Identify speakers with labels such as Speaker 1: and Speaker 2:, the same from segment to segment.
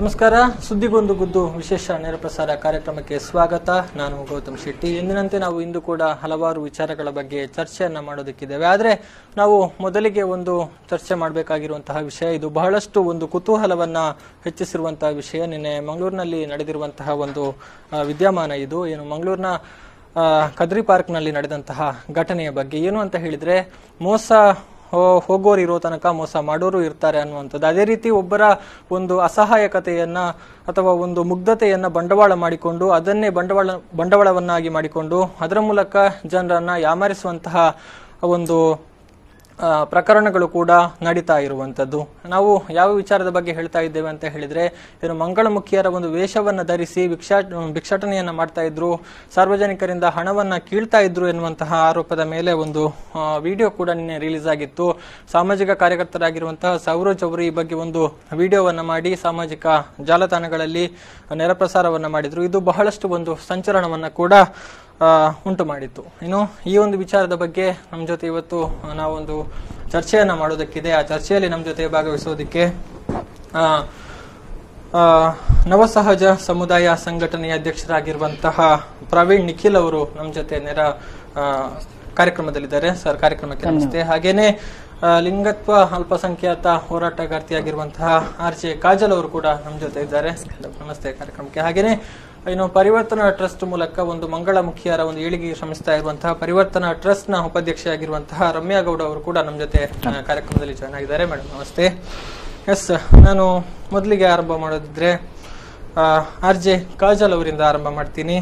Speaker 1: ನಮಸ್ಕಾರ. ಸುದ್ದಿಗೊಂದು ಗುದ್ದು ವಿಶೇಷ ನೇರ ಪ್ರಸಾರ ಕಾರ್ಯಕ್ರಮಕ್ಕೆ ಸ್ವಾಗತ. ನಾನು ಗೌತಮ್ ಶೆಟ್ಟಿ. ಎಂದಿನಂತೆ ನಾವು ಇಂದು ಕೂಡ ಹಲವಾರು ವಿಚಾರಗಳ ಬಗ್ಗೆ ಚರ್ಚೆಯನ್ನು ಮಾಡೋದಕ್ಕಿದ್ದೇವೆ. ಆದರೆ ನಾವು ಮೊದಲಿಗೆ ಒಂದು ಚರ್ಚೆ ಮಾಡಬೇಕಾಗಿರುವಂತಹ ವಿಷಯ ಇದು. ಬಹಳಷ್ಟು ಒಂದು ಕುತೂಹಲವನ್ನ ಹೆಚ್ಚಿಸಿರುವಂತಹ ವಿಷಯ. ನಿನ್ನೆ ಮಂಗಳೂರಿನಲ್ಲಿ ನಡೆದಿರುವಂತಹ ಒಂದು ವಿದ್ಯಮಾನ ಇದು. ಏನು ಮಂಗಳೂರಿನ ಕದ್ರಿ ಪಾರ್ಕ್ನಲ್ಲಿ ನಡೆದಂತಹ ಘಟನೆಯ ಬಗ್ಗೆ. ಏನು ಅಂತ ಹೇಳಿದ್ರೆ, ಮೋಸ ಹೋಗೋರು ಇರೋ ತನಕ ಮೋಸ ಮಾಡೋರು ಇರ್ತಾರೆ ಅನ್ನುವಂಥದ್ದು. ಅದೇ ರೀತಿ ಒಬ್ಬರ ಒಂದು ಅಸಹಾಯಕತೆಯನ್ನ ಅಥವಾ ಒಂದು ಮುಗ್ಧತೆಯನ್ನ ಬಂಡವಾಳ ಮಾಡಿಕೊಂಡು, ಅದನ್ನೇ ಬಂಡವಾಳ, ಬಂಡವಾಳವನ್ನಾಗಿ ಮಾಡಿಕೊಂಡು, ಅದರ ಮೂಲಕ ಜನರನ್ನ ಯಾಮಾರಿಸುವಂತಹ ಒಂದು ಪ್ರಕರಣಗಳು ಕೂಡ ನಡೀತಾ ಇರುವಂಥದ್ದು. ನಾವು ಯಾವ ವಿಚಾರದ ಬಗ್ಗೆ ಹೇಳ್ತಾ ಇದ್ದೇವೆ ಅಂತ ಹೇಳಿದ್ರೆ ಏನು ಮಂಗಳಮುಖಿಯರ ಒಂದು ವೇಷವನ್ನು ಧರಿಸಿ ಭಿಕ್ಷಾ, ಭಿಕ್ಷಾಟನೆಯನ್ನು ಮಾಡ್ತಾ ಇದ್ರು, ಸಾರ್ವಜನಿಕರಿಂದ ಹಣವನ್ನು ಕೀಳ್ತಾ ಇದ್ರು ಎನ್ನುವಂತಹ ಆರೋಪದ ಮೇಲೆ ಒಂದು ವಿಡಿಯೋ ಕೂಡ ನಿನ್ನೆ ರಿಲೀಸ್ ಆಗಿತ್ತು. ಸಾಮಾಜಿಕ ಕಾರ್ಯಕರ್ತರಾಗಿರುವಂತಹ ಸೌರಜ್ ಅವರು ಈ ಬಗ್ಗೆ ಒಂದು ವಿಡಿಯೋವನ್ನು ಮಾಡಿ ಸಾಮಾಜಿಕ ಜಾಲತಾಣಗಳಲ್ಲಿ ನೆರಪ್ರಸಾರವನ್ನು ಮಾಡಿದ್ರು. ಇದು ಬಹಳಷ್ಟು ಒಂದು ಸಂಚಲನವನ್ನು ಕೂಡ ಉಂಟು ಮಾಡಿತ್ತು ಇನ್ನು ಈ ಒಂದು ವಿಚಾರದ ಬಗ್ಗೆ ನಮ್ಮ ಜೊತೆ ಇವತ್ತು ನಾವೊಂದು ಚರ್ಚೆಯನ್ನ ಮಾಡೋದಕ್ಕಿದೆ. ಆ ಚರ್ಚೆಯಲ್ಲಿ ನಮ್ಮ ಜೊತೆ ಭಾಗವಹಿಸೋದಕ್ಕೆ ನವಸಹಜ ಸಮುದಾಯ ಸಂಘಟನೆಯ ಅಧ್ಯಕ್ಷರಾಗಿರುವಂತಹ ಪ್ರವೀಣ್ ನಿಖಿಲ್ ಅವರು ನಮ್ಮ ಜೊತೆ ನೇರ ಆ, ಕಾರ್ಯಕ್ರಮದಲ್ಲಿದ್ದಾರೆ. ಸರ್ ಕಾರ್ಯಕ್ರಮಕ್ಕೆ ನಮಸ್ತೆ. ಹಾಗೇನೆ ಲಿಂಗತ್ವ ಅಲ್ಪಸಂಖ್ಯಾತ ಹೋರಾಟಗಾರ್ತಿಯಾಗಿರುವಂತಹ ಆರ್ ಜೆ ಕಾಜಲ್ ಅವರು ಕೂಡ ನಮ್ಮ ಜೊತೆ ಇದ್ದಾರೆ. ನಮಸ್ತೆ ಕಾರ್ಯಕ್ರಮಕ್ಕೆ. ಹಾಗೇನೆ ಇನ್ನು ಪರಿವರ್ತನಾ ಟ್ರಸ್ಟ್ ಮೂಲಕ ಒಂದು ಮಂಗಳಮುಖಿಯರ ಒಂದು ಏಳಿಗೆಗೆ ಶ್ರಮಿಸ್ತಾ ಇರುವಂತಹ ಪರಿವರ್ತನಾ ಟ್ರಸ್ಟ್ನ ಉಪಾಧ್ಯಕ್ಷೆಯಾಗಿರುವಂತಹ ರಮ್ಯಾ ಗೌಡ ಅವರು ಕೂಡ ನಮ್ಮ ಜೊತೆ ಕಾರ್ಯಕ್ರಮದಲ್ಲಿ ಜಾಯ್ನ್ ಆಗಿದ್ದಾರೆ. ಮೇಡಮ್ ನಮಸ್ತೆ. ಎಸ್ ನಾನು ಮೊದಲಿಗೆ ಆರಂಭ ಮಾಡೋದಿದ್ರೆ ಆರ್ ಜೆ ಕಾಜಲ್ ಅವರಿಂದ ಆರಂಭ ಮಾಡ್ತೀನಿ.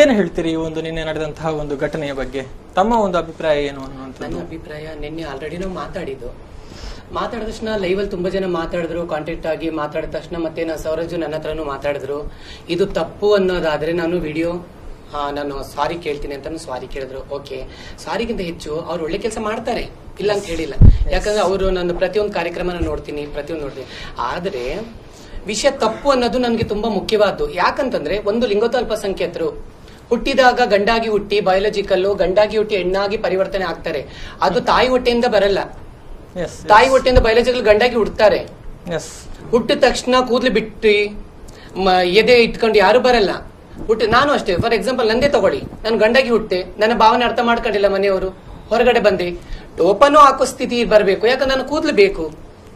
Speaker 1: ಏನು ಏನ್ ಹೇಳ್ತೀರಿ ಈ ಒಂದು ನಿನ್ನೆ ನಡೆದಂತಹ ಒಂದು ಘಟನೆಯ ಬಗ್ಗೆ? ತಮ್ಮ ಒಂದು ಅಭಿಪ್ರಾಯ ಏನು ಅನ್ನುವಂಥದ್ದು?
Speaker 2: ಅಭಿಪ್ರಾಯ ನಿನ್ನೆ ಆಲ್ರೆಡಿ ನಾವು ಮಾತಾಡಿದ್ದು. ಮಾತಾಡಿದ ತಕ್ಷಣ ಲೈವ್ ಅಲ್ಲಿ ತುಂಬಾ ಜನ ಮಾತಾಡಿದ್ರು ಕಾಂಟ್ಯಾಕ್ಟ್ ಆಗಿ ಮಾತಾಡಿದ ತಕ್ಷಣ ಮತ್ತೆ ನಾನು ಸೌರಜು ನನ್ನ ಹತ್ರನೂ ಮಾತಾಡಿದ್ರು. ಇದು ತಪ್ಪು ಅನ್ನೋದಾದ್ರೆ ನಾನು ವಿಡಿಯೋ ನಾನು ಸಾರಿ ಕೇಳ್ತೀನಿ ಅಂತ ಸಾರಿ ಕೇಳಿದ್ರು. ಓಕೆ ಸಾರಿಗಿಂತ ಹೆಚ್ಚು ಅವ್ರು ಒಳ್ಳೆ ಕೆಲಸ ಮಾಡ್ತಾರೆ. ಇಲ್ಲ ಅಂತ ಹೇಳಿಲ್ಲ. ಯಾಕಂದ್ರೆ ಅವರು ನಾನು ಪ್ರತಿಯೊಂದು ಕಾರ್ಯಕ್ರಮನ ನೋಡ್ತೀನಿ ಪ್ರತಿಯೊಂದು ನೋಡ್ತೀನಿ. ಆದ್ರೆ ವಿಷಯ ತಪ್ಪು ಅನ್ನೋದು ನನಗೆ ತುಂಬಾ ಮುಖ್ಯವಾದ್ದು. ಯಾಕಂತಂದ್ರೆ ಒಂದು ಲಿಂಗೋತ್ ಅಲ್ಪಸಂಖ್ಯಾತರು ಹುಟ್ಟಿದಾಗ ಗಂಡಾಗಿ ಹುಟ್ಟಿ ಬಯಾಲಜಿಕಲ್ಲು ಗಂಡಾಗಿ ಹುಟ್ಟಿ ಹೆಣ್ಣಾಗಿ ಪರಿವರ್ತನೆ ಆಗ್ತಾರೆ. ಅದು ತಾಯಿ ಹೊಟ್ಟೆಯಿಂದ ಬರಲ್ಲ. ತಾಯಿ ಹೊಟ್ಟೆಯಿಂದ ಬಯಲಾಜಿಕಲ್ ಗಂಡಾಗಿ ಹುಡ್ತಾರೆ. ಹುಟ್ಟಿದ ತಕ್ಷಣ ಕೂದಲು ಬಿಟ್ಟು ಎದೆ ಇಟ್ಕೊಂಡು ಯಾರು ಬರಲ್ಲ. ಹುಟ್ಟಿ ನಾನು ಅಷ್ಟೇ ಫಾರ್ ಎಕ್ಸಾಂಪಲ್ ನಂದೇ ತಗೊಳ್ಳಿ. ನಾನು ಗಂಡಾಗಿ ಹುಟ್ಟೆ ನನ್ನ ಭಾವನೆ ಅರ್ಥ ಮಾಡ್ಕೊಂಡಿಲ್ಲ ಮನೆಯವರು. ಹೊರಗಡೆ ಬಂದೆ. ಟೋಪನು ಹಾಕೋ ಸ್ಥಿತಿ ಬರಬೇಕು. ಯಾಕಂದ್ರೆ ನಾನು ಕೂದಲು ಬೇಕು.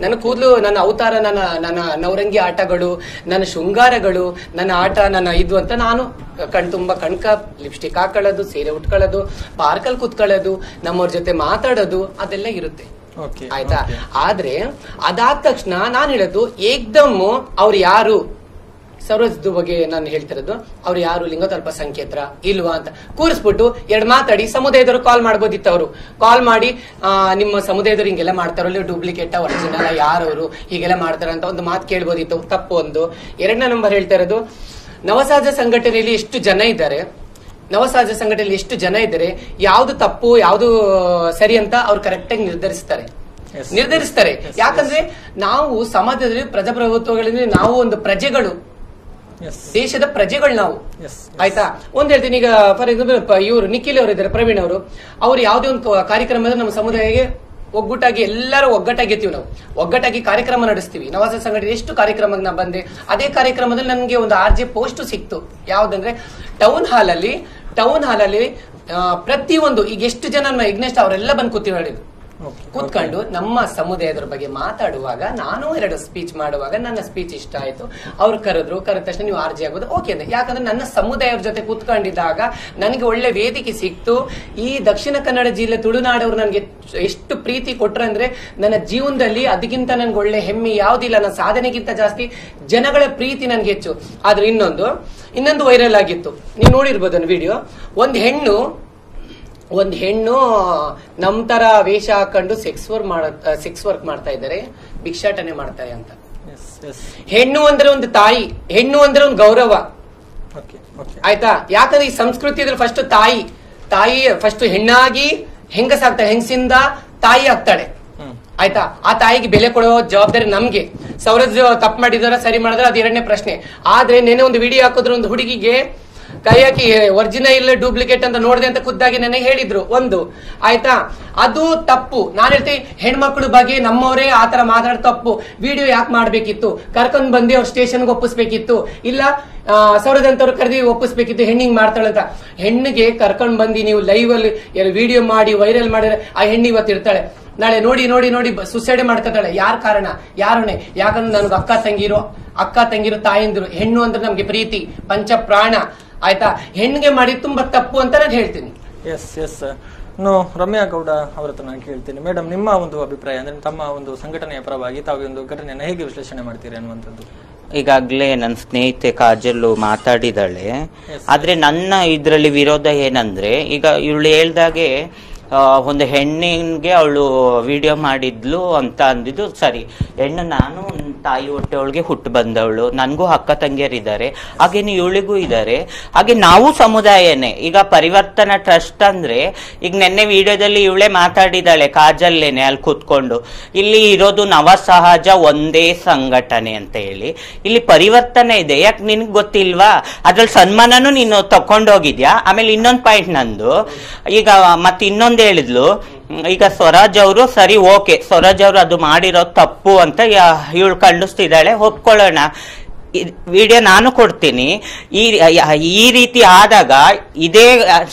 Speaker 2: ನನ್ನ ಕೂದಲು ನನ್ನ ಅವತಾರ ನನ್ನ ನನ್ನ ನವರಂಗಿ ಆಟಗಳು ನನ್ನ ಶೃಂಗಾರಗಳು ನನ್ನ ಆಟ ನನ್ನ ಇದು ಅಂತ ನಾನು ಕಣ್ ತುಂಬಾ ಕಣ್ಕ ಲಿಪ್ಸ್ಟಿಕ್ ಹಾಕೊಳ್ಳೋದು ಸೀರೆ ಉಟ್ಕೊಳ್ಳೋದು ಪಾರ್ಕಲ್ಲಿ ಕೂತ್ಕೊಳ್ಳೋದು ನಮ್ಮವ್ರ ಜೊತೆ ಮಾತಾಡೋದು ಅದೆಲ್ಲ ಇರುತ್ತೆ. ಆಯ್ತಾ? ಆದ್ರೆ ಅದಾದ ತಕ್ಷಣ ನಾನು ಹೇಳೋದು ಏಕ್ದಮ್ ಅವ್ರು ಯಾರು? ಸರೋಜದ ಬಗ್ಗೆ ನಾನು ಹೇಳ್ತಿರೋದು ಅವ್ರು ಯಾರು? ಲಿಂಗತಲ್ಪ ಸಂಖೇತ ಇಲ್ವಾ ಅಂತ. ಕೂರಿಸ್ಬಿಟ್ಟು ಎರಡು ಮಾತಾಡಿ ಸಮುದಾಯದವರು ಕಾಲ್ ಮಾಡ್ಬೋದಿತ್ತು ಅವರು. ಕಾಲ್ ಮಾಡಿ ಆ, ನಿಮ್ಮ ಸಮುದಾಯದವ್ರು ಹಿಂಗೆಲ್ಲ ಮಾಡ್ತಾರಲ್ಲ ಡೂಪ್ಲಿಕೇಟ್ ಒರಿಜಿನಲ್ ಯಾರವರು ಹೀಗೆಲ್ಲ ಮಾಡ್ತಾರ ಅಂತ ಒಂದು ಮಾತು ಕೇಳ್ಬೋದಿತ್ತು ತಪ್ಪು ಒಂದು. ಎರಡನೇ ನಂಬರ್ ಹೇಳ್ತಾ ಇರೋದು ನವಸಾಜ ಸಂಘಟನೆಯಲ್ಲಿ ಎಷ್ಟು ಜನ ಇದ್ದಾರೆ? ನವಸಹಜ ಸಂಘಟನೆಯಲ್ಲಿ ಎಷ್ಟು ಜನ ಇದ್ದಾರೆ ಯಾವ್ದು ತಪ್ಪು ಯಾವ್ದು ಸರಿ ಅಂತ ಅವ್ರು ಕರೆಕ್ಟಾಗಿ ನಿರ್ಧರಿಸ್ತಾರೆ.
Speaker 1: Yes.
Speaker 2: ನಿರ್ಧರಿಸ್ತಾರೆ. ಯಾಕಂದ್ರೆ ನಾವು ಸಮಾಜದಲ್ಲಿ ಪ್ರಜಾಪ್ರಭುತ್ವಗಳಲ್ಲಿ ನಾವು ಒಂದು ಪ್ರಜೆಗಳು. ದೇಶದ ಪ್ರಜೆಗಳು ನಾವು. ಆಯ್ತಾ? ಒಂದ್ ಹೇಳ್ತೀನಿ ಈಗ ಫಾರ್ ಎಕ್ಸಾಂಪಲ್ ಇವರು ನಿಖಿಲ್ ಅವರು ಇದ್ದಾರೆ ಪ್ರವೀಣ್ ಅವರು. ಅವ್ರು ಯಾವುದೇ ಒಂದು ಕಾರ್ಯಕ್ರಮದಲ್ಲಿ ನಮ್ಮ ಸಮುದಾಯಕ್ಕೆ ಒಗ್ಗಟ್ಟಾಗಿ ಎಲ್ಲರೂ ಒಗ್ಗಟ್ಟಾಗಿರ್ತೀವಿ ನಾವು. ಒಗ್ಗಟ್ಟಾಗಿ ಕಾರ್ಯಕ್ರಮ ನಡೆಸ್ತೀವಿ. ನವಾಸ ಸಂಘಟನೆ ಎಷ್ಟು ಕಾರ್ಯಕ್ರಮಕ್ಕೆ ನಾ ಬಂದೆ, ಅದೇ ಕಾರ್ಯಕ್ರಮದಲ್ಲಿ ನನಗೆ ಒಂದು ಆರ್ ಜೆ ಪೋಸ್ಟ್ ಸಿಕ್ತು. ಯಾವುದಂದ್ರೆ, ಟೌನ್ ಹಾಲಲ್ಲಿ ಟೌನ್ ಹಾಲಲ್ಲಿ ಪ್ರತಿಯೊಂದು, ಈಗ ಎಷ್ಟು ಜನ ಯಜ್ಞೇಶ್ ಅವರೆಲ್ಲ ಬಂದು ಕೂತಿರೋ ಹೇಳಿದ್ರು ಕೂತ್ಕೊಂಡು ನಮ್ಮ ಸಮುದಾಯದ ಬಗ್ಗೆ ಮಾತಾಡುವಾಗ ನಾನು ಎರಡು ಸ್ಪೀಚ್ ಮಾಡುವಾಗ ನನ್ನ ಸ್ಪೀಚ್ ಇಷ್ಟ ಆಯ್ತು. ಅವ್ರು ಕರೆದ್ರು, ಕರೆದ ತಕ್ಷಣ ನೀವು ಆರ್ಜಿ ಆಗೋದು ಓಕೆ ಅಂದ್ರೆ ಯಾಕಂದ್ರೆ ನನ್ನ ಸಮುದಾಯದ ಜೊತೆ ಕೂತ್ಕೊಂಡಿದ್ದಾಗ ನನಗೆ ಒಳ್ಳೆ ವೇದಿಕೆ ಸಿಕ್ತು. ಈ ದಕ್ಷಿಣ ಕನ್ನಡ ಜಿಲ್ಲೆ ತುಳುನಾಡವ್ರು ನನಗೆ ಎಷ್ಟು ಪ್ರೀತಿ ಕೊಟ್ರು ಅಂದ್ರೆ ನನ್ನ ಜೀವನದಲ್ಲಿ ಅದಕ್ಕಿಂತ ನನ್ಗೆ ಒಳ್ಳೆ ಹೆಮ್ಮೆ ಯಾವುದಿಲ್ಲ. ನನ್ನ ಸಾಧನೆಗಿಂತ ಜಾಸ್ತಿ ಜನಗಳ ಪ್ರೀತಿ ನನ್ಗೆ ಹೆಚ್ಚು. ಆದ್ರೆ ಇನ್ನೊಂದು ಇನ್ನೊಂದು ವೈರಲ್ ಆಗಿತ್ತು. ನೀವು ನೋಡಿರ್ಬೋದು ವಿಡಿಯೋ ಒಂದು ಹೆಣ್ಣು ಒಂದ್ ಹೆಣ್ಣು ನಮ್ ತರ ವೇಷ ಹಾಕೊಂಡು ಸೆಕ್ಸ್ ವರ್ಕ್ ಮಾಡ ಸೆಕ್ಸ್ ವರ್ಕ್ ಮಾಡ್ತಾ ಇದ್ದಾರೆ. ಭಿಕ್ಷಾಟನೆ ಮಾಡ್ತಾರೆ ಅಂತ. ಹೆಣ್ಣು ಅಂದ್ರೆ ಒಂದು ತಾಯಿ ಹೆಣ್ಣು ಅಂದ್ರೆ ಒಂದು ಗೌರವ. ಆಯ್ತಾ? ಯಾಕಂದ್ರೆ ಈ ಸಂಸ್ಕೃತಿ ಇದ್ರೆ ಫಸ್ಟ್ ತಾಯಿ ತಾಯಿ ಫಸ್ಟ್ ಹೆಣ್ಣಾಗಿ ಹೆಂಗಸಾಗ್ತಾಳೆ ಹೆಂಗಸಿಂದ ತಾಯಿ ಆಗ್ತಾಳೆ. ಆಯ್ತಾ? ಆ ತಾಯಿಗೆ ಬೆಲೆ ಕೊಡೋ ಜವಾಬ್ದಾರಿ ನಮ್ಗೆ. ಸೌರಜ್ ತಪ್ಪು ಮಾಡಿದಾರ ಸರಿ ಮಾಡಿದ್ರೆ ಅದು ಎರಡನೇ ಪ್ರಶ್ನೆ. ಆದ್ರೆ ನೆನೆ ಒಂದು ವಿಡಿಯೋ ಹಾಕಿದ್ರೆ ಒಂದು ಹುಡುಗಿಗೆ ಕೈ ಹಾಕಿ ಒರಿಜಿನಲ್ ಡೂಪ್ಲಿಕೇಟ್ ಅಂತ ನೋಡಿದೆ ಅಂತ ಖುದ್ದಾಗಿ ನನಗೆ ಹೇಳಿದ್ರು. ಒಂದು, ಆಯ್ತಾ? ಅದು ತಪ್ಪು. ನಾನು ಹೇಳ್ತೀನಿ ಹೆಣ್ಮಕ್ಳು ಬಗ್ಗೆ ನಮ್ಮವರೇ ಆತರ ಮಾತಾಡ ತಪ್ಪು. ವಿಡಿಯೋ ಯಾಕೆ ಮಾಡ್ಬೇಕಿತ್ತು? ಕರ್ಕೊಂಡ್ ಬಂದು ಅವ್ರ ಸ್ಟೇಷನ್ಗೆ ಒಪ್ಪಿಸ್ಬೇಕಿತ್ತು? ಇಲ್ಲ ಸೌರದಂತವ್ರು ಕರೆದಿ ಒಪ್ಪಿಸ್ಬೇಕಿತ್ತು ಹೆಣ್ಣಿಗೆ ಮಾಡ್ತಾಳೆ ಅಂತ. ಹೆಣ್ಣಿಗೆ ಕರ್ಕೊಂಡ್ ಬಂದು ನೀವು ಲೈವ್ ಅಲ್ಲಿ ವಿಡಿಯೋ ಮಾಡಿ ವೈರಲ್ ಮಾಡಿದ್ರೆ ಆ ಹೆಣ್ಣು ಇವತ್ತು ಇರ್ತಾಳೆ. ನಾಳೆ ನೋಡಿ ನೋಡಿ ನೋಡಿ ಸುಸೈಡ್ ಮಾಡ್ಕೊತಾಳೆ. ಯಾರ್ ಕಾರಣ? ಯಾರೊಣೆ? ಯಾಕಂದ್ರೆ ನನಗೆ ಅಕ್ಕ ತಂಗಿರು ಅಕ್ಕ ತಂಗಿರು ತಾಯಂದಿರು. ಹೆಣ್ಣು ಅಂದ್ರೆ ನಮ್ಗೆ ಪ್ರೀತಿ ಪಂಚ ಪ್ರಾಣ ಆಯ್ತಾ? ಹೆಣ್ಣಿಗೆ ಮಾಡಿ ತುಂಬಾ ತಪ್ಪು ಅಂತ ನಾನು ಹೇಳ್ತೀನಿ.
Speaker 1: ಎಸ್ ಎಸ್ ಇನ್ನು ರಮ್ಯಾ ಗೌಡ ಅವರ ಹತ್ರ ನಾನು ಕೇಳ್ತೀನಿ. ಮೇಡಮ್ ನಿಮ್ಮ ಒಂದು ಅಭಿಪ್ರಾಯ ಅಂದ್ರೆ ತಮ್ಮ ಒಂದು ಸಂಘಟನೆಯ ಪರವಾಗಿ ತಾವು ಒಂದು ಘಟನೆಯನ್ನು ಹೇಗೆ ವಿಶ್ಲೇಷಣೆ ಮಾಡ್ತೀರಿ ಅನ್ನುವಂಥದ್ದು?
Speaker 3: ಈಗಾಗಲೇ ನನ್ನ ಸ್ನೇಹಿತೆ ಕಾಜಲ್ಲು ಮಾತಾಡಿದಾಳೆ. ಆದ್ರೆ ನನ್ನ ಇದರಲ್ಲಿ ವಿರೋಧ ಏನಂದ್ರೆ ಈಗ ಇವಳು ಹೇಳ್ದಾಗೆ ಒಂದು ಹೆಣ್ಣಿಗೆ ಅವಳು ವಿಡಿಯೋ ಮಾಡಿದ್ಲು ಅಂತ ಅಂದಿದ್ದು ಸರಿ. ಹೆಣ್ಣು ನಾನು ತಾಯಿ ಹೊಟ್ಟೆ ಒಳಗೆ ಹುಟ್ಟು ಬಂದವಳು. ನನಗೂ ಅಕ್ಕ ತಂಗಿಯರಿದ್ದಾರೆ ಹಾಗೇನು ಇವಳಿಗೂ ಇದ್ದಾರೆ. ಹಾಗೆ ನಾವು ಸಮುದಾಯನೇ. ಈಗ ಪರಿವರ್ತನ ಟ್ರಸ್ಟ್ ಅಂದ್ರೆ ಈಗ ನೆನ್ನೆ ವಿಡಿಯೋದಲ್ಲಿ ಇವಳೇ ಮಾತಾಡಿದಾಳೆ ಕಾಜಲ್ಲೇನೆ ಅಲ್ಲಿ ಕೂತ್ಕೊಂಡು. ಇಲ್ಲಿ ಇರೋದು ನವಸಹಜ ಒಂದೇ ಸಂಘಟನೆ ಅಂತ ಹೇಳಿ. ಇಲ್ಲಿ ಪರಿವರ್ತನೆ ಇದೆ. ಯಾಕೆ ನಿನ್ಗೆ ಗೊತ್ತಿಲ್ವಾ? ಅದ್ರಲ್ಲಿ ಸನ್ಮಾನನೂ ನೀನು ತಕೊಂಡೋಗಿದ್ಯಾ ಆಮೇಲೆ ಇನ್ನೊಂದು ಪಾಯಿಂಟ್ ನಂದು. ಈಗ ಮತ್ತೆ ಇನ್ನೊಂದು ಹೇಳಿದ್ಲು ಈಗ ಸ್ವರಾಜ್ ಅವರು ಸರಿ ಓಕೆ ಸ್ವರಾಜ್ ಅವರು ಅದು ಮಾಡಿರೋ ತಪ್ಪು ಅಂತ ಇವಳು ಖಂಡಿಸ್ತಿದ್ದಾಳೆ ಒಪ್ಕೊಳ್ಳೋಣ. ವಿಡಿಯೋ ನಾನು ಕೊಡ್ತೀನಿ. ಈ ಈ ರೀತಿ ಆದಾಗ ಇದೇ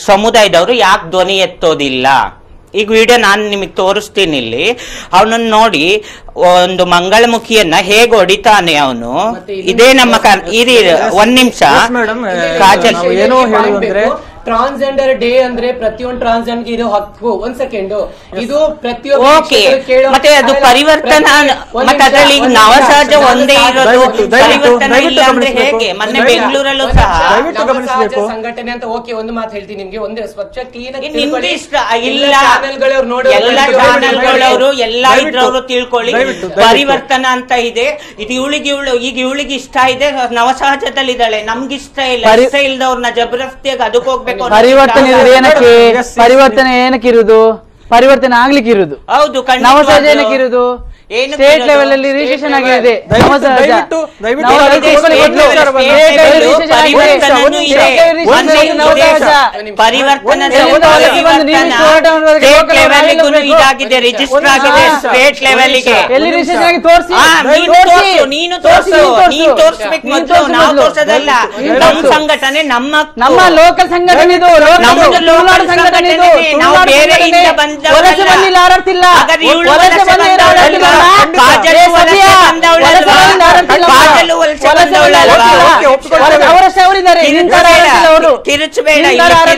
Speaker 3: ಸಮುದಾಯದವರು ಯಾಕೆ ಧ್ವನಿ ಎತ್ತೋದಿಲ್ಲ? ಈಗ ವಿಡಿಯೋ ನಾನು ನಿಮಗೆ ತೋರಿಸ್ತೀನಿ ಇಲ್ಲಿ. ಅವನನ್ನ ನೋಡಿ ಒಂದು ಮಂಗಳಮುಖಿಯನ್ನ ಹೇಗೆ ಹೊಡಿತಾನೆ ಅವನು? ಇದೇ ನಮ್ಮ ಇರಿ ಒಂದ್ ನಿಮಿಷ. ಕಾಜಲ್
Speaker 1: ಏನೋ ಹೇಳುವಂದ್ರೆ
Speaker 2: ಟ್ರಾನ್ಸ್ಜೆಂಡರ್ ಡೇ ಅಂದ್ರೆ ಪ್ರತಿಯೊಂದು ಟ್ರಾನ್ಸ್ಜೆಂಡರ್ ಇರೋ ಹಕ್ಕು. ಒಂದ್ ಸೆಕೆಂಡ್ ಇದು ಪ್ರತಿಯೊಂದು
Speaker 3: ಮತ್ತೆ ಅದು ಪರಿವರ್ತನ ಮತ್ತೆ ಅದ್ರಲ್ಲಿ ನವಸಹಜ ಒಂದೇ ಇರೋದು ಇಲ್ಲ ಅಂದ್ರೆ ಹೇಗೆ? ಮೊನ್ನೆ ಬೆಂಗಳೂರಲ್ಲೂ ಸಹ.
Speaker 2: ಸಂಘಟನೆ ಅಂತ ಓಕೆ ಒಂದು ಮಾತು ಹೇಳ್ತೀನಿ ನಿಮ್ಗೆ. ಒಂದೇ ಸ್ವಚ್ಛ ಕ್ಲೀನ್
Speaker 3: ನಿಮ್ಗೆ ಇಷ್ಟ ಇಲ್ಲ. ಎಲ್ಲ ಚಾನೆಲ್ಗಳವರು ಎಲ್ಲ ಇದ್ರವರು ತಿಳ್ಕೊಳ್ಳಿ. ಪರಿವರ್ತನ ಅಂತ ಇದೆ. ಇದು ಇವಳಿಗೆ ಇವಳು ಈಗ ಇವಳಿಗೆ ಇಷ್ಟ ಇದೆ. ನವಸಹಜದಲ್ಲಿ ಇದ್ದಾಳೆ ನಮ್ಗಿಷ್ಟ ಇಷ್ಟ ಇಲ್ಲ ಇಷ್ಟ ಇಲ್ದವ್ರನ್ನ ಜಬರದಸ್ತಿಯಾಗಿ ಅದಕ್ಕೆ ಹೋಗ್ಬೇಕು.
Speaker 4: ಪರಿವರ್ತನೆ ಏನಕ್ಕೆ? ಪರಿವರ್ತನೆ ಏನಕ್ಕೆ ಇರುದು? ಪರಿವರ್ತನೆ ಆಗ್ಲಿಕ್ಕೆ ಇರುದು.
Speaker 3: ಹೌದು
Speaker 4: ನವಸಹಜ
Speaker 3: ಖಂಡಿತವಾಗ್ಲೂ.
Speaker 4: ಸ್ಟೇಟ್? ಲೆವೆಲ್ ಅಲ್ಲಿ ರಿಜಿಸ್ಟ್ರೇಷನ್ ಆಗಿದೆ. ಮೊದ್ಲು. ಬಂದು
Speaker 3: ಇದಾಗಿದೆ ರಿಜಿಸ್ಟರ್ ಆಗಿದೆ ಸ್ಟೇಟ್ ಲೆವೆಲ್
Speaker 4: ಎಲ್ಲಿ ರಿಜಿಸ್ಟ್ರೇಷನ್ ಆಗಿ ತೋರಿಸಿ?
Speaker 3: ನೀನು
Speaker 4: ತೋರಿಸು.
Speaker 3: ನೀನು
Speaker 4: ತೋರ್ಸಿ,
Speaker 3: ತೋರ್ಸು
Speaker 4: ನೀನು
Speaker 3: ನೀನ್
Speaker 4: ತೋರ್ಸು.
Speaker 3: ತೋರ್ಸ್ಬೇಕು
Speaker 4: ನೀನು
Speaker 3: ನಾವು ತೋರಿಸೋದಲ್ಲ. ನಮ್ಮ ಸಂಘಟನೆ ನಮ್ಮ.
Speaker 4: ನಮ್ಮ ಲೋಕಲ್ ಸಂಘಟನೆ ಇದು ಲೋಕಲ್ ಸಂಘಟನೆ ಇದು
Speaker 3: ನಾವು ಬೇರೆಯಿಂದ.
Speaker 4: ವಲಸೆ ಬಂದಿಲ್ಲ ಆಡಾಡ್ತಿಲ್ಲ
Speaker 3: ಕಿರುಚಬೇಡ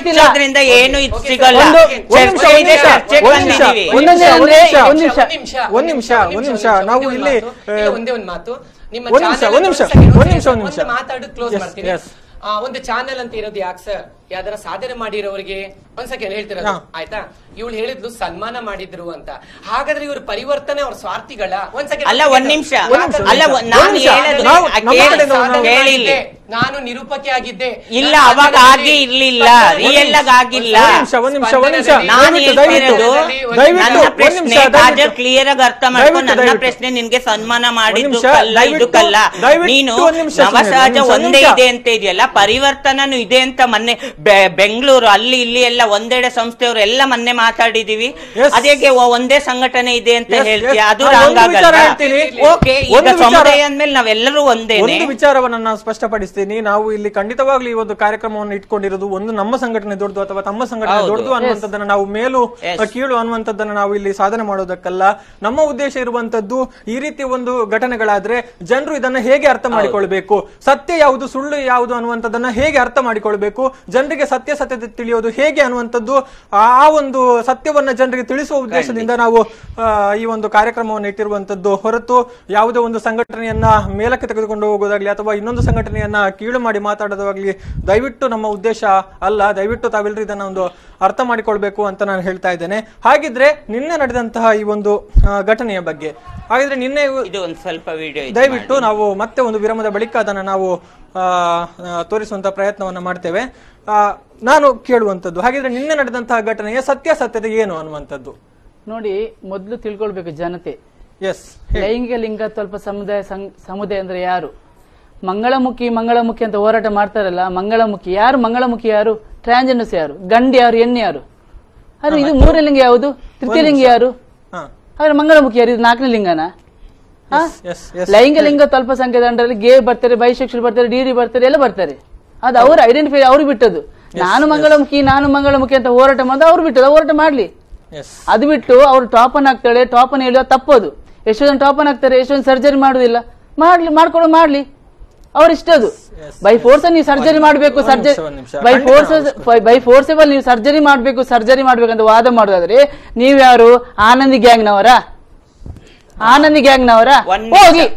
Speaker 3: ಕಿರುಚೋದ್ರಿಂದ ಏನು ಸಿಗಲ್ಲ.
Speaker 4: ಒಂದು-
Speaker 1: ನಿಮಿಷ, ಒಂದು ನಿಮಿಷ, ಒಂದು ನಿಮಿಷ, ಒಂದು ನಿಮಿಷ.
Speaker 4: ಒಂದು ನಿಮಿಷ.
Speaker 1: ಒಂದ್ ನಿಮಿಷ, ಒಂದ್ ನಿಮಿಷ. ನಾವು ಇಲ್ಲಿ,
Speaker 2: ಒಂದೇ ಒಂದು ಮಾತು ನಿಮ್ಮ
Speaker 1: ಒಂದ್ ನಿಮಿಷ, ಒಂದ್ ನಿಮಿಷ,
Speaker 2: ಒಂದ್
Speaker 1: ನಿಮಿಷ, ಒಂದ್ ನಿಮಿಷ.
Speaker 2: ಮಾತಾಡಿ ಕ್ಲೋಸ್ ಮಾಡ್ತೀನಿ. ಒಂದು ಚಾನೆಲ್ ಅಂತ ಇರೋದು ಯಾಕೆ ಸರ್ ಯಾವ್ದಾರ ಸಾಧನೆ ಮಾಡಿರೋರಿಗೆ ಒಂದ್ ಸೆಕೆಂಡ್ ಹೇಳ್ತಿರೋದು. ಆಯ್ತಾ? ಇವಳು ಹೇಳಿದ್ಲು ಸನ್ಮಾನ ಮಾಡಿದ್ರು ಅಂತ. ಹಾಗಾದ್ರೆ ಇವ್ರ ಪರಿವರ್ತನೆ ಅವ್ರ ಸ್ವಾರ್ಥಿಗಳ ಒಂದ್ ಸೆಕೆಂಡ್
Speaker 3: ಅಲ್ಲ ಒಂದ್ ನಿಮಿಷ. ಅಲ್ಲ ನಾನು
Speaker 2: ನಿರೂಪಕಿ ಆಗಿದ್ದೆ.
Speaker 3: ಇಲ್ಲ ಅವಾಗ ಆಗಿ ಇರ್ಲಿಲ್ಲ. ರಿಯಲ್ ಆಗಿಲ್ಲ. ನನ್ನ ಪ್ರಶ್ನೆ ಕ್ಲಿಯರ್ ಆಗಿ ಅರ್ಥ ಮಾಡ್ಕೊ ನನ್ನ ಪ್ರಶ್ನೆ ನಿನ್ಗೆ ಸನ್ಮಾನ
Speaker 1: ಮಾಡಿದ್ರು
Speaker 3: ಮಾಡಿದ್ದು
Speaker 1: ಇದಕ್ಕಲ್ಲ.
Speaker 3: ಕಲ್ಲ ಇದು ಕಲ್ಲ ನೀನು ನವಸಹಜ
Speaker 1: ಒಂದೇ
Speaker 3: ಇದೆ ಅಂತ ಇದೆಯಲ್ಲ? ಪರಿವರ್ತನನು ಇದೆ ಅಂತ ಮೊನ್ನೆ ಬೆಂಗಳೂರು ಅಲ್ಲಿ ಇಲ್ಲಿ ಎಲ್ಲ ಒಂದೆಡೆ ಸಂಸ್ಥೆಯವರು ಎಲ್ಲ ಮೊನ್ನೆ ಮಾತಾಡಿದೀವಿ. ಅದೇಗೆ ಒಂದೇ ಸಂಘಟನೆ ಇದೆ ಅಂತ
Speaker 1: ಹೇಳ್ತೀವಿ.
Speaker 3: ಅದು. ಓಕೆ ಈಗ
Speaker 1: ಒಂದು
Speaker 3: ಸಮುದಾಯ ಅಂದ್ಮೇಲೆ ನಾವೆಲ್ಲರೂ ಒಂದೇನೆ.
Speaker 1: ಒಂದು ವಿಚಾರವನ್ನ ನಾನು ಸ್ಪಷ್ಟಪಡಿಸ್ತೀನಿ. ನಾವು ಇಲ್ಲಿ ಖಂಡಿತವಾಗ್ಲೂ ಈ ಒಂದು ಕಾರ್ಯಕ್ರಮವನ್ನು ಇಟ್ಕೊಂಡಿರೋದು ಒಂದು ನಮ್ಮ ಸಂಘಟನೆ ದೊಡ್ಡದು ಅಥವಾ ತಮ್ಮ ಸಂಘಟನೆ. ದೊಡ್ಡದು ಅನ್ನುವಂಥದ್ದನ್ನ ನಾವು ಮೇಲು ಕೀಳು ಅನ್ನುವಂಥದ್ದನ್ನ ನಾವು ಇಲ್ಲಿ ಸಾಧನೆ ಮಾಡೋದಕ್ಕಲ್ಲ. ನಮ್ಮ ಉದ್ದೇಶ ಇರುವಂತದ್ದು ಈ ರೀತಿ ಒಂದು ಘಟನೆಗಳಾದ್ರೆ ಜನರು ಇದನ್ನ ಹೇಗೆ ಅರ್ಥ ಮಾಡಿಕೊಳ್ಬೇಕು? ಸತ್ಯ ಯಾವುದು ಸುಳ್ಳು ಯಾವುದು ಅನ್ನುವಂಥದ್ದನ್ನ ಹೇಗೆ ಅರ್ಥ ಮಾಡಿಕೊಳ್ಬೇಕು ಜನರಿಗೆ ಸತ್ಯ ಸತ್ಯತೆ ತಿಳಿಯೋದು ಹೇಗೆ ಅನ್ನುವಂಥದ್ದು ಆ ಒಂದು ಸತ್ಯವನ್ನ ಜನರಿಗೆ ತಿಳಿಸುವ ಉದ್ದೇಶದಿಂದ ನಾವು ಈ ಒಂದು ಕಾರ್ಯಕ್ರಮವನ್ನು ಇಟ್ಟಿರುವಂತದ್ದು ಹೊರತು ಯಾವುದೇ ಒಂದು ಸಂಘಟನೆಯನ್ನ ಮೇಲಕ್ಕೆ ತೆಗೆದುಕೊಂಡು ಹೋಗೋದಾಗ್ಲಿ ಅಥವಾ ಇನ್ನೊಂದು ಸಂಘಟನೆಯನ್ನ ಕೀಳು ಮಾಡಿ ಮಾತಾಡೋದಾಗ್ಲಿ ದಯವಿಟ್ಟು ನಮ್ಮ ಉದ್ದೇಶ ಅಲ್ಲ. ದಯವಿಟ್ಟು ತಾವೆಲ್ಲರೂ ಇದನ್ನ ಒಂದು ಅರ್ಥ ಮಾಡಿಕೊಳ್ಬೇಕು ಅಂತ ನಾನು ಹೇಳ್ತಾ ಇದ್ದೇನೆ. ಹಾಗಿದ್ರೆ ನಿನ್ನೆ ನಡೆದಂತಹ ಈ ಒಂದು ಘಟನೆಯ ಬಗ್ಗೆ ಹಾಗಿದ್ರೆ ನಿನ್ನೆ
Speaker 3: ಇದು ಒಂದು ಸ್ವಲ್ಪ ವಿಡಿಯೋ
Speaker 1: ದಯವಿಟ್ಟು ನಾವು ಮತ್ತೆ ಒಂದು ವಿರಾಮದ ಬಳಿಕ ಅದನ್ನ ನಾವು ಆ, ಪ್ರಯತ್ನವನ್ನು ತೋರಿಸುವಂತ ಪ್ರಯತ್ನವನ್ನ ಮಾಡ್ತೇವೆ. ನಾನು ಕೇಳುವಂತದ್ದು ಹಾಗಿದ್ರೆ ನಿನ್ನೆ ನಡೆದಂತಹ ಘಟನೆಯ ಸತ್ಯಾಸತ್ಯತೆ ಏನು ಅನ್ನುವಂಥದ್ದು?
Speaker 4: ನೋಡಿ ಮೊದಲು ತಿಳ್ಕೊಳ್ಬೇಕು ಜನತೆ.
Speaker 1: ಎಸ್
Speaker 4: ಲೈಂಗಿಕ ಲಿಂಗತ್ವಲ್ಪ ಸಮುದಾಯ ಸಮುದಾಯ ಅಂದ್ರೆ ಯಾರು? ಮಂಗಳಮುಖಿ ಮಂಗಳಮುಖಿ ಅಂತ ಹೋರಾಟ ಮಾಡ್ತಾರಲ್ಲ ಮಂಗಳಮುಖಿ ಯಾರು? ಮಂಗಳಮುಖಿ ಯಾರು? ಟ್ರಾನ್ಜೆಂಡರ್ಸ್ ಯಾರು? ಗಂಡು ಯಾರು? ಹೆಣ್ಣು ಯಾರು? ಅದು ಇದು ಮೂರನೇ ಲಿಂಗ ಯಾವುದು? ತೃತೀಯ ಲಿಂಗ ಯಾರು?
Speaker 1: ಆದ್ರೆ
Speaker 4: ಹಾಗಾದ್ರೆ ಮಂಗಳಮುಖಿ ಯಾರು? ಇದು ನಾಲ್ಕನೇ ಲಿಂಗನ? ಲೈಂಗಿಕ ಲಿಂಗ ತಲ್ಪ ಸಂಖ್ಯೆ ದಂಡದಲ್ಲಿ ಗೇ ಬರ್ತಾರೆ ಬೈಸೆಕ್ಷುವಲ್ ಬರ್ತಾರೆ ಡಿ ಡಿ ಬರ್ತಾರೆ ಎಲ್ಲ ಬರ್ತಾರೆ. ಅದು ಅವ್ರು ಐಡೆಂಟಿಫೈ ಅವ್ರು ಬಿಟ್ಟದ್ದು. ನಾನು ಮಂಗಳಮುಖಿ ನಾನು ಮಂಗಳಮುಖಿ ಅಂತ ಹೋರಾಟ ಮಾಡೋದು ಅವ್ರು ಬಿಟ್ಟದ್ದು ಹೋರಾಟ ಮಾಡ್ಲಿ. ಅದು ಬಿಟ್ಟು ಅವ್ರು ಟಾಪನ್ ಆಗ್ತಾಳೆ ಟಾಪನ್ ಹೇಳುವ ತಪ್ಪದು. ಎಷ್ಟೊಂದು ಟಾಪನ್ ಆಗ್ತಾರೆ ಎಷ್ಟೊಂದು ಸರ್ಜರಿ ಮಾಡುದಿಲ್ಲ ಮಾಡ್ಲಿ ಮಾಡ್ಕೊಡೋ ಮಾಡ್ಲಿ. ಅವ್ರ ಇಷ್ಟದು ಬೈ ಫೋರ್ಸ್ ನೀವು ಸರ್ಜರಿ ಮಾಡಬೇಕು surgery
Speaker 1: by
Speaker 4: force by forcible ನೀವು ಸರ್ಜರಿ ಮಾಡಬೇಕು ಸರ್ಜರಿ ಮಾಡ್ಬೇಕಂತ ವಾದ ಮಾಡೋದಾದ್ರೆ ನೀವ್ಯಾರು ಆನಂದಿ ಗ್ಯಾಂಗ್ನವರ? ಆನಂದಿ ಗ್ಯಾಂಗ್
Speaker 3: ನವರ?
Speaker 4: ಹೋಗಿ.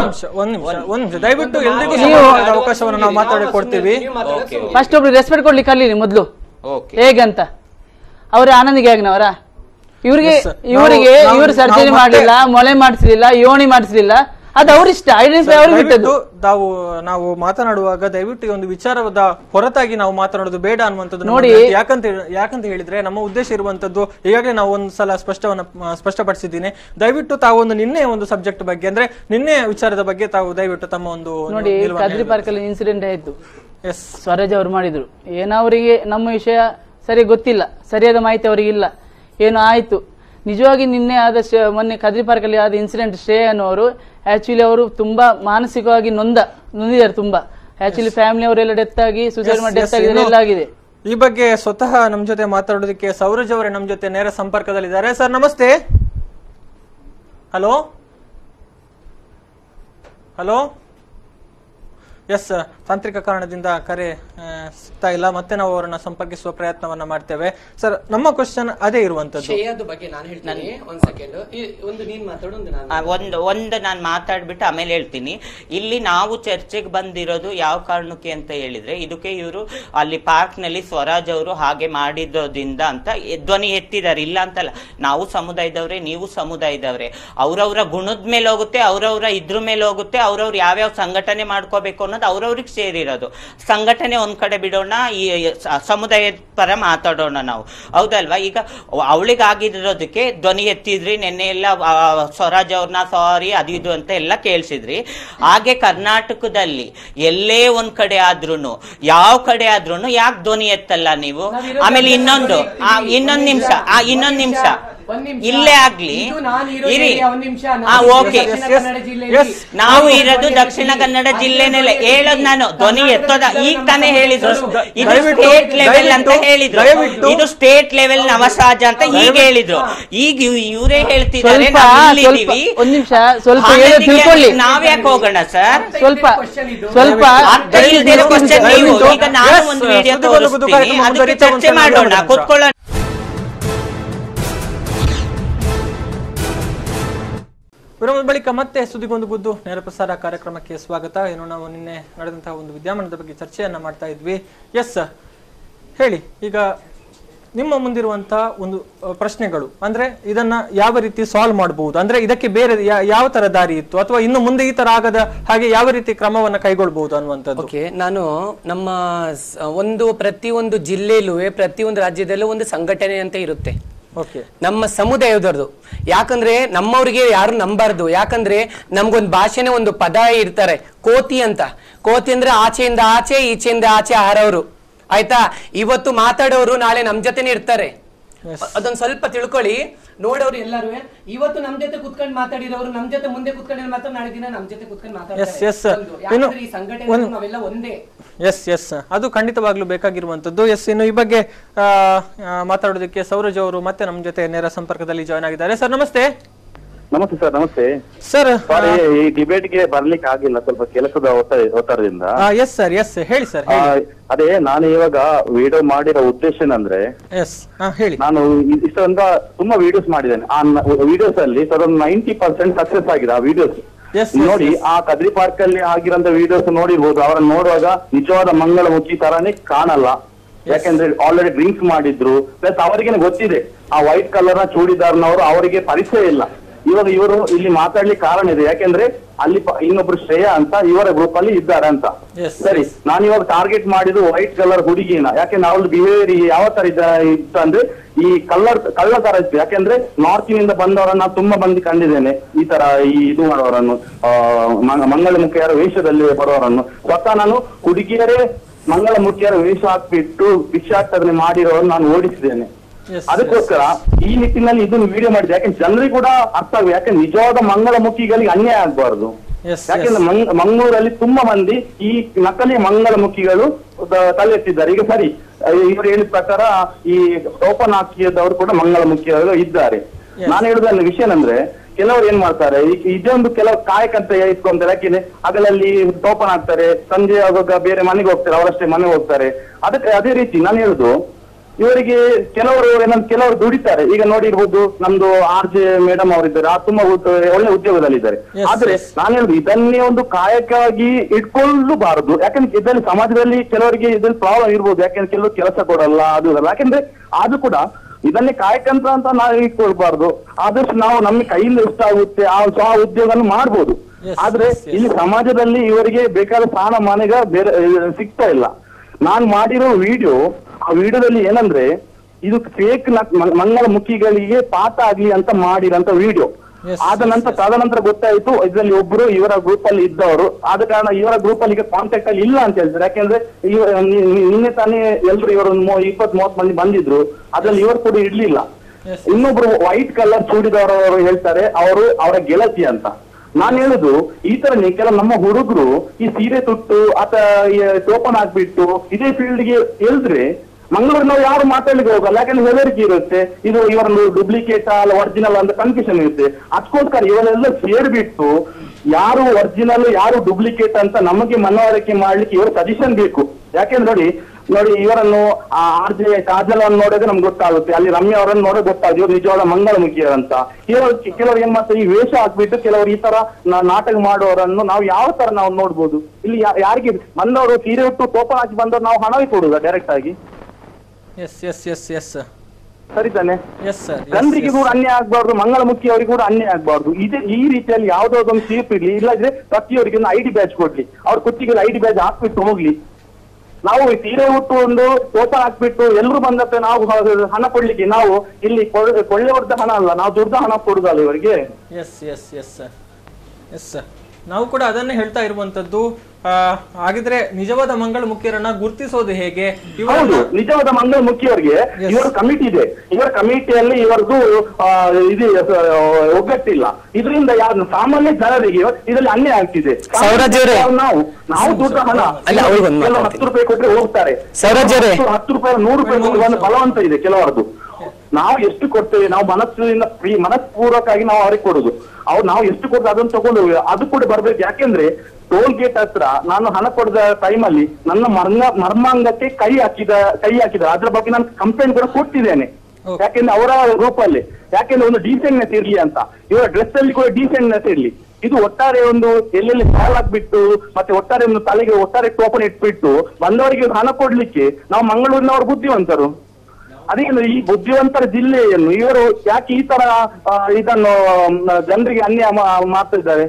Speaker 3: ನಿಮಿಷ, ಒಂದ್
Speaker 1: ನಿಮಿಷ, ಒಂದ್ ನಿಮಿಷ ದಯವಿಟ್ಟು ಎಲ್ರಿಗೂ ಅವಕಾಶವನ್ನು ನಾವು ಮಾತಾಡಿ ಕೊಡ್ತೀವಿ.
Speaker 4: ಫಸ್ಟ್ ಒಬ್ರು ರೆಸ್ಪೆಕ್ಟ್ ಕೊಡ್ಲಿಕ್ಕೆ ಕಲೀರಿ ಮೊದ್ಲು.
Speaker 3: ಓಕೆ
Speaker 4: ಹೇಗಂತ? ಅವ್ರ ಆನಂದಿ ಗ್ಯಾಂಗ್ನವರ ಇವ್ರಿಗೆ ಇವರಿಗೆ
Speaker 1: ನಾವು-
Speaker 4: ಇವ್ರು ಸರ್ಜರಿ ಮಾಡ್ಲಿಲ್ಲ ಮೊಳೆ ಮಾಡಿಸ್ಲಿಲ್ಲ ಯೋಣಿ ಮಾಡಿಸ್ಲಿಲ್ಲ. ಅದು ಅವ್ರಿಷ್ಟ ಐಡೆಂಟಿಫೈ ಅವ್ರಿಗೆ ಬಿಟ್ಟದ್ದು
Speaker 1: ದಯವಿಟ್ಟು ತಾವು ನಾವು ಮಾತನಾಡುವಾಗ ದಯವಿಟ್ಟು ಈ ಒಂದು ವಿಚಾರದ ಹೊರತಾಗಿ ನಾವು ಮಾತನಾಡೋದು ಬೇಡ ಅನ್ನುವಂಥದ್ದು
Speaker 4: ನೋಡಿ.
Speaker 1: ಯಾಕಂತ ಯಾಕಂತ ಹೇಳಿದ್ರೆ ನಮ್ಮ ಉದ್ದೇಶ ಇರುವಂತದ್ದು ಈಗಾಗಲೇ ನಾವು ಒಂದು ಸಲ ಸ್ಪಷ್ಟವನ್ನ ಸ್ಪಷ್ಟಪಡಿಸಿದ್ದೀನಿ. ದಯವಿಟ್ಟು ತಾವು ಒಂದು ನಿನ್ನೆ ಒಂದು ಸಬ್ಜೆಕ್ಟ್ ಬಗ್ಗೆ ಅಂದ್ರೆ ನಿನ್ನೆ ವಿಚಾರದ ಬಗ್ಗೆ ತಾವು ದಯವಿಟ್ಟು ತಮ್ಮ ಒಂದು
Speaker 4: ನೋಡಿ ಕದ್ರಿ ಪಾರ್ಕ್ ಅಲ್ಲಿ ಇನ್ಸಿಡೆಂಟ್ ಆಯ್ತು.
Speaker 1: ಎಸ್.
Speaker 4: ಸ್ವರಾಜ್ ಅವ್ರು ಮಾಡಿದ್ರು. ಏನೋ ಅವರಿಗೆ ನಮ್ಮ ವಿಷಯ ಸರಿ ಗೊತ್ತಿಲ್ಲ ಸರಿಯಾದ ಮಾಹಿತಿ ಅವರಿಗೆ ಇಲ್ಲ ಏನು ಆಯ್ತು. ನಿಜವಾಗಿ ನಿನ್ನೆ ಆದ ಮೊನ್ನೆ ಕದ್ರಿ ಪಾರ್ಕ್ ಅಲ್ಲಿ ಆದ ಇನ್ಸಿಡೆಂಟ್ ಶ್ರೇಯ ಅನ್ನೋರು ಆಕ್ಚುಲಿ ಅವರು ತುಂಬಾ ಮಾನಸಿಕವಾಗಿ ನೊಂದ ನೊಂದಿದ್ದಾರೆ ತುಂಬಾ. ಆಕ್ಚುಲಿ ಫ್ಯಾಮಿಲಿ ಅವರೆಲ್ಲ ಡೆತ್ ಆಗಿ ಸುಸೈಡ್ ಮಾಡಿ ಡೆತ್ ಆಗಿದೆ ಎಲ್ಲ ಆಗಿದೆ.
Speaker 1: ಈ ಬಗ್ಗೆ ಸ್ವತಃ ನಮ್ ಜೊತೆ ಮಾತಾಡೋದಕ್ಕೆ ಸೌರಜ್ ಅವರೇ ನಮ್ ಜೊತೆ ನೇರ ಸಂಪರ್ಕದಲ್ಲಿದ್ದಾರೆ. ಸರ್ ನಮಸ್ತೆ. ಹಲೋ ಹಲೋ ಎಸ್ ತಾಂತ್ರಿಕ ಕಾರಣದಿಂದ ಕರೆ ಆ, ಸಿಗ್ತಾ ಇಲ್ಲ. ಮತ್ತೆ ನಾವು ಅವರನ್ನ ಸಂಪರ್ಕಿಸುವ ಪ್ರಯತ್ನವನ್ನ ಮಾಡ್ತೇವೆ. ಸರ್ ನಮ್ಮ ಕ್ವಶನ್ ಅದೇ ಇರುವಂತದ್ದು.
Speaker 5: ಬಗ್ಗೆ ನಾನು ಹೇಳ್ತೀನಿ. ಒಂದ್ ಸೆಕೆಂಡ್ ಒಂದು ನೀನ್ ಮಾತಾಡು ಒಂದು ನಾನು
Speaker 3: ಒಂದು ಒಂದು ನಾನು ಮಾತಾಡ್ಬಿಟ್ಟು ಆಮೇಲೆ ಹೇಳ್ತೀನಿ. ಇಲ್ಲಿ ನಾವು ಚರ್ಚೆಗೆ ಬಂದಿರೋದು ಯಾವ ಕಾರಣಕ್ಕೆ ಅಂತ ಹೇಳಿದ್ರೆ ಇದಕ್ಕೆ ಇವರು ಅಲ್ಲಿ ಪಾರ್ಕ್ನಲ್ಲಿ ಸ್ವರಾಜ್ ಅವರು ಹಾಗೆ ಮಾಡಿದ್ರೋದ್ರಿಂದ ಅಂತ ಧ್ವನಿ ಎತ್ತಿದ್ದಾರೆ. ಇಲ್ಲ ಅಂತಲ್ಲ ನಾವು ಸಮುದಾಯದವ್ರೆ ನೀವು ಸಮುದಾಯದವ್ರೆ. ಅವ್ರವ್ರ ಗುಣದ ಮೇಲೆ ಹೋಗುತ್ತೆ ಅವ್ರವ್ರ ಇದ್ರ ಮೇಲೆ ಹೋಗುತ್ತೆ ಅವ್ರವ್ರು ಯಾವ್ಯಾವ ಸಂಘಟನೆ ಮಾಡ್ಕೋಬೇಕು ಅನ್ನೋದು ಅವ್ರವ್ರಿಗೆ ಸೇರಿರೋದು. ಸಂಘಟನೆ ಒಂದು ಕಡೆ ಬಿಡೋಣ ಈ ಸಮುದಾಯದ ಪರ ಮಾತಾಡೋಣ ನಾವು. ಹೌದಲ್ವಾ? ಈಗ ಅವಳಿಗೆ ಆಗಿರೋದಕ್ಕೆ ಧ್ವನಿ ಎತ್ತಿದ್ರಿ ನಿನ್ನೆ ಎಲ್ಲ ಸ್ವರಾಜ್ ಅವ್ರನ್ನ ಸಾರಿ ಅದು ಇದು ಅಂತ ಎಲ್ಲ ಕೇಳಿಸಿದ್ರಿ. ಹಾಗೆ ಕರ್ನಾಟಕದಲ್ಲಿ ಎಲ್ಲೇ ಒಂದ್ ಕಡೆ ಆದ್ರೂನು ಯಾವ ಕಡೆ ಆದ್ರೂನು ಯಾಕೆ ಧ್ವನಿ ಎತ್ತಲ್ಲ ನೀವು? ಆಮೇಲೆ ಇನ್ನೊಂದು ಇನ್ನೊಂದು ಇನ್ನೊಂದ್ ನಿಮಿಷ ಆ ಇನ್ನೊಂದ್ ನಿಮಿಷ. ಇಲ್ಲೇ ಆಗ್ಲಿ.
Speaker 5: ಇರೋ.
Speaker 3: ನಾವು ಇರೋದು ದಕ್ಷಿಣ ಕನ್ನಡ ಜಿಲ್ಲೆನಲ್ಲೇ. ಹೇಳೋದ್ ನಾನು. ಧ್ವನಿ ಎತ್ತೋದ? ಈಗ ತಾನೇ ಹೇಳಿದ್ರು. ಇದು ಸ್ಟೇಟ್ ಲೆವೆಲ್ ಅಂತ ಹೇಳಿದ್ರು. ಇದು ಸ್ಟೇಟ್ ಲೆವೆಲ್ ನವಸಾಜ ಅಂತ ಈಗ ಹೇಳಿದ್ರು. ಈಗ ಇವ್- ಇವರೇ ಹೇಳ್ತಿದ್ದಾರೆ ನಾವ್
Speaker 4: ಒಂದ್ ನಿಮಿಷ ಸ್ವಲ್ಪ
Speaker 3: ಹಾಗಾದ್ರೆ
Speaker 4: ತಿಳ್ಕೊಳ್ಳಿ.
Speaker 3: ನಾವ್ಯಾಕೆ ಹೋಗೋಣ ಸರ್
Speaker 4: ಸ್ವಲ್ಪ ಸ್ವಲ್ಪ
Speaker 3: ಅರ್ಥ ಇಲ್ದಿರೋ ಕ್ವಶನ್ ನೀವು. ಈಗ ನಾನು ಒಂದು ವಿಡಿಯೋ
Speaker 1: ಸುದ್ದಿಗೋಲು
Speaker 3: ತೋರಿಸ್ತೀನಿ ಅದಕ್ಕೆ ಚರ್ಚೆ ಮಾಡೋಣ. ಕೂತ್ಕೊಳ್ಳೋಣ.
Speaker 1: ವಿರಾಮದ ಬಳಿಕ ಮತ್ತೆ ಸುದ್ದಿಗೊಂದು ಗುದ್ದು. ನೇರ ಪ್ರಸಾರ ಕಾರ್ಯಕ್ರಮಕ್ಕೆ ಸ್ವಾಗತ. ಏನು, ನಾವು ನಿನ್ನೆ ನಡೆದಂತಹ ಒಂದು ವಿದ್ಯಮಾನದ ಬಗ್ಗೆ ಚರ್ಚೆಯನ್ನ ಮಾಡ್ತಾ ಇದ್ವಿ. ಎಸ್ ಹೇಳಿ, ಈಗ ನಿಮ್ಮ ಮುಂದಿರುವಂತಹ ಒಂದು ಪ್ರಶ್ನೆಗಳು. ಅಂದ್ರೆ ಇದನ್ನ ಯಾವ ರೀತಿ ಸಾಲ್ವ್ ಮಾಡಬಹುದು ಅಂದ್ರೆ ಇದಕ್ಕೆ ಬೇರೆ ಯಾವ ತರ ದಾರಿ ಇತ್ತು? ಅಥವಾ ಇನ್ನು ಮುಂದೆ ಈ ತರ ಆಗದ ಹಾಗೆ ಯಾವ ರೀತಿ ಕ್ರಮವನ್ನ ಕೈಗೊಳ್ಳಬಹುದು ಅನ್ನುವಂಥದ್ದು?
Speaker 5: ನಾನು ನಮ್ಮ ಒಂದು ಪ್ರತಿಯೊಂದು ಜಿಲ್ಲೆಯಲ್ಲೂ ಪ್ರತಿಯೊಂದು ರಾಜ್ಯದಲ್ಲೂ ಒಂದು ಸಂಘಟನೆ ಅಂತ ಇರುತ್ತೆ. ನಮ್ಮ ಸಮುದಾಯದವ್ರದ್ದು ಯಾಕಂದ್ರೆ ನಮ್ಮವ್ರಿಗೆ ಯಾರು ನಂಬಾರ್ದು. ಯಾಕಂದ್ರೆ ನಮ್ಗೊಂದು ಭಾಷೆನೇ ಒಂದು ಪದ ಇರ್ತಾರೆ ಕೋತಿ ಅಂತ. ಕೋತಿ ಅಂದ್ರೆ ಆಚೆಯಿಂದ ಆಚೆ ಈಚೆಯಿಂದ ಆಚೆ ಹಾರೋರು ಆಯ್ತಾ? ಇವತ್ತು ಮಾತಾಡೋರು ನಾಳೆ ನಮ್ ಜೊತೆನೆ ಇರ್ತಾರೆ. ಅದೊಂದು ಸ್ವಲ್ಪ ತಿಳ್ಕೊಳ್ಳಿ. ನೋಡೋರು ಎಲ್ಲರೂ ಇವತ್ತು ನಮ್ ಜೊತೆ ಕುತ್ಕೊಂಡು ಮಾತಾಡಿರೋರು ನಮ್ ಜೊತೆ ಮುಂದೆ ಕುತ್ಕೊಂಡು ಮಾತ್ರ ನಾಳೆ ದಿನ ನಮ್ ಜೊತೆ ಕುತ್ಕೊಂಡು. ಮಾತಾಡ್ತಾರೆ.
Speaker 1: ಇನ್ನು
Speaker 5: ಯಾಕಂದ್ರೆ ಈ ಸಂಘಟನೆ ನಾವೆಲ್ಲ ಒಂದೇ.
Speaker 1: ಎಸ್ ಎಸ್ ಅದು ಖಂಡಿತವಾಗ್ಲೂ ಬೇಕಾಗಿರುವಂತದ್ದು ಎಸ್ ಇನ್ನು ಈ ಬಗ್ಗೆ ಮಾತಾಡೋದಕ್ಕೆ ಸೌರಜ್ ಅವರು ಮತ್ತೆ ನಮ್ಮ ಜೊತೆ ನೇರ ಸಂಪರ್ಕದಲ್ಲಿ ಜಾಯ್ನ್ ಆಗಿದ್ದಾರೆ. ಸರ್ ನಮಸ್ತೆ.
Speaker 6: ನಮಸ್ತೆ ಸರ್ ನಮಸ್ತೆ.
Speaker 1: ಸರ್
Speaker 6: ಸಾರಿ ಈ ಡಿಬೇಟ್ಗೆ ಬರ್ಲಿಕ್ಕೆ ಆಗಿಲ್ಲ ಸ್ವಲ್ಪ ಕೆಲಸದ ಒತ್ತ ಒತ್ತಡದಿಂದ.
Speaker 1: ಎಸ್ ಸರ್ ಎಸ್ ಹೇಳಿ ಸರ್
Speaker 6: ಅದೇ ನಾನು ಇವಾಗ ವಿಡಿಯೋ ಮಾಡಿರೋ ಉದ್ದೇಶ ಏನಂದ್ರೆ
Speaker 1: ಹೇಳಿ.
Speaker 6: ನಾನು ಇಷ್ಟ ಇಷ್ಟೊಂದ ತುಂಬಾ ವಿಡಿಯೋಸ್ ಮಾಡಿದ್ದೇನೆ. ಆ ವಿಡಿಯೋಸ್ ಅಲ್ಲಿ ನೈಂಟಿ ಪರ್ಸೆಂಟ್ ಸಕ್ಸಸ್ ಆಗಿದೆ ಆ ವಿಡಿಯೋಸ್ ನೋಡಿ ಆ ಕದ್ರಿ ಪಾರ್ಕ್ ಅಲ್ಲಿ ಆಗಿರೋ ವಿಡಿಯೋಸ್ ನೋಡಿರ್ಬೋದು. ಅವರನ್ನ ನೋಡುವಾಗ ನಿಜವಾದ ಮಂಗಳ ಮುಚ್ಚಿ ತರಾನೇ ಕಾಣಲ್ಲ. ಯಾಕೆಂದ್ರೆ ಆಲ್ರೆಡಿ ಡ್ರಿಂಕ್ಸ್ ಮಾಡಿದ್ರು. ಪ್ಲಸ್ ಅವರಿಗೆ ಗೊತ್ತಿದೆ ಆ ವೈಟ್ ಕಲರ್ನ ಚೂಡಿದಾರ್ನವರು ಅವರಿಗೆ ಪರಿಚಯ ಇಲ್ಲ. ಇವಾಗ ಇವರು ಇಲ್ಲಿ ಮಾತಾಡ್ಲಿಕ್ಕೆ ಕಾರಣ ಇದೆ. ಯಾಕೆಂದ್ರೆ ಅಲ್ಲಿ ಇನ್ನೊಬ್ರು ಶ್ರೇಯ ಅಂತ ಇವರ ಗ್ರೂಪ್ ಅಲ್ಲಿ ಇದ್ದಾರೆ ಅಂತ. ಸರಿ. ನಾನು ಇವಾಗ ಟಾರ್ಗೆಟ್ ಮಾಡಿದ್ದು ವೈಟ್ ಕಲರ್ ಹುಡುಗಿನ. ಯಾಕೆಂದ್ರೆ ಅವಳ ಬಿಹೇವಿಯರ್ ಯಾವ ತರ ಇದ್ದ ಇತ್ತು ಅಂದ್ರೆ ಈ ಕಲ್ಲರ್ ಕಳ್ಳ ತರ ಇತ್ತು. ಯಾಕೆಂದ್ರೆ ನಾರ್ತಿನಿಂದ ಬಂದವರನ್ನ ನಾನು ತುಂಬಾ ಮಂದಿ ಕಂಡಿದ್ದೇನೆ. ಈ ತರ ಈ ಇದು ಮಾಡೋರನ್ನು ಆ, ಮಂಗಳ ಮುಖ್ಯರ ವೇಷದಲ್ಲಿ ಬರೋರನ್ನು. ಸ್ವತಃ ನಾನು ಹುಡುಗಿಯರೇ ಮಂಗಳ ಮುಖ್ಯರ ವೇಷ ಹಾಕ್ಬಿಟ್ಟು ಭಿಕ್ಷಾಟನೆ ಮಾಡಿರೋರನ್ನು ನಾನು ಓಡಿಸಿದ್ದೇನೆ. ಅದಕ್ಕೋಸ್ಕರ ಈ ನಿಟ್ಟಿನಲ್ಲಿ ಇದನ್ನು ವಿಡಿಯೋ ಮಾಡಿದೆ ಯಾಕಂದ್ರೆ ಜನರಿಗೆ ಕೂಡ ಅರ್ಥ ಆಗ ಯಾಕಂದ್ರೆ ನಿಜವಾದ ಮಂಗಳಮುಖಿಗಳಿಗೆ ಅನ್ಯಾಯ ಆಗ್ಬಾರ್ದು.
Speaker 1: ಯಾಕಂದ್ರೆ
Speaker 6: ಯಾಕೆಂದ್ರೆ ಮಂಗ್- ಮಂಗಳೂರಲ್ಲಿ ತುಂಬಾ ಮಂದಿ ಈ ನಕಲಿ ಮಂಗಳಮುಖಿಗಳು ಮುಖಿಗಳು ತಲೆ ಎತ್ತಿದ್ದಾರೆ ಈಗ ಸರಿ ಇವರು ಹೇಳಿದ ಪ್ರಕಾರ ಈ ಟೋಪನ್ ಹಾಕಿದವರು ಕೂಡ ಮಂಗಳಮುಖಿಗಳು ಇದ್ದಾರೆ.
Speaker 1: Yes.
Speaker 6: ನಾನು ಹೇಳುದನ್ನ ವಿಷಯ ಏನಂದ್ರೆ ಕೆಲವರು ಏನ್ ಮಾಡ್ತಾರೆ ಇದೊಂದು ಕೆಲವು ಕಾಯಕಂತ ಇಟ್ಕೊಂತಾರೆ ಯಾಕೆಂದ್ರೆ ಹಗಲಲ್ಲಿ ಟೋಪನ್ ಹಾಕ್ತಾರೆ ಸಂಜೆ ಆಗುವಾಗ ಬೇರೆ ಮನೆಗೆ ಹೋಗ್ತಾರೆ ಅವರಷ್ಟೇ ಮನೆಗೆ ಹೋಗ್ತಾರೆ. ಅದಕ್ಕೆ ಅದೇ ರೀತಿ ನಾನು ಹೇಳುದು ಇವರಿಗೆ ಕೆಲವರು ಏನಂತ ಕೆಲವರು ದುಡಿತಾರೆ. ಈಗ ನೋಡಿರ್ಬೋದು ನಮ್ದು ಆರ್ ಜೆ ಮೇಡಮ್ ಅವರಿದ್ದಾರೆ. ಆ ತುಂಬಾ ಒಳ್ಳೆ ಉದ್ಯೋಗದಲ್ಲಿದ್ದಾರೆ. ಆದ್ರೆ. ನಾನು ಹೇಳುದು ಇದನ್ನೇ ಒಂದು ಕಾಯಕವಾಗಿ ಇಟ್ಕೊಳ್ಳಬಾರದು. ಯಾಕಂದ್ರೆ ಇದರಲ್ಲಿ ಸಮಾಜದಲ್ಲಿ ಕೆಲವರಿಗೆ ಇದ್ರಲ್ಲಿ ಪ್ರಾಬ್ಲಮ್ ಇರ್ಬೋದು. ಯಾಕಂದ್ರೆ ಕೆಲವರು ಕೆಲಸ ಕೊಡಲ್ಲ ಅದು ಯಾಕಂದ್ರೆ ಆದ್ರೂ ಕೂಡ ಇದನ್ನೇ ಕಾಯಕಂತ್ರ ಅಂತ ನಾವು ಇಟ್ಕೊಳ್ಬಾರ್ದು. ಆದಷ್ಟು ನಾವು ನಮ್ಮ ಕೈಯಿಂದ ಎಷ್ಟಾಗುತ್ತೆ ಆ ಸ್ವ ಉದ್ಯೋಗವನ್ನು ಮಾಡ್ಬೋದು. ಆದ್ರೆ. ಇಲ್ಲಿ ಸಮಾಜದಲ್ಲಿ ಇವರಿಗೆ ಬೇಕಾದ ಸ್ಥಾನ ಮಾನಗ ಬೇರೆ ಸಿಗ್ತಾ ಇಲ್ಲ. ನಾನ್ ಮಾಡಿರೋ ವಿಡಿಯೋ ಆ ವಿಡಿಯೋದಲ್ಲಿ ಏನಂದ್ರೆ ಇದು ಫೇಕ್ ಮಂಗಳ ಮುಖಿಗಳಿಗೆ ಪಾಠ ಆಗ್ಲಿ ಅಂತ ಮಾಡಿರಂತ ವಿಡಿಯೋ ಆದ ನಂತರ. ತದನಂತರ ಗೊತ್ತಾಯ್ತು ಇದರಲ್ಲಿ ಒಬ್ರು ಇವರ ಗ್ರೂಪ್ ಅಲ್ಲಿ ಇದ್ದವರು. ಆದ ಕಾರಣ ಇವರ ಗ್ರೂಪ್ ಅಲ್ಲಿ ಈಗ ಕಾಂಟ್ಯಾಕ್ಟ್ ಅಲ್ಲಿ ಇಲ್ಲ ಅಂತ ಹೇಳ್ತಾರೆ. ಯಾಕೆಂದ್ರೆ ನಿನ್ನೆ ತಾನೇ ಎಲ್ರು ಇವರು ಇಪ್ಪತ್ ಮೂವತ್ ಮಂದಿ ಬಂದಿದ್ರು. ಅದ್ರಲ್ಲಿ ಇವರು ಕೂಡ ಇರ್ಲಿಲ್ಲ. ಇನ್ನೊಬ್ರು ವೈಟ್ ಕಲರ್ ಚೂಡಿದವರು ಹೇಳ್ತಾರೆ ಅವರು ಅವರ ಗೆಳತಿ ಅಂತ. ನಾನ್ ಹೇಳುದು, ಈ ತರ ಕೆಲವು ನಮ್ಮ ಹುಡುಗರು ಈ ಸೀರೆ ತುಟ್ಟು ಅಥವಾ ಟೋಪನ್ ಹಾಕ್ಬಿಟ್ಟು ಇದೇ ಫೀಲ್ಡ್ಗೆ ಹೇಳಿದ್ರೆ ಮಂಗಳೂರು ನಾವು ಯಾರು ಮಾತಾಡ್ಲಿಕ್ಕೆ ಹೋಗಲ್ಲ, ಯಾಕಂದ್ರೆ ಹೆದರಿಕೆ ಇರುತ್ತೆ. ಇದು ಇವರೊಂದು ಡೂಪ್ಲಿಕೇಟ್ ಅಲ್ಲ ಒರಿಜಿನಲ್ ಅಂತ ಕನ್ಫ್ಯೂಷನ್ ಇರುತ್ತೆ. ಅದಕ್ಕೋಸ್ಕರ ಇವರೆಲ್ಲ ಸೇರ್ಬಿಟ್ಟು ಯಾರು ಒರಿಜಿನಲ್ ಯಾರು ಡೂಪ್ಲಿಕೇಟ್ ಅಂತ ನಮಗೆ ಮನವರಿಕೆ ಮಾಡ್ಲಿಕ್ಕೆ ಇವರು ಸಜೆಷನ್ ಬೇಕು. ಯಾಕೆಂದ್ರೆ ನೋಡಿ ನೋಡಿ ಇವರನ್ನು ಆರ್ ಜೆ ನೋಡಿದ್ರೆ ನಮ್ಗೆ ಗೊತ್ತಾಗುತ್ತೆ. ಅಲ್ಲಿ ರಮ್ಯ ಅವರನ್ನು ನೋಡೋದು ಗೊತ್ತಾಗುತ್ತೆ. ಇವರು ನಿಜವಾದ ಮಂಗಳಮುಖಿಯರು ಅಂತ. ಕೆಲವರು ಕೆಲವರು ಏನ್ ಮಾಡ್ತಾರೆ ಈ ವೇಷ ಹಾಕ್ಬಿಟ್ಟು ಕೆಲವರು ಈ ತರ ನಾಟಕ ಮಾಡುವವರನ್ನು ನಾವು ಯಾವ ತರ ನಾವು ನೋಡ್ಬೋದು? ಇಲ್ಲಿ ಯಾರಿಗೆ ಬಂದವರು ಸೀರೆ ಉಟ್ಟು ಕೋಪ ಹಾಕಿ ಬಂದವರು ನಾವು ಹಣವೇ ಕೊಡುದ ಡೈರೆಕ್ಟ್ ಆಗಿ?
Speaker 1: ಎಸ್ ಎಸ್ ಎಸ್ ಎಸ್
Speaker 6: ಸರಿ ತಾನೆ. ಜನರಿಗೆ ಕೂಡ ಅನ್ಯಾಯ ಆಗ್ಬಾರ್ದು ಮಂಗಳಮುಖಿ ಅವರಿಗೆ ಕೂಡ ಅನ್ಯಾಯ ಆಗ್ಬಾರ್ದು. ಇದೇ ಈ ರೀತಿಯಲ್ಲಿ ಯಾವ್ದಾವ್ದೊಂದು ತೀರ್ಪು ಇರ್ಲಿ ಇಲ್ಲದ್ರೆ ಪ್ರತಿಯವರಿಗೆ ಒಂದು ಐಡಿ ಬ್ಯಾಚ್ ಕೊಡ್ಲಿ. ಅವ್ರ ಕುತ್ತಿಗೆ ಐಡಿ ಬ್ಯಾಚ್ ಹಾಕ್ಬಿಟ್ಟು ಹೋಗ್ಲಿ. ನಾವು ಸೀರೆ ಉಟ್ಟು ಒಂದು ಕೋಪ ಹಾಕ್ಬಿಟ್ಟು ಎಲ್ಲರೂ ಬಂದತ್ತೆ ನಾವು ಹಣ ಕೊಡ್ಲಿಕ್ಕೆ. ನಾವು ಇಲ್ಲಿ ಕೊಳ್ಳೆ ಹಣ ಅಲ್ಲ, ನಾವು ದುಡ್ದ ಹಣ ಕೊಡುದಲ್ಲ ಇವರಿಗೆ.
Speaker 1: ಎಸ್ ಎಸ್ ಎಸ್ ಎಸ್ ನಾವು ಕೂಡ ಅದನ್ನೇ ಹೇಳ್ತಾ ಇರುವಂತದ್ದು ಹಾಗಿದ್ರೆ ನಿಜವಾದ ಮಂಗಳ ಮುಖ್ಯರನ್ನ ಗುರುತಿಸೋದು ಹೇಗೆ?
Speaker 6: ಹೌದು ನಿಜವಾದ ಮಂಗಳ ಮುಖಿಯವರಿಗೆ. ಇವರ ಕಮಿಟಿ ಇದೆ. ಇವರ ಕಮಿಟಿಯಲ್ಲಿ ಇವರದು ಆ, ಇದು ಒಗ್ಗಟ್ಟಿಲ್ಲ. ಇದರಿಂದ ಯಾರು ಸಾಮಾನ್ಯ ಜನರಿಗೆ ಇದರಲ್ಲಿ ಅನ್ಯಾಯ ಆಗ್ತಿದೆ. ನಾವು ನಾವು ದುಡ್ಡ ಹಣ. ಹತ್ತು ರೂಪಾಯಿ ಕೊಟ್ಟರೆ ಹೋಗ್ತಾರೆ. ಹತ್ತು- ರೂಪಾಯಿ ನೂರು ರೂಪಾಯಿ ಕೊಡುವ ಒಂದು ಬಲವಂತ ಇದೆ ಕೆಲವರದ್ದು. ನಾವು ಎಷ್ಟು ಕೊಡ್ತೇವೆ? ನಾವು ಮನಸ್ಸಿನಿಂದ ಫ್ರೀ ಮನಸ್ಪೂರ್ವಕವಾಗಿ ನಾವು ಅವ್ರಿಗೆ ಕೊಡುದು. ಅವ್ರು ನಾವು ಎಷ್ಟು ಕೊಡ್ತಾ ಅದನ್ನು ತಗೊಂಡು ಅದು ಕೂಡ ಬರ್ಬೇಕು. ಯಾಕೆಂದ್ರೆ ಟೋಲ್ ಗೇಟ್ ಹತ್ರ ನಾನು ಹಣ ಕೊಡದ ಟೈಮಲ್ಲಿ ನನ್ನ ಮರ್ಮ ಮರ್ಮಾಂಗಕ್ಕೆ ಕೈ ಹಾಕಿದ ಕೈ ಹಾಕಿದ. ಅದ್ರ ಬಗ್ಗೆ ನಾನು ಕಂಪ್ಲೇಂಟ್ ಕೂಡ ಕೊಟ್ಟಿದ್ದೇನೆ. ಯಾಕೆಂದ್ರೆ ಅವರ ರೂಪಲ್ಲಿ. ಅಲ್ಲಿ ಯಾಕೆಂದ್ರೆ ಒಂದು ಡೀಸೆಂಟ್ನೆಸ್ ಇರ್ಲಿ ಅಂತ. ಇವರ ಡ್ರೆಸ್ ಅಲ್ಲಿ ಕೂಡ ಡೀಸೆಂಟ್ನೆಸ್ ಇರ್ಲಿ. ಇದು ಒಟ್ಟಾರೆ ಒಂದು ಎಲ್ಲೆಲ್ಲಿ ಸಾಲ್ ಹಾಕ್ಬಿಟ್ಟು ಮತ್ತೆ ಒಟ್ಟಾರೆ ಒಂದು ತಲೆಗೆ ಒಟ್ಟಾರೆ ಟೋಪನ್ ಇಟ್ಬಿಟ್ಟು ಬಂದವರಿಗೆ ಹಣ ಕೊಡ್ಲಿಕ್ಕೆ ನಾವು ಮಂಗಳೂರಿನವರು ಬುದ್ಧಿವಂತರು. ಅದಕ್ಕೆ ಈ ಬುದ್ಧಿವಂತರ ಜಿಲ್ಲೆಯನ್ನು ಇವರು ಯಾಕೆ ಈ ತರ ಇದನ್ನು ಜನರಿಗೆ ಅನ್ಯಾಯ ಮಾಡ್ತಾ ಇದ್ದಾರೆ?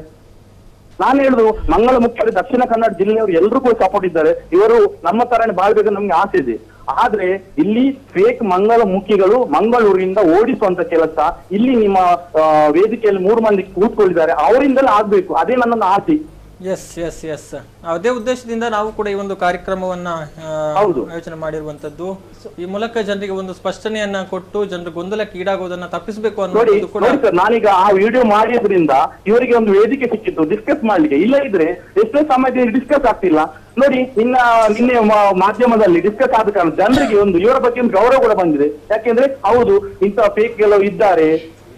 Speaker 6: ನಾನು ಹೇಳುದು ಮಂಗಳ ಮುಖ್ಯರು ದಕ್ಷಿಣ ಕನ್ನಡ ಜಿಲ್ಲೆಯವರು ಎಲ್ಲರೂ ಕೂಡ ಸಪೋರ್ಟ್ ಇದ್ದಾರೆ. ಇವರು ನಮ್ಮ ತರನೇ ಬಾಳ್ಬೇಕು ನಮ್ಗೆ ಆಸೆ ಇದೆ. ಆದ್ರೆ ಇಲ್ಲಿ ಫೇಕ್ ಮಂಗಳ ಮುಖಿಗಳು ಮಂಗಳೂರಿನಿಂದ ಓಡಿಸುವಂತ ಕೆಲಸ ಇಲ್ಲಿ ನಿಮ್ಮ ವೇದಿಕೆಯಲ್ಲಿ ಮೂರು ಮಂದಿ ಕೂತ್ಕೊಂಡಿದ್ದಾರೆ. ಅವರಿಂದಲೇ ಆಗ್ಬೇಕು. ಅದೇ ನನ್ನ ಆಸೆ.
Speaker 1: ಎಸ್ ಎಸ್ ಎಸ್ ಅದೇ ಉದ್ದೇಶದಿಂದ ನಾವು ಕೂಡ ಈ ಒಂದು ಕಾರ್ಯಕ್ರಮವನ್ನ. ಆಯೋಜನೆ ಮಾಡಿರುವಂತದ್ದು. ಈ ಮೂಲಕ ಜನರಿಗೆ ಒಂದು ಸ್ಪಷ್ಟನೆಯನ್ನ ಕೊಟ್ಟು ಜನರು ಗೊಂದಲಕ್ಕೆ ಈಡಾಗುವುದನ್ನ ತಪ್ಪಿಸಬೇಕು ಅನ್ನೋದು
Speaker 6: ನಾನೀಗ ಆ ವಿಡಿಯೋ ಮಾಡಿದ್ರಿಂದ ಇವರಿಗೆ ಒಂದು ವೇದಿಕೆ ಸಿಕ್ಕಿತ್ತು ಡಿಸ್ಕಸ್ ಮಾಡ್ಲಿಕ್ಕೆ. ಇಲ್ಲ ಇದ್ರೆ ಎಷ್ಟೋ ಸಮಯದಿಂದ ಡಿಸ್ಕಸ್ ಆಗ್ತಿಲ್ಲ. ನೋಡಿ ನಿನ್ನ ನಿನ್ನೆ ಮಾಧ್ಯಮದಲ್ಲಿ ಡಿಸ್ಕಸ್ ಆದ ಕಾರಣ ಜನರಿಗೆ ಒಂದು ಇವರ ಬಗ್ಗೆ ಒಂದು ಗೌರವ ಕೂಡ ಬಂದಿದೆ. ಯಾಕೆಂದ್ರೆ ಹೌದು ಇಂತಹ ಫೇಕ್ ಕೆಲವು ಇದ್ದಾರೆ.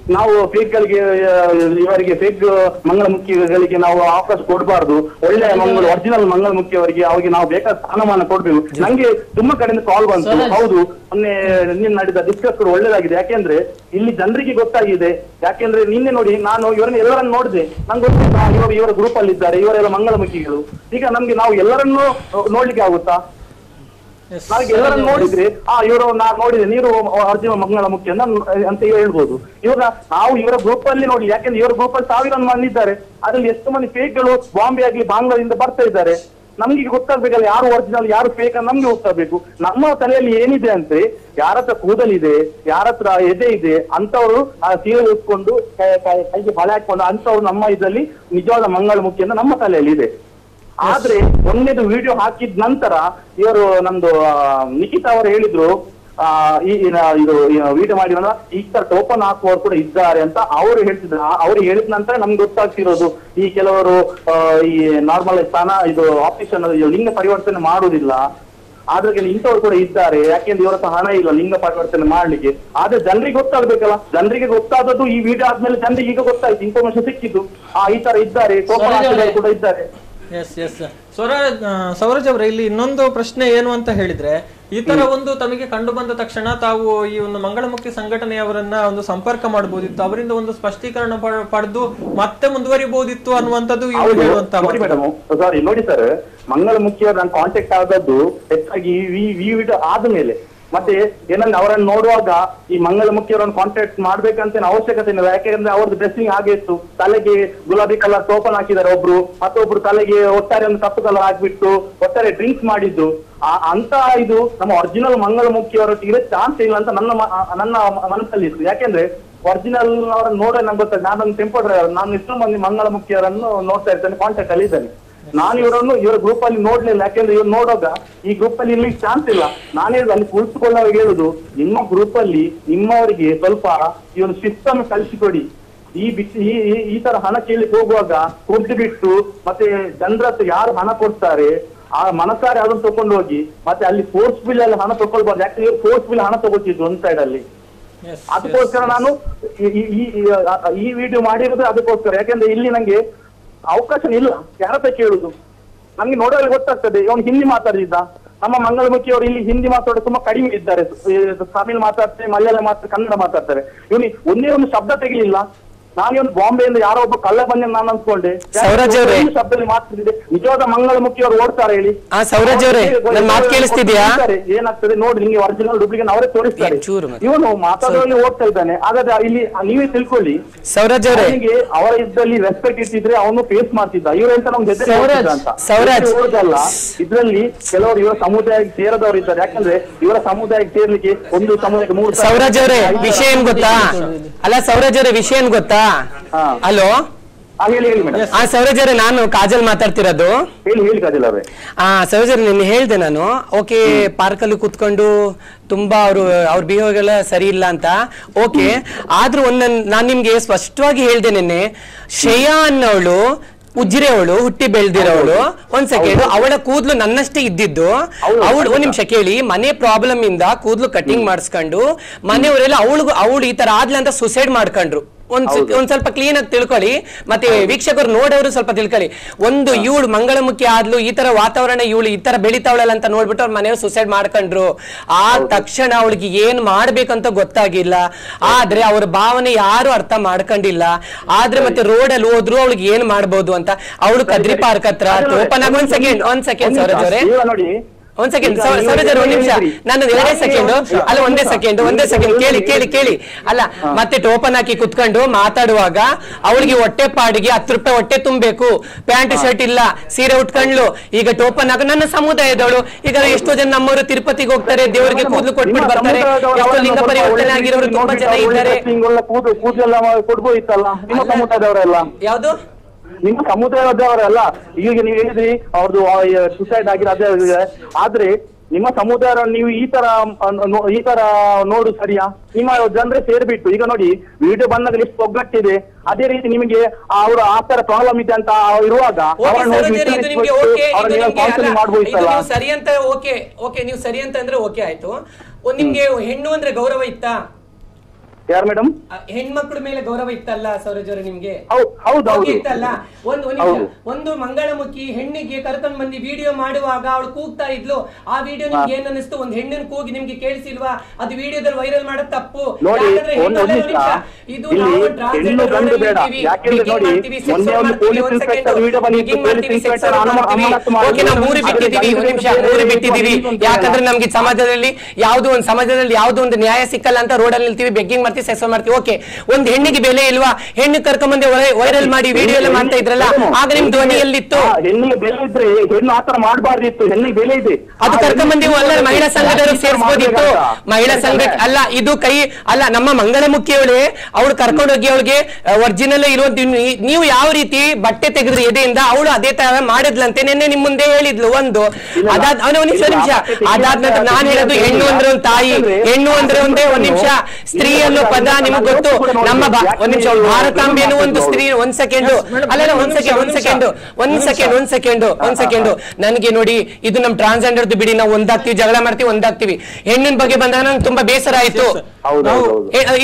Speaker 6: ನಾವು ಫೇಕ್ ಗಳಿಗೆ ಆ, ಇವರಿಗೆ ಫೇಕ್ ಮಂಗಳಮುಖಿಗಳಿಗೆ ನಾವು ಅವಕಾಶ ಕೊಡಬಾರ್ದು. ಒಳ್ಳೆ ಮಂಗಳ ಒರಿಜಿನಲ್ ಮಂಗಳಮುಖಿಯವರಿಗೆ ಅವರಿಗೆ ನಾವು ಬೇಕಾದ ಸ್ಥಾನಮಾನ ಕೊಡ್ಬೇಕು. ನಂಗೆ ತುಂಬಾ ಕಡೆಯಿಂದ ಕಾಲ್ ಬಂತು. ಹೌದು ಮೊನ್ನೆ ನಿನ್ನೆ ನಡೆದ ಡಿಸ್ಕಸ್ ಕೂಡ ಒಳ್ಳೇದಾಗಿದೆ. ಯಾಕೆಂದ್ರೆ ಇಲ್ಲಿ ಜನರಿಗೆ ಗೊತ್ತಾಗಿದೆ. ಯಾಕೆಂದ್ರೆ ನಿನ್ನೆ ನೋಡಿ ನಾನು ಇವರನ್ನ ಎಲ್ಲರನ್ನು ನೋಡಿದೆ. ನಂಗೆ ಗೊತ್ತಿಲ್ಲ ಇವರು ಇವರ ಗ್ರೂಪ್ ಅಲ್ಲಿ ಇದ್ದಾರೆ ಇವರೆಲ್ಲ ಮಂಗಳಮುಖಿಗಳು. ಈಗ ನಮ್ಗೆ ನಾವು ಎಲ್ಲರನ್ನೂ ನೋಡ್ಲಿಕ್ಕೆ ಆಗುತ್ತಾ? ನನಗೆ ಎಲ್ಲರನ್ನು ನೋಡಿದ್ರೆ ಆ ಇವರು ನಾ ನೋಡಿದೆ ನೀರು ಅರ್ಜುನ ಮಂಗಳ ಮುಖ್ಯ ಅಂತ ಹೇಳ್ಬೋದು. ಇವಾಗ ನಾವು ಇವರ ಗ್ರೂಪ್ ಅಲ್ಲಿ ನೋಡಿ ಯಾಕೆಂದ್ರೆ ಇವರ ಗ್ರೂಪ್ ಅಲ್ಲಿ ಸಾವಿರ ಮಂದಿ ಇದ್ದಾರೆ ಅದ್ರಲ್ಲಿ ಎಷ್ಟು ಮಂದಿ ಫೇಕ್ಗಳು ಬಾಂಬೆ ಆಗ್ಲಿ ಬಾಂಗ್ಲಾದಿಂದ ಬರ್ತಾ ಇದ್ದಾರೆ. ನಮ್ಗೆ ಗೊತ್ತಾಗ್ಬೇಕಲ್ಲ ಯಾರು ಒರಿಜಿನಲ್ ಯಾರು ಫೇಕ್ ಅಂತ ನಮ್ಗೆ ಗೊತ್ತಾಗ್ಬೇಕು. ನಮ್ಮ ತಲೆಯಲ್ಲಿ ಏನಿದೆ ಅಂದ್ರೆ ಯಾರ ಹತ್ರ ಕೂದಲಿದೆ ಯಾರ ಹತ್ರ ಎದೆ ಇದೆ ಅಂತವರು ಆ ಸೀರೆ ಉಟ್ಕೊಂಡು ಕೈಗೆ ಬಳೆ ಹಾಕೊಂಡು ಅಂತವ್ರು ನಮ್ಮ ಇದರಲ್ಲಿ ನಿಜವಾದ ಮಂಗಳ ಮುಖ್ಯ ನಮ್ಮ ತಲೆಯಲ್ಲಿ ಇದೆ. ಆದ್ರೆ ಒಂದೇದು ವಿಡಿಯೋ ಹಾಕಿದ ನಂತರ ಇವರು ನಮ್ದು ನಿಖಿತ್ ಅವರು ಹೇಳಿದ್ರು ಆ, ಈ ಇದು ವಿಡಿಯೋ ಮಾಡಿ ಈ ತರ ಟೋಪನ್ ಹಾಕುವವರು ಕೂಡ ಇದ್ದಾರೆ ಅಂತ ಅವರು ಹೇಳ್ತಿದ್ರು. ಅವ್ರು ಹೇಳಿದ ನಂತರ ನಮ್ಗೆ ಗೊತ್ತಾಗ್ತಿರೋದು ಈ ಕೆಲವರು ಈ ನಾರ್ಮಲ್ ಸ್ಥಾನ ಇದು ಆಪರೇಷನ್ ಲಿಂಗ ಪರಿವರ್ತನೆ ಮಾಡುವುದಿಲ್ಲ. ಆದ್ರೆ ಇಂಥವ್ರು ಕೂಡ ಇದ್ದಾರೆ. ಯಾಕೆಂದ್ರೆ ಇವರ ಸಹ ಹಣ ಇಲ್ಲ ಲಿಂಗ ಪರಿವರ್ತನೆ ಮಾಡ್ಲಿಕ್ಕೆ. ಆದ್ರೆ ಜನರಿಗೆ ಗೊತ್ತಾಗ್ಬೇಕಲ್ಲ. ಜನರಿಗೆ ಗೊತ್ತಾದದ್ದು ಈ ವಿಡಿಯೋ ಆದ್ಮೇಲೆ ಜನರಿಗೆ ಈಗ ಗೊತ್ತಾಯ್ತು. ಇನ್ಫಾರ್ಮೇಶನ್ ಸಿಕ್ಕಿದ್ದು. ಆ ಈ ತರ ಇದ್ದಾರೆ. ಟೋಪನ್ ಕೂಡ ಇದ್ದಾರೆ.
Speaker 1: ಎಸ್ ಎಸ್ ಸ್ವರಾಜ್ ಸೌರಜ್ ಅವರೇ ಇಲ್ಲಿ ಇನ್ನೊಂದು ಪ್ರಶ್ನೆ ಏನು ಅಂತ ಹೇಳಿದ್ರೆ ಈ ತರ ಒಂದು ತಮಗೆ ಕಂಡು ಬಂದ ತಕ್ಷಣ ತಾವು ಈ ಒಂದು ಮಂಗಳಮುಖಿ ಸಂಘಟನೆಯವರನ್ನ ಒಂದು ಸಂಪರ್ಕ ಮಾಡಬಹುದಿತ್ತು ಅವರಿಂದ ಒಂದು ಸ್ಪಷ್ಟೀಕರಣ ಪಡೆದು ಮತ್ತೆ ಮುಂದುವರಿಬಹುದಿತ್ತು ಅನ್ನುವಂಥದ್ದು ಇವರು ಹೇಳುವಂತ
Speaker 6: ನೋಡಿ ಸಾರಿ ನೋಡಿ ಸರ್ ಮಂಗಳ ಮುಖ್ಯ ನಾನು ಕಾಂಟ್ಯಾಕ್ಟ್ ಆದದ್ದು ಹೆಚ್ಚಾಗಿ ಈ ಮೇಲೆ ಮತ್ತೆ ಏನಂದ್ರೆ ಅವರನ್ನು ನೋಡುವಾಗ ಈ ಮಂಗಳ ಮುಖ್ಯರನ್ನು ಕಾಂಟ್ಯಾಕ್ಟ್ ಮಾಡ್ಬೇಕಂತ ಅವಶ್ಯಕತೆ ಇಲ್ಲ. ಯಾಕೆಂದ್ರೆ ಅವ್ರದ್ದು ಡ್ರೆಸ್ಸಿಂಗ್ ಹಾಗೆ ಇತ್ತು. ತಲೆಗೆ ಗುಲಾಬಿ ಕಲರ್ ಟೋಪನ್ ಹಾಕಿದ್ದಾರೆ ಒಬ್ರು. ಮತ್ತೊಬ್ರು ತಲೆಗೆ ಒಟ್ಟಾರೆ ಒಂದು ಕಪ್ಪು ಕಲರ್ ಹಾಕ್ಬಿಟ್ಟು ಒಟ್ಟಾರೆ ಡ್ರಿಂಕ್ಸ್ ಮಾಡಿದ್ದು. ಆ, ಅಂತ ಇದು ನಮ್ಮ ಒರಿಜಿನಲ್ ಮಂಗಳ ಇರೋ ಚಾನ್ಸ್ ಇಲ್ಲ ಅಂತ ನನ್ನ ನನ್ನ ಮನಸ್ಸಲ್ಲಿ ಇತ್ತು. ಯಾಕೆಂದ್ರೆ ಒರಿಜಿನಲ್ ಅವರನ್ನು ನೋಡ್ರೆ ನಂಗೆ ಗೊತ್ತಾಗ ನಾನೊಂದು ಟೆಂಪೋ ಡ್ರೈವರ್ ನಾನು ಇಷ್ಟು ಮಂದಿ ಮಂಗಳ ಮುಖ್ಯರನ್ನು ನೋಡ್ತಾ ಇರ್ತೇನೆ ಕಾಂಟ್ಯಾಕ್ಟ್ ಅಲ್ಲಿ ಇದ್ದೇನೆ. ನಾನು ಇವರನ್ನು ಇವರ ಗ್ರೂಪ್ ಅಲ್ಲಿ ನೋಡ್ಲಿಲ್ಲ. ಯಾಕೆಂದ್ರೆ ಇವ್ರು ನೋಡುವಾಗ ಈ ಗ್ರೂಪ್ ಅಲ್ಲಿ ಇಲ್ಲಿ ಚಾನ್ಸ್ ಇಲ್ಲ. ನಾನೇ ಅಲ್ಲಿ ಕುಳಿತುಕೊಳ್ಳೋವಾಗ ಹೇಳುದು ನಿಮ್ಮ ಗ್ರೂಪ್ ಅಲ್ಲಿ ನಿಮ್ಮವರಿಗೆ ಸ್ವಲ್ಪ ಈ ಒಂದು ಶಿಸ್ತನ್ನು ಕಲಿಸಿಕೊಡಿ. ಈ ಬಿಟ್ಟು ಈ ಈ- ತರ ಹಣ ಕೇಳಿಕ್ ಹೋಗುವಾಗ ಕುಂತು ಬಿಟ್ಟು ಮತ್ತೆ ಜನರ ಹತ್ರ ಯಾರು ಹಣ ಕೊಡ್ತಾರೆ ಆ ಮನಸಾರೆ ಅದನ್ನು ತಕೊಂಡು ಹೋಗಿ ಮತ್ತೆ ಅಲ್ಲಿ ಫೋರ್ಸ್ ಬಿಲ್ ಅಲ್ಲಿ ಹಣ ತಕೊಳ್ಬಾರ್ದು ಯಾಕಂದ್ರೆ ಇವ್ರು ಫೋರ್ಸ್ ಬಿಲ್ ಹಣ ತಗೋತಿದ್ರು ಒಂದ್ ಸೈಡ್ ಅಲ್ಲಿ. ಅದಕ್ಕೋಸ್ಕರ ನಾನು ಈ- ಈ ವಿಡಿಯೋ ಮಾಡಿರೋದು ಅದಕ್ಕೋಸ್ಕರ. ಯಾಕಂದ್ರೆ ಇಲ್ಲಿ ನಂಗೆ ಅವಕಾಶ ಇಲ್ಲ. ಯಾರತ್ರ ಕೇಳುದು? ನಮ್ಗೆ ನೋಡೋದ್ರೆ ಗೊತ್ತಾಗ್ತದೆ. ಇವನು ಹಿಂದಿ ಮಾತಾಡಿದ್ದ ನಮ್ಮ ಮಂಗಳಮುಖಿ ಅವರು ಇಲ್ಲಿ ಹಿಂದಿ ಮಾತಾಡೋದು ತುಂಬಾ ಕಡಿಮೆ ಇದ್ದಾರೆ. ತಮಿಳ್ ಮಾತಾಡ್ತಾರೆ, ಮಲಯಾಳ ಮಾತಾಡ್ತಾರೆ, ಕನ್ನಡ ಮಾತಾಡ್ತಾರೆ. ಇವನಿ ಒಂದೇ ಒಂದು ಶಬ್ದ ತೆಗಿಲಿಲ್ಲ. ನಾನು ಒಂದು ಬಾಂಬೆಯಿಂದ ಯಾರೋ ಒಬ್ಬ ಕಳ್ಳ ಬಂದ ನಾನು ಅನ್ಕೊಂಡೆ.
Speaker 2: ಸೌರಾಜ್ ಅವ್ರೆ.
Speaker 6: ಶಬ್ದದಲ್ಲಿ ಮಾತಾಡಿದೆ ನಿಜವಾದ ಮಂಗಳಮುಖಿ ಅವರು ಓಡ್ತಾರೆ ಹೇಳಿ.
Speaker 2: ಆ, ಸೌರಾಜ್ ಅವ್ರೆ, ನನ್ ಮಾತ್ ಕೇಳಿಸ್ತಿದ್ಯಾ?
Speaker 6: ಏನಾಗ್ತದೆ ನೋಡಿ ನಿಮಗೆ ಒರಿಜಿನಲ್ ಡೂಪ್ಲಿಕೇಟ್ ಅವರೇ ತೋರಿಸ್ತಾರೆ. ಇವನು ಮಾತಾಡೋಲ್ಲಿ ಓಡ್ತಾ ಇದ್ದಾನೆ. ಹಾಗಾದ್ರೆ ಇಲ್ಲಿ ನೀವೇ ತಿಳ್ಕೊಳ್ಳಿ.
Speaker 2: ಸೌರಾಜ್ ಅವರೇ.
Speaker 6: ನಿಮಗೆ ಅವರ ಇದ್ದಲ್ಲಿ ರೆಸ್ಪೆಕ್ಟ್ ಇಟ್ಟಿದ್ರೆ ಅವನು ಫೇಸ್ ಮಾಡ್ತಿದ್ದ. ಇವರು ಎಂತ ನಮ್ಗೆ ಜೊತೆ ಅಂತ.
Speaker 2: ಸೌರಾಜ್.
Speaker 6: ಓದಲ್ಲ. ಇದ್ರಲ್ಲಿ ಕೆಲವರು ಇವರ ಸಮುದಾಯಕ್ಕೆ ಸೇರದವರು ಇದ್ದಾರೆ. ಯಾಕಂದ್ರೆ ಇವರ ಸಮುದಾಯಕ್ಕೆ ಸೇರ್ಲಿಕ್ಕೆ ಒಂದು ಸಮುದಾಯಕ್ಕೆ ಮೂರು
Speaker 2: ಸೌರಾಜ್ ಅವರೇ ವಿಷಯ ಏನ್ ಗೊತ್ತಾ? ಅಲ್ಲ ಸೌರಾಜ್ ಅವರೇ ವಿಷಯ ಏನ್ ಗೊತ್ತಾ? ಹಲೋ? ಆ ಸೌರಾಜ್ ನಾನು ಕಾಜಲ್ ಮಾತಾಡ್ತಿರೋದು. ಆ ಸರೋಜ್ ನಿನ್ನೆ ಹೇಳ್ದೆ ನಾನು. ಓಕೆ ಪಾರ್ಕಲ್ಲಿ ಕೂತ್ಕೊಂಡು ತುಂಬಾ ಅವರು ಅವ್ರ ಬಿಹೇವಿಯರ್ ಎಲ್ಲ ಸರಿ ಇಲ್ಲ ಅಂತ. ಓಕೆ ಆದ್ರೂ ಒಂದ್ ನಾನು ನಿಮ್ಗೆ ಸ್ಪಷ್ಟವಾಗಿ ಹೇಳ್ದೆ ನಿನ್ನೆ ಶ್ರೇಯಾ ಅನ್ನೋಳು ಉಜ್ರೆ ಅವಳು ಹುಟ್ಟಿ ಬೆಳೆದಿರೋವಳು ಒಂದ್ ಸೆಕೆಂಡ್ ಅವಳ ಕೂದ್ಲು ನನ್ನಷ್ಟೇ ಇದ್ದಿದ್ದು. ಅವಳು ಒಂದ್ ನಿಮಿಷ ಕೇಳಿ ಮನೆ ಪ್ರಾಬ್ಲಮ್ ಇಂದ ಕೂದ್ಲು ಕಟಿಂಗ್ ಮಾಡಿಸ್ಕೊಂಡು ಮನೆಯವರೆಲ್ಲ ಅವಳಿಗೂ ಅವಳು ಈ ತರ ಆದ್ಲಂತ ಸುಸೈಡ್ ಮಾಡ್ಕೊಂಡ್ರು. ಒಂದ್ ಒಂದ್ ಸ್ವಲ್ಪ ಕ್ಲೀನ್ ಆಗಿ ತಿಳ್ಕೊಳ್ಳಿ. ಮತ್ತೆ ವೀಕ್ಷಕರು ನೋಡೋರು ಸ್ವಲ್ಪ ತಿಳ್ಕೊಳ್ಳಿ. ಒಂದು ಇವಳು ಮಂಗಳಮುಖಿ ಆದ್ಲು ಈ ತರ ವಾತಾವರಣ ಇವಳು ಈ ತರ ಬೆಳಿತಾವಳಲ್ಲ ಅಂತ ನೋಡ್ಬಿಟ್ಟು ಅವ್ರ ಮನೆಯವ್ರು ಸುಸೈಡ್ ಮಾಡ್ಕೊಂಡ್ರು. ಆ ತಕ್ಷಣ ಅವಳಿಗೆ ಏನ್ ಮಾಡ್ಬೇಕಂತ ಗೊತ್ತಾಗಿಲ್ಲ. ಆದ್ರೆ ಅವ್ರ ಭಾವನೆ ಯಾರು ಅರ್ಥ ಮಾಡ್ಕೊಂಡಿಲ್ಲ. ಆದ್ರೆ ಮತ್ತೆ ರೋಡ್ ಅಲ್ಲಿ ಹೋದ್ರು ಅವಳಿಗೆ ಏನ್ ಮಾಡ್ಬೋದು ಅಂತ. ಅವಳು ಕದ್ರಿ ಪಾರ್ಕ್ ಹತ್ರ ಓಪನ್ ಆಗಿ ಒಂದ್ ಸೆಕೆಂಡ್ ಒಂದ್ ಸೆಕೆಂಡ್ ಸೌರಜ್ ಅವರೇ.
Speaker 6: ನೋಡಿ
Speaker 2: ಒಂದ್ ಸೆಕೆಂಡ್
Speaker 6: ಈಗ ನೀವು
Speaker 2: ಸೌರಜ್ ಒಂದ್ ನಿಮಿಷ. ನಾನು ಎರಡೇ ಸೆಕೆಂಡ್ ಅಲ್ಲ ಒಂದೇ ಸೆಕೆಂಡ್ ಒಂದೇ ಸೆಕೆಂಡ್ ಕೇಳಿ ಕೇಳಿ ಕೇಳಿ. ಅಲ್ಲ ಮತ್ತೆ ಟೋಪನ್ ಹಾಕಿ ಕುತ್ಕೊಂಡು ಮಾತಾಡುವಾಗ ಅವಳಿಗೆ ಹೊಟ್ಟೆ ಪಾಡಿಗೆ ಹತ್ತು ರೂಪಾಯಿ ಹೊಟ್ಟೆ ತುಂಬಬೇಕು. ಪ್ಯಾಂಟ್ ಶರ್ಟ್ ಇಲ್ಲ. ಸೀರೆ ಉಟ್ಕೊಂಡ್ಲು ಈಗ ಟೋಪನ್ ಹಾಕ ನನ್ನ ಸಮುದಾಯದವಳು. ಈಗ ಎಷ್ಟೋ ಜನ ನಮ್ಮವರು ತಿರುಪತಿಗೆ ಹೋಗ್ತಾರೆ ದೇವರಿಗೆ ಕೂದಲು ಕೊಟ್ಬಿಟ್ಟು ಬರ್ತಾರೆ. ಎಷ್ಟೋ ಲಿಂಗ ಪರಿವರ್ತನೆ ಆಗಿರೋರು ತುಂಬಾ ಜನ ಇದ್ದಾರೆ.
Speaker 6: ಕೊಡ್ಬೋದಿತ್ತಲ್ಲ? ನಿಮ್ಮ ಸಮುದಾಯದವರಲ್ಲ ಈಗ ನೀವು ಹೇಳಿದ್ರಿ ಅವ್ರದ್ದು ಸುಸೈಡ್ ಆಗಿರೋ ಅದೇ. ಆದ್ರೆ ನಿಮ್ಮ ಸಮುದಾಯ ನೀವು ಈ ತರ ಈ ತರ ನೋಡು ಸರಿಯಾ? ನಿಮ್ಮ ಜನರೇ ಸೇರ್ಬಿಟ್ಟು ಈಗ ನೋಡಿ ವಿಡಿಯೋ ಬಂದಾಗ ಎಷ್ಟು ಒಗ್ಗಟ್ಟಿದೆ. ಅದೇ ರೀತಿ ನಿಮಗೆ ಅವರು ಆ ತರ ಪ್ರಾಬ್ಲಮ್ ಇದೆ ಅಂತ ಇರುವಾಗ
Speaker 2: ಸರಿ ಅಂತ ಓಕೆ ಓಕೆ ನೀವು ಸರಿ ಅಂತ ಅಂದ್ರೆ ಓಕೆ ಆಯ್ತು. ನಿಮ್ಗೆ ಹೆಣ್ಣು ಅಂದ್ರೆ ಗೌರವ ಇತ್ತಾ?
Speaker 6: ಯಾರು ಮೇಡಮ್
Speaker 7: ಹೆಣ್ಮಕ್ಳ ಮೇಲೆ ಗೌರವ ಇತ್ತಲ್ಲ ಸೌರಜ್ ಅವರು ನಿಮ್ಗೆ? ಇತ್ತಲ್ಲ? ಒಂದು ಒಂದು ಮಂಗಳಮುಖಿ ಹೆಣ್ಣಿಗೆ ಕರ್ಕೊಂಡ್ ಬಂದು ವಿಡಿಯೋ ಮಾಡುವಾಗ ಅವಳು ಕೂಗ್ತಾ ಇದ್ಲು. ಆ ವಿಡಿಯೋ ನಿಮ್ಗೆ ಏನ್ ಅನಿಸ್ತು ಒಂದ್ ಹೆಣ್ಣಿನ ಕೂಗಿ ನಿಮ್ಗೆ ಕೇಳಿಸಿಲ್ವಾ? ಅದು ವಿಡಿಯೋದಲ್ಲಿ ವೈರಲ್ ಮಾಡೋದ್ ತಪ್ಪು. ಇದು ನಾವು ಅಲ್ಲಿ
Speaker 6: ಯಾಕೆಂದ್ರೆ
Speaker 2: ನಮ್ಗೆ ಸಮಾಜದಲ್ಲಿ ಯಾವ್ದು ಒಂದು ಸಮಾಜದಲ್ಲಿ ಯಾವ್ದು ಒಂದು ನ್ಯಾಯ ಸಿಕ್ಕಲ್ಲ ಅಂತ ರೋಡಲ್ಲಿ ನಿಲ್ತೀವಿ ಬೆಗ್ಗಿಂಗ್ ಮಾಡ್ತೀವಿ ಸೆಕ್ಸ್ ಮಾಡ್ತೀವಿ. ಓಕೆ ಒಂದ್ ಹೆಣ್ಣಿಗೆ ಬೆಲೆ ಇಲ್ವಾ? ಹೆಣ್ಣು ಕರ್ಕೊಂಬಂದೆ ವೈರಲ್ ಮಾಡಿ ವಿಡಿಯೋ ಎಲ್ಲ ಮಾಡ್ತಾ ಇದ್ರಲ್ಲ ಆಗ ನಿಮ್ ಧ್ವನಿಯಲ್ಲಿತ್ತು.
Speaker 6: ಹೆಣ್ಣಿಗೆ ಬೆಲೆ ಇದ್ರೆ ಹೆಣ್ಣು ಆತರ ಮಾಡಬಾರ್ದಿತ್ತು ಹೆಣ್ಣಿಗೆ ಬೆಲೆ ಇದೆ.
Speaker 2: ಅದು
Speaker 6: ಕರ್ಕೊಂಡ್
Speaker 2: ಕರ್ಕೊಂಬಂದಿ ಅಲ್ಲ ಮಹಿಳಾ
Speaker 6: ಸಂಘದವರು
Speaker 2: ಸೇರಿಸಬಹುದಿತ್ತು ಮಹಿಳಾ ಸಂಘ ಅಲ್ಲ ಇದು ಕೈ ಅಲ್ಲ ನಮ್ಮ ಮಂಗಳಮುಖಿಯವಳೆ ಅವಳು ಕರ್ಕೊಂಡೋಗಿ ಅವಳಿಗೆ ಒರಿಜಿನಲ್ ಇರುವಂತ ನೀವು- ಯಾವ ರೀತಿ ಬಟ್ಟೆ ತೆಗೆದ್ರಿ ಎದೆಯಿಂದ ಅವಳು ಅದೇ ತರ ಮಾಡಿದ್ಲಂತೆ ನಿನ್ನೆ ನಿಮ್ ಮುಂದೆ ಹೇಳಿದ್ಲು ಒಂದು. ಅದಾದ ಅವನ ಒಂದ್ ನಿಮಿಷ ನಿಮಿಷ. ಅದಾದ ನಂತರ ನಾನ್ ಹೇಳೋದು ಹೆಣ್ಣು ಅಂದ್ರೆ ಒಂದ್ ತಾಯಿ ಹೆಣ್ಣು ಅಂದ್ರೆ ಒಂದೇ ಒಂದ್ ನಿಮಿಷ. ಸ್ತ್ರೀ ಅನ್ನೋ ಪದ ನಿಮಗೆ ಗೊತ್ತು. ನಮ್ಮ ಒಂದ್ ನಿಮಿಷ ಭಾರತಾಂಬೆ ಒಂದು ಸ್ತ್ರೀ ಒಂದ್ ಸೆಕೆಂಡ್ ಅಲ್ಲ ಒಂದ್ ಸೆಕೆಂಡ್ ಒಂದ್ ಸೆಕೆಂಡ್ ಒಂದ್ ಸೆಕೆಂಡ್ ಒಂದ್ ಸೆಕೆಂಡ್ ಒಂದ್ ಸೆಕೆಂಡ್ ನನಗೆ ನೋಡಿ ಇದು ನಮ್ ಟ್ರಾನ್ಸ್ಜೆಂಡರ್ ಬಿಡಿ ನಾವು ಒಂದಾಗ್ತಿವಿ ಜಗಳ ಮಾಡ್ತೀವಿ ಒಂದಾಗ್ತಿವಿ. ಹೆಣ್ಣಿನ ಬಗ್ಗೆ ಬಂದಾಗ ನಂಗೆ ತುಂಬಾ ಬೇಸರ ಆಯ್ತು.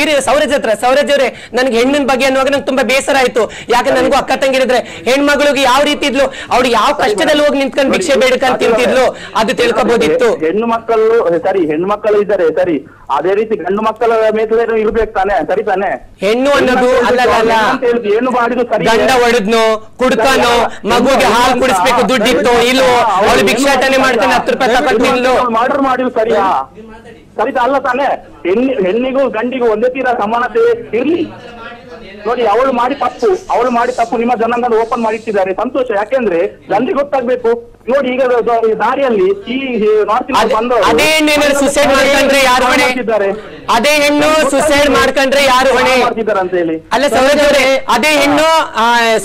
Speaker 2: ಇರಿ ಸೌರಜ್ ಹತ್ರ ಸೌರಜ್ ಅವರೇ ನನ್ಗೆ ಹೆಣ್ಣಿನ ಬಗ್ಗೆ ಅನ್ನುವಾಗ ನಂಗೆ ತುಂಬಾ ಬೇಸರ ಆಯ್ತು. ಯಾಕೆ ನನಗೂ ಅಕ್ಕ ತಂಗಿರಿದ್ರೆ ಹೆಣ್ಮಗಳಿಗೆ ಯಾವ ರೀತಿ ಇದ್ಲು ಅವ್ರು ಯಾವ ಕಷ್ಟದಲ್ಲಿ ಹೋಗಿ ನಿಂತ್ಕೊಂಡು ಭಿಕ್ಷೆ ಬೇಡಕಂತ ತಿಂತಿದ್ಲು ಅದು ತಿಳ್ಕೊಬೋದಿತ್ತು.
Speaker 6: ಹೆಣ್ಣು ಮಕ್ಕಳು ಸರಿ ಹೆಣ್ಣು ಮಕ್ಕಳು ಇದ್ದಾರೆ ಸರಿ. ಅದೇ ರೀತಿ ಗಂಡು ಮಕ್ಕಳ ಮೇಲೆ ಇರ್ಬೇಕು ತಾನೆ ಸರಿ ತಾನೆ?
Speaker 2: ಹೆಣ್ಣು ಅನ್ನೋದು ಅಲ್ಲ ಅಲ್ಲ.
Speaker 6: ಅಂತ ಹೇಳುದು ಏನು ಮಾಡಿದ್ರು ಸರಿ
Speaker 2: ಗಂಡ ಹೊಡೆದ್ನು ಕುಡ್ತಾನೋ ಮಗುಗೆ ಹಾಲು ಕುಡಿಸ್ಬೇಕು ದುಡ್ಡಿತ್ತು ಇಲ್ಲೋ ಅವಳು ಭಿಕ್ಷಾಟನೆ ಮಾಡ್ತಾನೆ ಹತ್ತು ರೂಪಾಯಿ ತಗೊಂಡು
Speaker 6: ಮರ್ಡರ್ ಮಾಡಿದ್ರು ಸರಿಯಾ? ಸರಿ ಅಲ್ಲ ತಾನೆ? ಹೆಣ್ಣಿ ಹೆಣ್ಣಿಗೂ ಗಂಡಿಗೂ ಒಂದೇ ತೀರ ಸಮಾನತೆ ಇರ್ಲಿ? ನೋಡಿ ಅವಳು ಮಾಡಿ ತಪ್ಪು. ಅವಳು ಮಾಡಿ ತಪ್ಪು. ನಿಮ್ಮ ಜನಾಂಗದ ಓಪನ್ ಮಾಡಿಟ್ಟಿದ್ದಾರೆ. ಸಂತೋಷ. ಯಾಕೆಂದ್ರೆ ಜನರಿಗೆ ಗೊತ್ತಾಗ್ಬೇಕು. ನೋಡಿ ಈಗ ದಾರಿಯಲ್ಲಿ ಈ ನಾರ್ತ್
Speaker 2: ಅದ್- ಸುಸೈಡ್ ಮಾಡ್ಕೊಂಡ್ರೆ ಯಾರು ಹೊಣೆ? ಅದೇ ಹೆಣ್ಣು ಸುಸೈಡ್ ಮಾಡ್ಕೊಂಡ್ರೆ ಯಾರು ಹೊಣೆ?
Speaker 6: ಅಂತ ಹೇಳಿ.
Speaker 2: ಅಲ್ಲ ಅದೇ ಹೆಣ್ಣು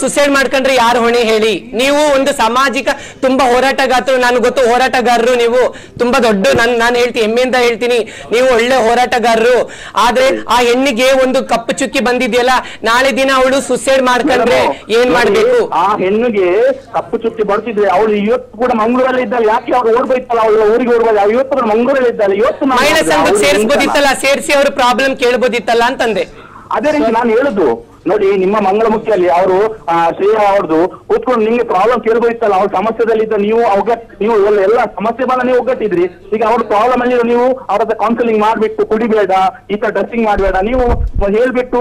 Speaker 2: ಸುಸೈಡ್ ಮಾಡ್ಕೊಂಡ್ರೆ ಯಾರು ಹೊಣೆ ಹೇಳಿ? ನೀವು ಒಂದು ಸಾಮಾಜಿಕ ತುಂಬಾ ಹೋರಾಟಗಾರರು ನಾನು ಗೊತ್ತು ಹೋರಾಟಗಾರರು ನೀವು ತುಂಬಾ ದೊಡ್ಡ ನಾನು ನಾನು ಹೇಳ್ತೀನಿ ಹೆಮ್ಮೆಯಿಂದ ಹೇಳ್ತೀನಿ. ನೀವು ಒಳ್ಳೆ ಹೋರಾಟಗಾರರು. ಆದ್ರೆ ಆ ಹೆಣ್ಣಿಗೆ ಒಂದು ಕಪ್ಪು ಚುಕ್ಕಿ ಬಂದಿದೆಯಲ್ಲ ನಾಳೆ ದಿನ ಅವಳು ಸುಸೈಡ್ ಮಾಡ್ಕೊಂಡ್ರೆ ಏನ್ ಮಾಡ್ಬೇಕು?
Speaker 6: ಆ ಹೆಣ್ಣಿಗೆ ಕಪ್ಪು ಚುಟ್ಟಿ ಬರ್ತಿದ್ರೆ ಅವಳು ಇವತ್ತು ಕೂಡ ಮಂಗಳೂರಲ್ಲಿ ಇದ್ದಾಳೆ. ಯಾಕೆ ಅವ್ರು ಓಡ್ಬೋಯ್ತಲ್ಲ ಅವಳು ಊರಿಗೆ ಓಡ್ಬೋದು ಇವತ್ತು ಕೂಡ ಮಂಗಳೂರಲ್ಲಿ ಇದ್ದಾಳೆ. ಇವತ್ತು
Speaker 2: ಮಹಿಳಾ ಸಂಘಕ್ಕೆ ಸೇರಿಸ್ಬೋದಿತ್ತಲ್ಲ ಸೇರಿಸಿ ಅವ್ರ ಪ್ರಾಬ್ಲಮ್ ಕೇಳ್ಬೋದಿತ್ತಲ್ಲ ಅಂತಂದೆ.
Speaker 6: ಅದೇ ರೀತಿ ನಾನು ಹೇಳುದು ನೋಡಿ ನಿಮ್ಮ ಮಂಗಳಮುಖಿಯಲ್ಲಿ ಅವರು ಶ್ರೇಯ ಅವ್ರದ್ದು ಕೂತ್ಕೊಂಡು ನಿಮ್ಗೆ ಪ್ರಾಬ್ಲಮ್ ಕೇಳ್ಬೋದಿತ್ತಲ್ಲ ಅವ್ರ ಸಮಸ್ಯೆದಲ್ಲಿದ್ದ ನೀವು ಅವಾಗ ನೀವು ಎಲ್ಲ ಸಮಸ್ಯೆ ಬಂದ ನೀವು ಒಗ್ಗಟ್ಟಿದ್ರಿ. ಈಗ ಅವ್ರ ಪ್ರಾಬ್ಲಮ್ ಅಲ್ಲಿ ನೀವು ಅವ್ರ ಹತ್ರ ಕೌನ್ಸಿಲಿಂಗ್ ಮಾಡ್ಬಿಟ್ಟು ಕುಡಿಬೇಡ ಈ ತರ ಡ್ರೆಸ್ಸಿಂಗ್ ಮಾಡಬೇಡ ನೀವು ಹೇಳ್ಬಿಟ್ಟು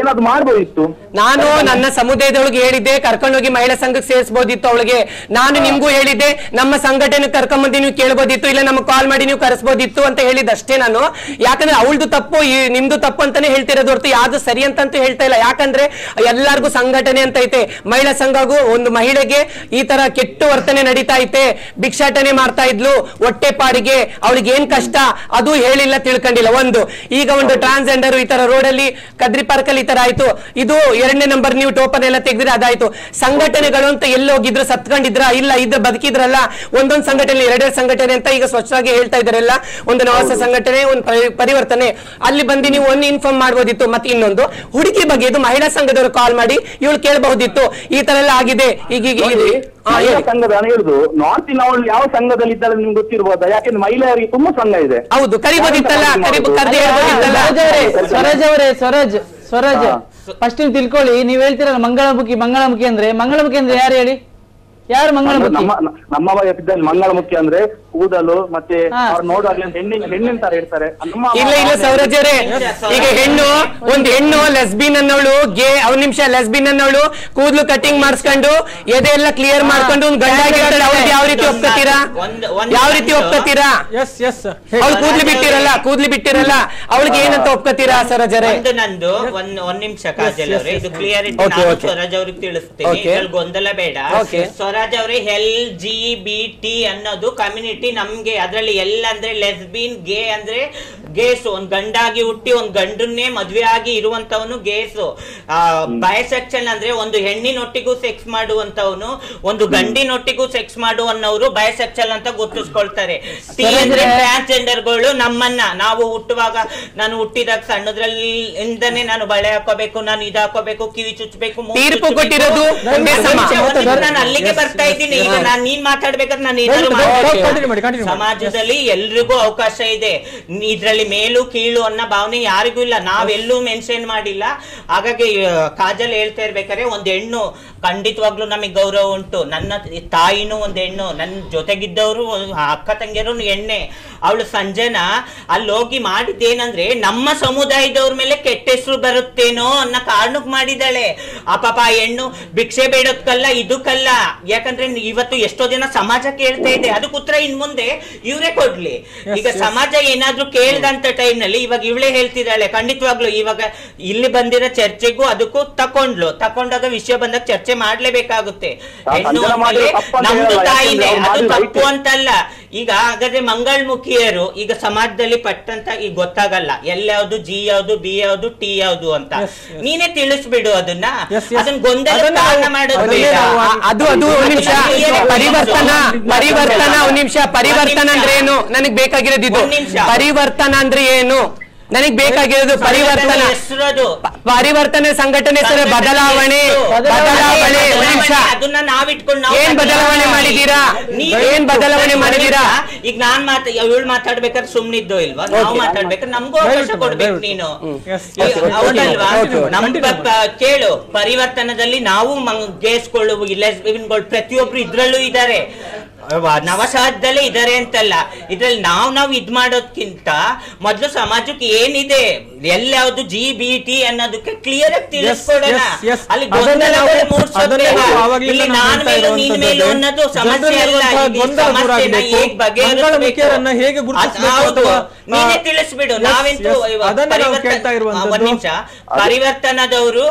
Speaker 6: ಏನಾದ್ರು ಮಾಡ್ಬೋದಿತ್ತು?
Speaker 2: ನಾನು ನನ್ನ ಸಮುದಾಯದೊಳಗೆ ಹೇಳಿದ್ದೆ ಕರ್ಕೊಂಡೋಗಿ ಮಹಿಳಾ ಸಂಘಕ್ಕೆ ಸೇರಿಸಬಹುದಿತ್ತು ಅವಳಿಗೆ. ನಾನು ನಿಮ್ಗೂ ಹೇಳಿದ್ದೆ ನಮ್ಮ ಸಂಘಟನೆ ಕರ್ಕೊಂಡ್ಬಂದು ನೀವು ಕೇಳ್ಬೋದಿತ್ತು ಇಲ್ಲ ನಮ್ಗೆ ಕಾಲ್ ಮಾಡಿ ನೀವು ಕರೆಸ್ಬೋದಿತ್ತು ಅಂತ ಹೇಳಿದಷ್ಟೇ ನಾನು. ಯಾಕಂದ್ರೆ ಅವಳದು ತಪ್ಪು ನಿಮ್ದು ತಪ್ಪು ಅಂತಾನೆ ಹೇಳ್ತಿರೋದು ಹೊರತು ಯಾವ್ದು ಸರಿ ಅಂತಂತೂ ಹೇಳ್ತಾ ಇಲ್ಲ. ಯಾಕಂದ್ರೆ ಎಲ್ಲಾರ್ಗು ಸಂಘಟನೆ ಅಂತ ಐತೆ. ಮಹಿಳಾ ಸಂಘಗೂ ಒಂದು ಮಹಿಳೆಗೆ ಈ ತರ ಕೆಟ್ಟ ವರ್ತನೆ ನಡೀತಾ ಐತೆ. ಭಿಕ್ಷಾಟನೆ ಮಾಡ್ತಾ ಇದ್ಲು ಹೊಟ್ಟೆ ಪಾಡಿಗೆ ಅವಳಿಗೆ ಏನ್ ಕಷ್ಟ? ಅದು ಹೇಳಿಲ್ಲ ತಿಳ್ಕೊಂಡಿಲ್ಲ. ಒಂದು ಈಗ ಒಂದು ಟ್ರಾನ್ಸ್ಜೆಂಡರ್ ಈ ತರ ರೋಡ್ ಅಲ್ಲಿ ಕದ್ರಿ ಪಾರ್ಕ್ ಅಲ್ಲಿ ಈ ತರ ಆಯ್ತು. ಇದು ಎರಡನೇ ನಂಬರ್ ನೀವು ಟೋಪನ್ ಎಲ್ಲ ತೆಗೆದ್ರೆ ಅದಾಯ್ತು. ಸಂಘಟನೆಗಳು ಅಂತ ಎಲ್ಲಿ ಹೋಗಿದ್ರು ಸತ್ಕೊಂಡಿದ್ರ? ಇಲ್ಲ ಇದ್ರ ಬದುಕಿದ್ರಲ್ಲ? ಒಂದೊಂದು ಸಂಘಟನೆ ಎರಡೆರಡು ಸಂಘಟನೆ ಅಂತ ಈಗ ಸ್ವಚ್ಛವಾಗಿ ಹೇಳ್ತಾ ಇದಾರೆಲ್ಲ ಒಂದು ನವಾಸ ಸಂಘಟನೆ ಒಂದು ಪರಿ- ಪರಿವರ್ತನೆ. ಅಲ್ಲಿ ಬಂದು ನೀವು ಒಂದು ಇನ್ಫಾರ್ಮ್ ಮಾಡಬಹುದಿತ್ತು ಮತ್ತೆ ಇನ್ನೊಂದು ಹುಡುಗಿ ಬಗ್ಗೆ ಇದು ಮಹಿಳಾ ಸಂಘದವರು ಕಾಲ್ ಮಾಡಿ ಇವಳು ಕೇಳಬಹುದಿತ್ತು. ಈ ತರ ಎಲ್ಲ ಆಗಿದೆ. ಈಗ.
Speaker 6: ಸಂಘದ ಹೇಳುದು ನಾರ್ತಿನ ಅವಳು ಯಾವ ಸಂಘದಲ್ಲಿ ಇದ್ದಾಳೆ ನಿಮ್ಗೆ ಗೊತ್ತಿರ್ಬೋದಾ? ಯಾಕೆಂದ್ರೆ ಮಹಿಳೆಯರಿಗೆ ತುಂಬಾ ಸಂಘ ಇದೆ.
Speaker 2: ಹೌದು ಕರಿಬೋದಿತ್ತಲ್ಲ
Speaker 4: ಸ್ವರಾಜ್ ಅವರೇ ಸ್ವರಾಜ್ ಅವರೇ ಸ್ವರಾಜ್ ಸ್ವರಾಜ್. ಫಸ್ಟ್ ನೀವು ತಿಳ್ಕೊಳ್ಳಿ ನೀವ್ ಹೇಳ್ತೀರಲ್ಲ ಮಂಗಳಮುಖಿ ಮಂಗಳಮುಖಿ ಅಂದ್ರೆ ಮಂಗಳಮುಖಿ ಅಂದ್ರೆ ಯಾರು ಹೇಳಿ? ಯಾರು ಮಂಗಳ
Speaker 6: ನಮ್ಮ ನಮ್ಮ ಮಂಗಳ ಮಂಗಳಮುಖಿ ಅಂದ್ರೆ ಕೂದಲು ಮತ್ತೆ
Speaker 4: ಹಾ.
Speaker 6: ಅವ್ರು ನೋಡುವಾಗ್ಲೇ ಹೆಣ್ಣಿನ ಹೆಣ್ಣಿನ ತರ ಇರ್ತಾರೆ.
Speaker 2: ಇಲ್ಲ ಇಲ್ಲ ಸೌರಜರೇ. ಈಗ ಹೆಣ್ಣು ಒಂದ್ ಹೆಣ್ಣು ಲೆಸ್ಬಿನ್ ಅನ್ನೋಳು ಗೇ ಅವ್ ನಿಮಿಷ ಲೆಸ್ಬಿನ್ ಅನ್ನೋಳು ಕೂದಲು ಕಟಿಂಗ್ ಮಾಡಿಸ್ಕೊಂಡು ಎದೆ ಎಲ್ಲ ಕ್ಲಿಯರ್ ಮಾಡ್ಕೊಂಡು ಒಂದ್ ಗಂಡ ಆಗಿರ್ತಾಳೆ ಅವ್ರಿಗೆ ಯಾವ ರೀತಿ ಒಪ್ಕೋತೀರಾ? ಯಾವ ರೀತಿ
Speaker 3: ಒಪ್ಕೊತೀರಾ?
Speaker 2: ಒಪ್ಕೋತೀರಾ
Speaker 1: ಎಸ್ ಎಸ್
Speaker 2: ಅವ್ಳು ಕೂದ್ಲು ಬಿಟ್ಟಿರಲ್ಲ ಕೂದ್ಲು ಬಿಟ್ಟಿರಲ್ಲ ಅವಳಿಗೆ ಏನಂತ ಒಪ್ಕೋತೀರಾ ಸರಜರೇ?
Speaker 3: ಒಂದು ನಂದು ಒಂದ್ ಒಂದ್ ನಿಮಿಷ ಕಾಜಲ್ ಅವ್ರೆ. ಇದು
Speaker 1: yes.
Speaker 3: ಕ್ಲಿಯರಿಟಿ ನಾನು
Speaker 2: okay.
Speaker 3: ಸ್ವರಾಜ್ ಅವ್ರಿಗೆ ತಿಳಿಸ್ತೀನಿ. ಗೊಂದಲ ಬೇಡ. ಸ್ವರಾಜ್ ಅವ್ರಿ ಎಲ್ ಜಿ ಬಿ ಟಿ ಅನ್ನೋದು ಕಮ್ಯುನಿಟಿ ನಮ್ಗೆ ಅದ್ರಲ್ಲಿ ಎಲ್ ಅಂದ್ರೆ ಲೆಸ್ಬಿನ್ ಗೇ ಅಂದ್ರೆ ಗೇಸು ಒಂದ್ ಗಂಡಾಗಿ ಹುಟ್ಟಿ ಒಂದ್ ಗಂಡನ್ನೇ ಮದ್ವೆ ಆಗಿ ಇರುವಂತವನು ಗೇಸು ಬಯಸೆಕ್ಷನ್ ಅಂದ್ರೆ ಒಂದು ಹೆಣ್ಣಿನೊಟ್ಟಿಗೂ ಸೆಕ್ಸ್ ಮಾಡುವಂತವನು ಒಂದು ಗಂಡಿನೊಟ್ಟಿಗೂ ಸೆಕ್ಸ್ ಮಾಡುವನ್ನವರು ಬಯಸೆಕ್ಷನ್ ಅಂತ ಗುರುತಿಸ್ಕೊಳ್ತಾರೆ. ಟಿ ಅಂದ್ರೆ ಟ್ರಾನ್ಸ್ಜೆಂಡರ್ಗಳು ನಮ್ಮನ್ನ. ನಾವು ಹುಟ್ಟುವಾಗ ನಾನು ಹುಟ್ಟಿದಾಗ ಸಣ್ಣದ್ರಲ್ಲಿ ಇಂದನೇ ನಾನು ಬಳೆ ಹಾಕೋಬೇಕು ನಾನು ಇದಾಕೋಬೇಕು ಹಾಕೋಬೇಕು ಕಿವಿ ಚುಚ್ಚಬೇಕು ನಾನು ಅಲ್ಲಿಗೆ ಬರ್ತಾ ಇದ್ದೀನಿ. ಈಗ ನಾನು ನೀನ್ ಮಾತಾಡ್ಬೇಕಾದ್ರೆ ನಾನು ಏನಾದ್ರು ಸಮಾಜದಲ್ಲಿ ಎಲ್ರಿಗೂ ಅವಕಾಶ ಇದೆ. ಇದ್ರಲ್ಲಿ ಮೇಲು ಕೀಳು ಅನ್ನೋ ಭಾವನೆ ಯಾರಿಗೂ ಇಲ್ಲ. ನಾವೆಲ್ಲೂ ಮೆನ್ಷನ್ ಮಾಡಿಲ್ಲ. ಹಾಗಾಗಿ ಕಾಜಲ್ ಹೇಳ್ತಾ ಇರ್ಬೇಕಾದ್ರೆ ಒಂದ್ ಹೆಣ್ಣು ಖಂಡಿತವಾಗ್ಲೂ ನಮಗೆ ಗೌರವ ಉಂಟು. ನನ್ನ ತಾಯಿನೂ ಒಂದ್ ಹೆಣ್ಣು. ನನ್ನ ಜೊತೆಗಿದ್ದವರು ಅಕ್ಕ ತಂಗಿಯರು ಎಣ್ಣೆ. ಅವಳು ಸಂಜನ ಅಲ್ಲಿ ಹೋಗಿ ಮಾಡಿದ್ದೇನಂದ್ರೆ ನಮ್ಮ ಸಮುದಾಯದವ್ರ ಮೇಲೆ ಕೆಟ್ಟ ಹೆಸರು ಬರುತ್ತೇನೋ ಅನ್ನೋ ಕಾರಣಕ್ಕೆ ಮಾಡಿದಾಳೆ ಆ ಪಾಪ ಆ ಹೆಣ್ಣು ಭಿಕ್ಷೆ ಬೇಡೋದ್ಕಲ್ಲ ಇದಕ್ಕಲ್ಲ. ಯಾಕಂದ್ರೆ ಇವತ್ತು ಎಷ್ಟೋ ಜನ ಸಮಾಜ ಕೇಳ್ತಾ ಇದೆ. ಅದಕ್ಕೆ ಉತ್ತರ ಇನ್ ಮುಂದೆ ಇವರೇ ಕೊಡ್ಲಿ. ಈಗ ಸಮಾಜ ಏನಾದ್ರೂ ಕೇಳ್ದಂತ ಟೈಮ್ನಲ್ಲಿ ಇವಾಗ ಇವಳೇ ಹೇಳ್ತಿದ್ದಾಳೆ. ಖಂಡಿತವಾಗ್ಲು ಇವಾಗ ಇಲ್ಲಿ ಬಂದಿರೋ ಚರ್ಚೆಗೂ ಅದಕ್ಕೂ ತಕೊಂಡ್ಲು. ತಕೊಂಡಾಗ ವಿಷಯ ಬಂದಾಗ ಚರ್ಚೆ ಮಾಡ್ಲೇಬೇಕಾಗುತ್ತೆ. ಹೆಣ್ಣು ನಮ್ದು ತಾಯಿನೇ. ಅದು ತಪ್ಪು ಅಂತಲ್ಲ. ಈಗ ಹಾಗಾದ್ರೆ ಮಂಗಳಮುಖಿಯರು ಈಗ ಸಮಾಜದಲ್ಲಿ ಪಟ್ಟಂತ ಈಗ ಗೊತ್ತಾಗಲ್ಲ. ಎಲ್ ಯಾವ್ದು ಜಿ ಯಾವ್ದು ಬಿ ಯಾವ್ದು ಟಿ ಯಾವ್ದು ಅಂತ. ನೀನೇ ತಿಳಿಸ್ಬಿಡು ಅದನ್ನ. ಅದನ್ನ ಗೊಂದಲ ಮಾಡೋದು
Speaker 8: ಅದು ನಿಮಿಷ. ಪರಿವರ್ತನ ಪರಿವರ್ತನ ಒಂದ್ ನಿಮಿಷ. ಪರಿವರ್ತನ ಅಂದ್ರೆ ಏನು? ನನಗ್ ಬೇಕಾಗಿರೋದು. ಪರಿವರ್ತನ ಅಂದ್ರೆ ಏನು? ನನಗ್ ಬೇಕಾಗಿರೋದು ಪರಿವರ್ತನೆ.
Speaker 3: ಹೆಸರದು
Speaker 8: ಪರಿವರ್ತನೆ ಸಂಘಟನೆ ಸರ್ ಬದಲಾವಣೆ ಬದಲಾವಣೆ
Speaker 3: ಅದನ್ನ ನಾವಿಟ್ಕೊಂಡು
Speaker 8: ಏನ್ ಬದಲಾವಣೆ ಮಾಡಿದೀರಾ? ಏನ್ ಬದಲಾವಣೆ ಮಾಡಿದೀರಾ?
Speaker 3: ಈಗ ನಾನ್ ಮಾತ ಇವಳು ಮಾತಾಡ್ಬೇಕಾದ್ರೆ ಸುಮ್ನಿದ್ದೋ ಇಲ್ವಾ? ನಾವು ಮಾತಾಡ್ಬೇಕಾದ್ರೆ ನಮ್ಗೂ ಅವಕಾಶ ಕೊಡ್ಬೇಕು ನೀನು. ಹೌದಲ್ವಾ. ನಮ್ ಕೇಳು ಪರಿವರ್ತನದಲ್ಲಿ ನಾವು ಗೇಸ್ಕೊಳ್ಳುವ ಲೆಸ್ಬಿನ್ಗಳು ಪ್ರತಿಯೊಬ್ರು ಇದ್ರಲ್ಲೂ ಇದ್ದಾರೆ. ಅವ- ನವಸಹಜದಲ್ಲೇ ಇದಾರೆ ಅಂತಲ್ಲ. ಇದ್ರಲ್ಲಿ ನಾವು ನಾವು ಇದ್ ಮಾಡೋದ್ಕಿಂತ ಮೊದ್ಲು ಸಮಾಜಕ್ಕೆ ಏನಿದೆ? ಎಲ್ಲ್ಯಾವ್ದು ಜಿ ಬಿ ಟಿ ಅನ್ನೋದಕ್ಕೆ ಕ್ಲಿಯರ್ ಆಗಿ ತಿಳಿಸ್ಕೊಡೋಣ. ಅಲ್ಲಿ ಇಲ್ಲಿ ನಾನ್ ಮೇಲು ನೀನ್ ಮೇಲು. ಅನ್ನೋದು ಸಮಸ್ಯೆ ಅಲ್ಲ. ಸಮಸ್ಯೆನ. ಹೇಗ್ ಬಗೆಹರಿಸ್ಬೇಕು? ನೀನೇ ತಿಳಿಸ್ಬಿಡು. ನಾವೆಂತೂ ಒಂದ್ ನಿಮಿಷ. ಪರಿವರ್ತನದವರು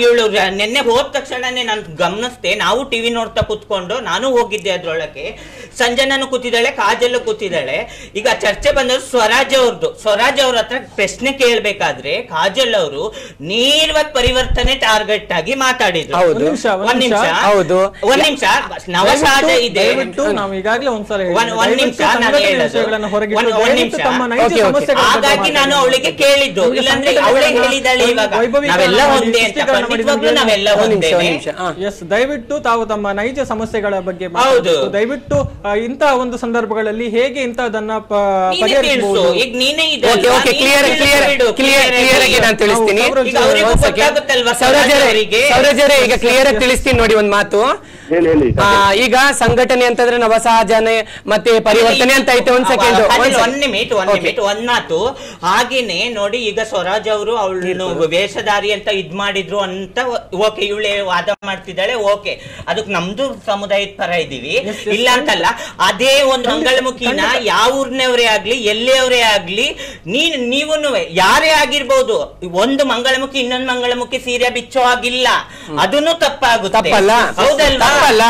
Speaker 3: ಇವಳು ನಿನ್ನೆ ಹೋದ ತಕ್ಷಣನೇ ನಾನು ಗಮನಿಸ್ದೆ. ನಾವು ಟಿವಿ ನೋಡ್ತಾ ಕುತ್ಕೊಂಡು ನಾನು ಹೋಗಿದ್ದೆ ಅದ್ರೊಳಗೆ ಸಂಜನನು ಕೂತಿದ್ದಾಳೆ ಕಾಜಲ್ಲು ಕೂತಿದ್ದಾಳೆ ಈಗ ಚರ್ಚೆ ಬಂದವರು ಸ್ವರಾಜ್ ಅವ್ರದ್ದು ಸ್ವರಾಜ್ ಅವ್ರ ಹತ್ರ ಪ್ರಶ್ನೆ ಕೇಳ್ಬೇಕಾದ್ರೆ ಕಾಜಲ್ ಅವರು ನೀರ್ವತ್ ಪರಿವರ್ತನೆ ಟಾರ್ಗೆಟ್ ಆಗಿ ಮಾತಾಡಿದ್ರು
Speaker 8: ಹೌದು.
Speaker 1: ಒಂದ್ ನಿಮಿಷ, ಒಂದ್
Speaker 3: ನಿಮಿಷ.
Speaker 8: ಹೌದು.
Speaker 3: ಒಂದ್ ನಿಮಿಷ ನವಸಹಜ ಇದೆ
Speaker 1: ದಯವಿಟ್ಟು ನಾವು ಈಗಾಗಲೇ ಒಂದ್ಸಲ ಹೇಳಿದ್ವಿ.
Speaker 3: ಒಂದ್- ನಿಮಿಷ
Speaker 1: ದಯವಿಟ್ಟು
Speaker 3: ನಾನು ಹೇಳೋದು.
Speaker 1: ವಿಷಯಗಳನ್ನ
Speaker 3: ಒಂದ್- ನಿಮಿಷ.
Speaker 1: ತಮ್ಮ ನೈಜ
Speaker 8: Okay, okay.
Speaker 1: ಸಮಸ್ಯೆಗಳ ಬಗ್ಗೆ
Speaker 3: ಹಾಗಾಗಿ ನಾನು ಅವಳಿಗೆ ಕೇಳಿದ್ದು ಇಲ್ಲಾಂದ್ರೆ ಅವಳೇ ಹೇಳಿದಾಳೆ ಇವಾಗ ನಾವೆಲ್ಲ ಒಂದೇ ಅಂತ ನಾವೆಲ್ಲ
Speaker 8: ಒಂದ್.
Speaker 1: ಎಸ್ ದಯವಿಟ್ಟು ತಾವು ತಮ್ಮ ನೈಜ ಸಮಸ್ಯೆಗಳ ಬಗ್ಗೆ
Speaker 3: ಹೌದು.
Speaker 1: ಮಾತಾಡ್ಬೇಕು. ದಯವಿಟ್ಟು ಇಂತಹ ಒಂದು ಸಂದರ್ಭಗಳಲ್ಲಿ ಹೇಗೆ ಇಂತಹದನ್ನ ಪ-
Speaker 3: ನೀನೇ ಈಗ ನೀನೇ ಇದೆ
Speaker 8: okay okay
Speaker 3: clear
Speaker 8: clear
Speaker 3: clear
Speaker 8: clear ಆಗಿ
Speaker 3: ಆಗಿ.
Speaker 8: ನಾನು ತಿಳಿಸ್ತೀನಿ.
Speaker 3: ಈಗ
Speaker 8: ಕ್ಲಿಯರ್ ಆಗಿ ತಿಳಿಸ್ತೀನಿ ನೋಡಿ ಒಂದ್ ಮಾತು. ಈಗ ಸಂಘಟನೆ ಅಂತಂದ್ರೆ ನವಸಹಜನೆ ಮತ್ತೆ ಪರಿವರ್ತನೆ ಅಂತ ಐತೆ ಒಂದ್ ಸೆಕೆಂಡ್
Speaker 3: ಒಂದ್ ನಿಮಿಟ್ ಒಂದ್ ನಿಮಿಟ್ ಒಂದ್ ಮಾತು. ಹಾಗೇನೆ ನೋಡಿ ಈಗ ಸ್ವರಾಜ್ ಅವರು ಅವಳು ವೇಷಧಾರಿ ಅಂತ ಇದ್ ಮಾಡಿದ್ರು ಅಂತ ಓಕೆ ಇವಳೆ ವಾದ ಮಾಡ್ತಿದ್ದಾಳೆ ಓಕೆ. ಅದಕ್ ನಮ್ದು ಸಮುದಾಯದ ಪರ ಇದೀವಿ. ಇಲ್ಲ ಅಂತಲ್ಲ ಅದೇ ಒಂದು ಮಂಗಳಮುಖಿನ ಯಾವ ಊರ್ನವರೇ ಆಗ್ಲಿ ಎಲ್ಲಿಯವರೇ ಆಗ್ಲಿ ನೀನ್ ನೀವು ಯಾರೇ ಆಗಿರ್ಬೋದು ಒಂದು ಮಂಗಳಮುಖಿ ಇನ್ನೊಂದು ಮಂಗಳಮುಖಿ ಸೀರೆ ಬಿಚ್ಚೋ ಆಗಿಲ್ಲ ಅದನ್ನು ತಪ್ಪಾಗುತ್ತೆ.
Speaker 8: ತಪ್ಪಲ್ಲ.
Speaker 3: ಹೌದಲ್ವಾ?
Speaker 8: ತಪ್ಪಲ್ಲ.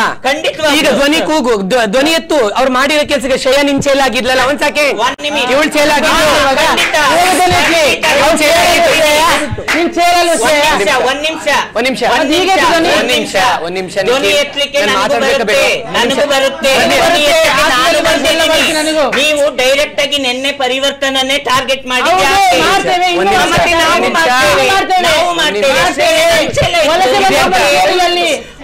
Speaker 8: ಈಗ ಧ್ವನಿ ಕೂಗು. ಧ್ವನಿ ಎತ್ತು. ಅವ್ರು ಮಾಡಿರೋ ಕೆಲಸಕ್ಕೆ ಶಯ ನಿನ್ ಚೇಲ್ ಆಗಿದ್ಲಲ್ಲ ಒಂದ್ ಸೆಕೆಂಡ್
Speaker 3: ಒಂದ್ ನಿಮಿಷ.
Speaker 8: ಇವಳು ಚೇಲ್ ನಿನ್
Speaker 3: ಒಂದ್ ನಿಮಿಷ ಒಂದ್ ನಿಮಿಷ.
Speaker 8: ಒಂದ್ ನಿಮಿಷ.
Speaker 3: ಒಂದ್ ನಿಮಿಷ,
Speaker 8: ಧ್ವನಿ.
Speaker 3: ಎತ್ತಲಿಕ್ಕೆ ನನಗೂ ಬರುತ್ತೆ. ನೀವು ಡೈರೆಕ್ಟ್ ಆಗಿ ನಿನ್ನೆ ಪರಿವರ್ತನೆ ಟಾರ್ಗೆಟ್ ಮಾಡಿ ನಾವು. ಮಾಡ್ತೇವೆ.
Speaker 4: ಮಾಡ್ತೇವೆ.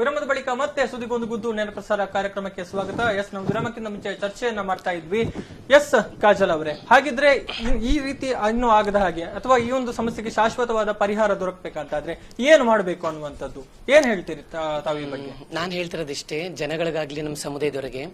Speaker 1: ವಿರಾಮದ ಬಳಿಕ ಮತ್ತೆ ಸುದ್ದಿಗೊಂದು ಗುದ್ದು ನೇರ ಪ್ರಸಾರ ಕಾರ್ಯಕ್ರಮಕ್ಕೆ ಸ್ವಾಗತ. ಎಸ್ ನಾವು ವಿರಾಮಕ್ಕಿಂತ ಮುಂಚೆ ಚರ್ಚೆಯನ್ನ ಮಾಡ್ತಾ ಇದ್ವಿ. ಎಸ್ ಕಾಜಲ್ ಅವರೇ ಹಾಗಿದ್ರೆ ಈ- ರೀತಿ ಇನ್ನೂ ಆಗದ ಹಾಗೆ ಅಥವಾ ಈ ಒಂದು ಸಮಸ್ಯೆಗೆ ಶಾಶ್ವತವಾದ ಪರಿಹಾರ ದೊರಕಬೇಕಾದ್ರೆ ಏನು ಮಾಡಬೇಕು ಅನ್ನುವಂಥದ್ದು? ಏನ್ ಹೇಳ್ತೀರಿ ತಾವೀ ಬಗ್ಗೆ?
Speaker 2: ನಾನು ಹೇಳ್ತಿರೋದಿಷ್ಟೇ ಜನಗಳಿಗಾಗ್ಲಿ ನಮ್ಮ ಸಮುದಾಯದವರಿಗೆ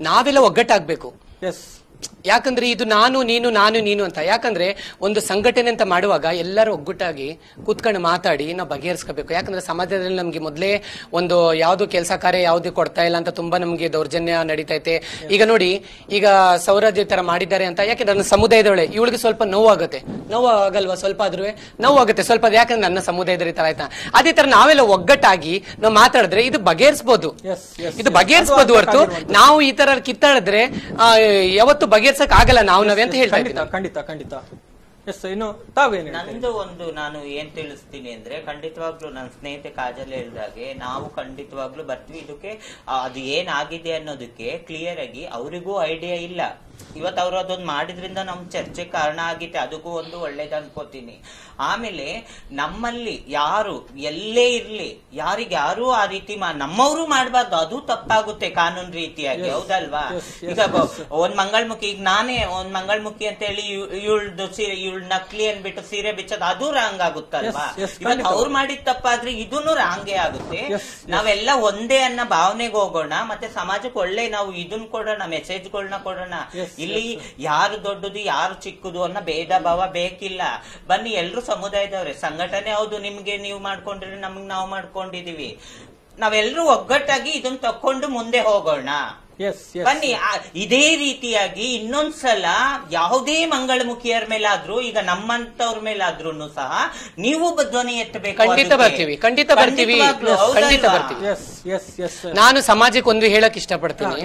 Speaker 2: ನಾವೆಲ್ಲ ಒಗ್ಗಟ್ಟಾಗಬೇಕು.
Speaker 1: ಎಸ್.
Speaker 2: ಯಾಕಂದ್ರೆ ಇದು ನಾನು ನೀನು ನಾನು ನೀನು ಅಂತ. ಯಾಕಂದ್ರೆ ಒಂದು ಸಂಘಟನೆ ಅಂತ ಮಾಡುವಾಗ ಎಲ್ಲರೂ ಒಗ್ಗಟ್ಟಾಗಿ ಕೂತ್ಕೊಂಡು ಮಾತಾಡಿ ನಾವು ಬಗೆಹರಿಸ್ಕೋಬೇಕು. ಯಾಕಂದ್ರೆ ಸಮಾಜದಲ್ಲಿ ನಮ್ಗೆ ಮೊದಲೇ ಒಂದು ಯಾವ್ದು ಕೆಲಸ ಕಾರ್ಯ ಯಾವ್ದು ಕೊಡ್ತಾ ಇಲ್ಲ ಅಂತ ತುಂಬಾ ನಮ್ಗೆ ದೌರ್ಜನ್ಯ ನಡೀತೈತೆ ಈಗ ನೋಡಿ ಈಗ ಸೌರಾಜ್ಯ ತರ ಮಾಡಿದ್ದಾರೆ ಅಂತ. ಯಾಕೆ ನನ್ನ ಸಮುದಾಯದವಳೆ? ಇವಳಿಗೆ ಸ್ವಲ್ಪ ನೋವಾಗುತ್ತೆ. ನೋವು ಆಗಲ್ವಾ ಸ್ವಲ್ಪ ಆದ್ರೂ ನೋವಾಗುತ್ತೆ. ಸ್ವಲ್ಪ ಯಾಕಂದ್ರೆ ನನ್ನ ಸಮುದಾಯದ ಈ ತರ ಆಯ್ತಾ? ಅದೇ ತರ ನಾವೆಲ್ಲ ಒಗ್ಗಟ್ಟಾಗಿ ನಾವು ಮಾತಾಡಿದ್ರೆ ಇದು ಬಗೆಹರಿಸಬಹುದು ಇದು. ಬಗೆಹರಿಸಬಹುದು ಹೊರತು ನಾವು ಈ ತರ ಕಿತ್ತಾಡಿದ್ರೆ ಆ, ಯಾವತ್ತು ಬಗೆಹರ್ಸಕ್ ಆಗಲ್ಲ ನಾವು ನಾವೇ ಅಂತ ಹೇಳ್ತಾ
Speaker 1: ಖಂಡಿತ
Speaker 2: ಇದ್ದೀನಿ
Speaker 1: ಖಂಡಿತ ಖಂಡಿತ. ಎಸ್ ಇನ್ನು ತಾವೇನು
Speaker 3: ನಂದು ಒಂದು ನಾನು ಏನ್ ತಿಳಿಸ್ತೀನಿ ಅಂದ್ರೆ ಖಂಡಿತವಾಗ್ಲೂ ನನ್ನ ಸ್ನೇಹಿತೆ ಕಾಜಲ್ ಹೇಳ್ದಾಗೆ ನಾವು ಖಂಡಿತವಾಗ್ಲೂ ಬರ್ತೀವಿ. ಇದಕ್ಕೆ ಆ, ಅದು ಏನಾಗಿದೆ ಅನ್ನೋದಕ್ಕೆ ಕ್ಲಿಯರ್ ಆಗಿ ಅವರಿಗೂ ಐಡಿಯಾ ಇಲ್ಲ. ಇವತ್ತು ಅವರು ಅದೊಂದು ಮಾಡಿದ್ರಿಂದ ನಮ್ ಚರ್ಚೆ ಕಾರಣ ಆಗಿತ್ತೆ. ಅದಕ್ಕೂ ಒಂದು ಒಳ್ಳೇದು ಅನ್ಕೋತೀನಿ. ಆಮೇಲೆ ನಮ್ಮಲ್ಲಿ ಯಾರು ಎಲ್ಲೇ ಇರ್ಲಿ ಯಾರಿಗೆ ಯಾರು ಆ ರೀತಿ ನಮ್ಮವರು ಮಾಡಬಾರ್ದು. ಅದು ತಪ್ಪಾಗುತ್ತೆ ಕಾನೂನು ರೀತಿಯಾಗಿ. ಹೌದಲ್ವಾ? ಈಗ. ಒಂದ್ ಮಂಗಳಮುಖಿ ಈಗ ನಾನೇ ಒಂದ್ ಮಂಗಳಮುಖಿ ಅಂತ ಹೇಳಿ ಇವಳ್ದು ಸೀರೆ ಇವಳ್ ನಕ್ಲಿ ಅನ್ಬಿಟ್ಟು ಸೀರೆ ಬಿಚ್ಚೋದು ಅದು ರಾಂಗ್ ಆಗುತ್ತಲ್ವಾ? ಇವತ್ತು. ಅವ್ರು ಮಾಡಿದ ತಪ್ಪಾದ್ರೆ ಇದನ್ನು ರಾಂಗೇ ಆಗುತ್ತೆ. ನಾವೆಲ್ಲ ಒಂದೇ ಅನ್ನೋ ಭಾವನೆಗೆ ಹೋಗೋಣ ಮತ್ತೆ ಸಮಾಜಕ್ಕೆ ಒಳ್ಳೆ ನಾವು ಇದನ್ನ ಕೊಡೋಣ ಮೆಸೇಜ್ಗಳನ್ನ ಕೊಡೋಣ. ಇಲ್ಲಿ ಯಾರು ದೊಡ್ಡದು ಯಾರು ಚಿಕ್ಕದು ಅನ್ನೋ ಭೇದ ಭಾವ ಬೇಕಿಲ್ಲ. ಬನ್ನಿ ಎಲ್ರು ಸಮುದಾಯದವ್ರೆ. ಸಂಘಟನೆ ಹೌದು ನಿಮ್ಗೆ ನೀವು ಮಾಡ್ಕೊಂಡ್ರೆ ನಮ್ಗೆ ನಾವು ಮಾಡ್ಕೊಂಡಿದೀವಿ. ನಾವೆಲ್ಲರೂ ಒಗ್ಗಟ್ಟಾಗಿ ಇದನ್ನ ತಕೊಂಡು ಮುಂದೆ ಹೋಗೋಣ.
Speaker 1: ಎಸ್ ಎಸ್
Speaker 3: ಬನ್ನಿ ಇದೇ ರೀತಿಯಾಗಿ ಇನ್ನೊಂದ್ಸಲ ಯಾವುದೇ ಮಂಗಳಮುಖಿಯರ ಮೇಲಾದ್ರೂ ಈಗ ನಮ್ಮಂತವ್ರ ಮೇಲಾದ್ರೂ ಸಹ ನೀವು ಧ್ವನಿ ಎತ್ತಬೇಕು
Speaker 2: ಖಂಡಿತ ಬರ್ತೀವಿ, ಖಂಡಿತ ಬರ್ತೀವಿ. ಖಂಡಿತ ಬರ್ತೀವಿ.
Speaker 1: ಎಸ್ ಎಸ್ ಎಸ್
Speaker 2: ನಾನು ಸಮಾಜಕ್ಕೆ ಒಂದು ಹೇಳಕ್ ಇಷ್ಟಪಡ್ತೀನಿ.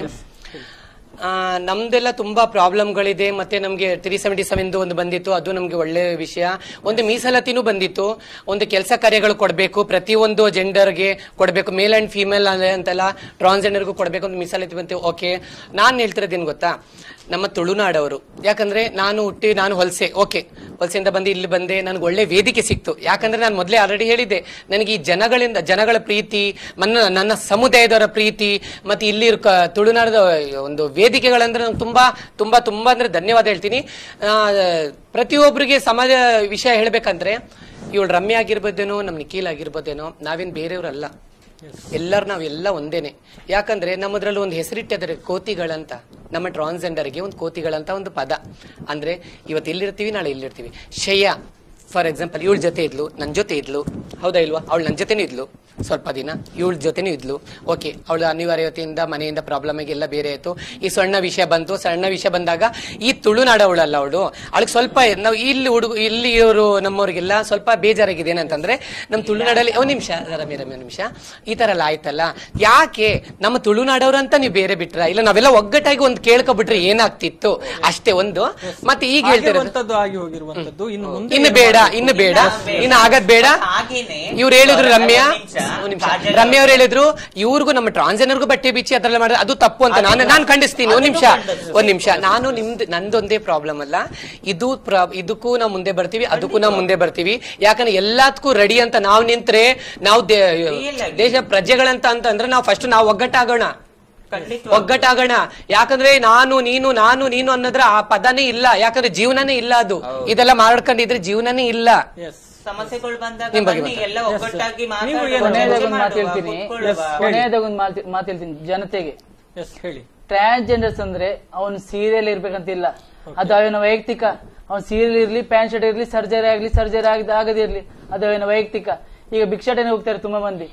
Speaker 2: ನಮ್ದೆಲ್ಲ ತುಂಬಾ ಪ್ರಾಬ್ಲಮ್ಗಳಿದೆ. ಮತ್ತೆ ನಮಗೆ ತ್ರೀ ಸೆವೆಂಟಿ ಸೆವೆನ್ ಒಂದು ಬಂದಿತ್ತು. ಅದು ನಮಗೆ ಒಳ್ಳೆ ವಿಷಯ. ಒಂದು ಮೀಸಲಾತಿನೂ ಬಂದಿತ್ತು. ಒಂದು ಕೆಲಸ ಕಾರ್ಯಗಳು ಕೊಡಬೇಕು. ಪ್ರತಿಯೊಂದು ಜೆಂಡರ್ಗೆ ಕೊಡಬೇಕು. ಮೇಲ್ ಅಂಡ್ ಫಿಮೇಲ್ ಅಂತೆಲ್ಲ ಟ್ರಾನ್ಸ್ಜೆಂಡರ್ಗೂ ಕೊಡಬೇಕು. ಒಂದು ಮೀಸಲಾತಿ ಬಂತು. ಓಕೆ ನಾನು ಹೇಳ್ತಿರೋದೇನು ಗೊತ್ತಾ? ನಮ್ಮ ತುಳುನಾಡವರು. ಯಾಕಂದ್ರೆ ನಾನು ಹುಟ್ಟಿ, ನಾನು ಹೊಲಸೆ ಓಕೆ ಹೊಲಸೆಯಿಂದ ಬಂದು ಇಲ್ಲಿ ಬಂದೆ, ನನಗೆ ಒಳ್ಳೆ ವೇದಿಕೆ ಸಿಕ್ತು. ಯಾಕಂದ್ರೆ ನಾನು ಮೊದಲೇ ಆಲ್ರೆಡಿ ಹೇಳಿದ್ದೆ, ನನಗೆ ಈ ಜನಗಳಿಂದ, ಜನಗಳ ಪ್ರೀತಿ ನನ್ನ ನನ್ನ ಸಮುದಾಯದವರ ಪ್ರೀತಿ, ಮತ್ತೆ ಇಲ್ಲಿ ತುಳುನಾಡದ ಒಂದು ವೇದಿಕೆಗಳಂದ್ರೆ ನಂಗೆ ತುಂಬಾ ತುಂಬಾ ತುಂಬಾ ಅಂದ್ರೆ ಧನ್ಯವಾದ ಹೇಳ್ತೀನಿ. ಪ್ರತಿಯೊಬ್ಬರಿಗೆ ಸಮಾಜ ವಿಷಯ ಹೇಳಬೇಕಂದ್ರೆ, ಇವಳು ರಮ್ಯ ಆಗಿರ್ಬೋದೇನೋ ನಮ್ಮ ನಿಖಿಲ್ ಆಗಿರ್ಬೋದೇನೋ, ನಾವೇನು ಬೇರೆಯವರಲ್ಲ. ಎಲ್ಲರೂ ನಾವೆಲ್ಲ ಒಂದೇನೆ. ಯಾಕಂದ್ರೆ ನಮ್ಮದ್ರಲ್ಲಿ ಒಂದು ಹೆಸರಿಟ್ಟಿದ್ದಾರೆ, ಕೋತಿಗಳಂತ. ನಮ್ಮ ಟ್ರಾನ್ಸ್ಜೆಂಡರ್ಗೆ ಒಂದು ಕೋತಿಗಳಂತ ಒಂದು ಪದ. ಅಂದ್ರೆ ಇವತ್ತು ಇಲ್ಲಿರ್ತೀವಿ ನಾಳೆ ಇಲ್ಲಿರ್ತೀವಿ ಶಯ್ಯ ಫಾರ್ ಎಕ್ಸಾಂಪಲ್ ಇವಳ ಜೊತೆ ಇದ್ಲು ನನ್ನ ಜೊತೆ ಇದ್ಲು. ಹೌದಾ ಇಲ್ವಾ? ಅವಳು ನನ್ನ ಜೊತೆನೂ ಇದ್ಲು. ಸ್ವಲ್ಪ ದಿನ ಇವಳ ಜೊತೆನೂ ಇದ್ಲು. ಓಕೆ ಅವಳು ಅನಿವಾರ್ಯತೆಯಿಂದ ಮನೆಯಿಂದ ಪ್ರಾಬ್ಲಮ್ ಆಗಿ ಎಲ್ಲ ಬೇರೆ ಆಯ್ತು. ಈ ಸಣ್ಣ ವಿಷಯ ಬಂತು. ಸಣ್ಣ ವಿಷಯ ಬಂದಾಗ ಈ ತುಳುನಾಡವಳಲ್ಲ ಅವಳು. ಅವಳಿಗೆ ಸ್ವಲ್ಪ ನಾವು ಇಲ್ಲಿ ಹುಡುಗ ಇಲ್ಲಿ ಇವರು ನಮ್ಮವ್ರಿಗೆಲ್ಲ ಸ್ವಲ್ಪ ಬೇಜಾರಾಗಿದೆ ಏನಂತಂದ್ರೆ ನಮ್ಮ ತುಳುನಾಡಲ್ಲಿ ಒಂದು ನಿಮಿಷ ರಮ್ಯ ರಮ್ಯ ನಿಮಿಷ. ಈ ತರ ಎಲ್ಲ ಆಯ್ತಲ್ಲ? ಯಾಕೆ ನಮ್ಮ ತುಳುನಾಡವ್ರು ಅಂತ ನೀವು ಬೇರೆ ಬಿಟ್ರ? ಇಲ್ಲ ನಾವೆಲ್ಲ ಒಗ್ಗಟ್ಟಾಗಿ ಒಂದು ಕೇಳ್ಕೊಬಿಟ್ರೆ ಏನಾಗ್ತಿತ್ತು? ಅಷ್ಟೇ ಒಂದು. ಮತ್ತೆ ಈಗ ಹೇಳ್ತಿರೋದು
Speaker 1: ಮುಂದೆ
Speaker 2: ಇನ್ನು ಬೇಡ. ಇನ್ನು ಬೇಡ ಇನ್ನು ಆಗದ್ ಬೇಡ. ಇವ್ರು ಹೇಳಿದ್ರು ರಮ್ಯಾ. ರಮ್ಯಾ ಅವ್ರು ಹೇಳಿದ್ರು ಇವ್ರಿಗೂ ನಮ್ಮ ಟ್ರಾನ್ಸ್ಜೆಂಡರ್ಗೂ ಬಟ್ಟೆ ಬಿಚ್ಚಿ ಅದ್ರಲ್ಲಿ ಮಾಡಿದ್ರೆ ಅದು ತಪ್ಪು ಅಂತ ನಾನು ನಾನು ಖಂಡಿಸ್ತೀನಿ. ಒಂದ್ ನಿಮಿಷ ಒಂದ್ ನಿಮಿಷ. ನಾನು ನಿಮ್ದು ನಂದೊಂದೇ ಪ್ರಾಬ್ಲಮ್ ಅಲ್ಲ. ಇದು ಇದಕ್ಕೂ ನಾವು ಮುಂದೆ ಬರ್ತೀವಿ ಅದಕ್ಕೂ ನಾವು ಮುಂದೆ ಬರ್ತೀವಿ. ಯಾಕಂದ್ರೆ ಎಲ್ಲದಕ್ಕೂ ರೆಡಿ ಅಂತ ನಾವು ನಿಂತ್ರೆ ನಾವು ದೇಶ ಪ್ರಜೆಗಳಂತ ಅಂತಂದ್ರೆ ನಾವು ಫಸ್ಟ್ ನಾವು ಒಗ್ಗಟ್ಟಾಗೋಣ. ಒಗ್ಗಟ್ಟಾಗೋಣ ಯಾಕಂದ್ರೆ ನಾನು ನೀನು ನಾನು ನೀನು ಅನ್ನೋದ್ರ ಆ ಪದನೇ ಇಲ್ಲ. ಯಾಕಂದ್ರೆ ಜೀವನನೇ ಇಲ್ಲ ಅದು. ಇದೆಲ್ಲ ಮಾಡ್ಕೊಂಡಿದ್ರೆ ಜೀವನನೇ ಇಲ್ಲ.
Speaker 1: ಎಸ್
Speaker 3: ಸಮಸ್ಯೆಗಳು ಬಂದಾಗ ಬನ್ನಿ, ಎಲ್ಲ ಒಗ್ಗಟ್ಟಾಗಿ
Speaker 1: ನೀವು
Speaker 3: ಮಾತಾಡುವ,
Speaker 1: ಏನು
Speaker 4: ಒಂದು ಮಾತು ಹೇಳ್ತೀನಿ.
Speaker 3: ಕೂತ್ಕೊಳ್ಳುವ.
Speaker 4: ಕೊನೆಯದಾಗ ಒಂದು ಮಾತು ಮಾತು ಹೇಳ್ತೀನಿ ಜನತೆಗೆ.
Speaker 1: ಟ್ರಾನ್ಸ್ ಹೇಳಿ.
Speaker 4: ಟ್ರಾನ್ಸ್ಜೆಂಡರ್ಸ್ ಅಂದ್ರೆ ಅವನು ಸೀರಿಯಲ್ ಇರ್ಬೇಕಂತಿಲ್ಲ ಅದು ಅವನ ವೈಯಕ್ತಿಕ. ಅವ್ನು ಸೀರಿಯಲ್ ಇರ್ಲಿ ಪ್ಯಾಂಟ್ ಶರ್ಟ್ ಇರ್ಲಿ ಸರ್ಜರಿ ಆಗ್ಲಿ ಸರ್ಜರಿ ಆಗದಿರ್ಲಿ ಆಗದೇ ಇರ್ಲಿ. ಅದು ಅವನ ವೈಯಕ್ತಿಕ. ಈಗ ಭಿಕ್ಷಾಟನೆ ಹೋಗ್ತಾರೆ ತುಂಬಾ ಮಂದಿ.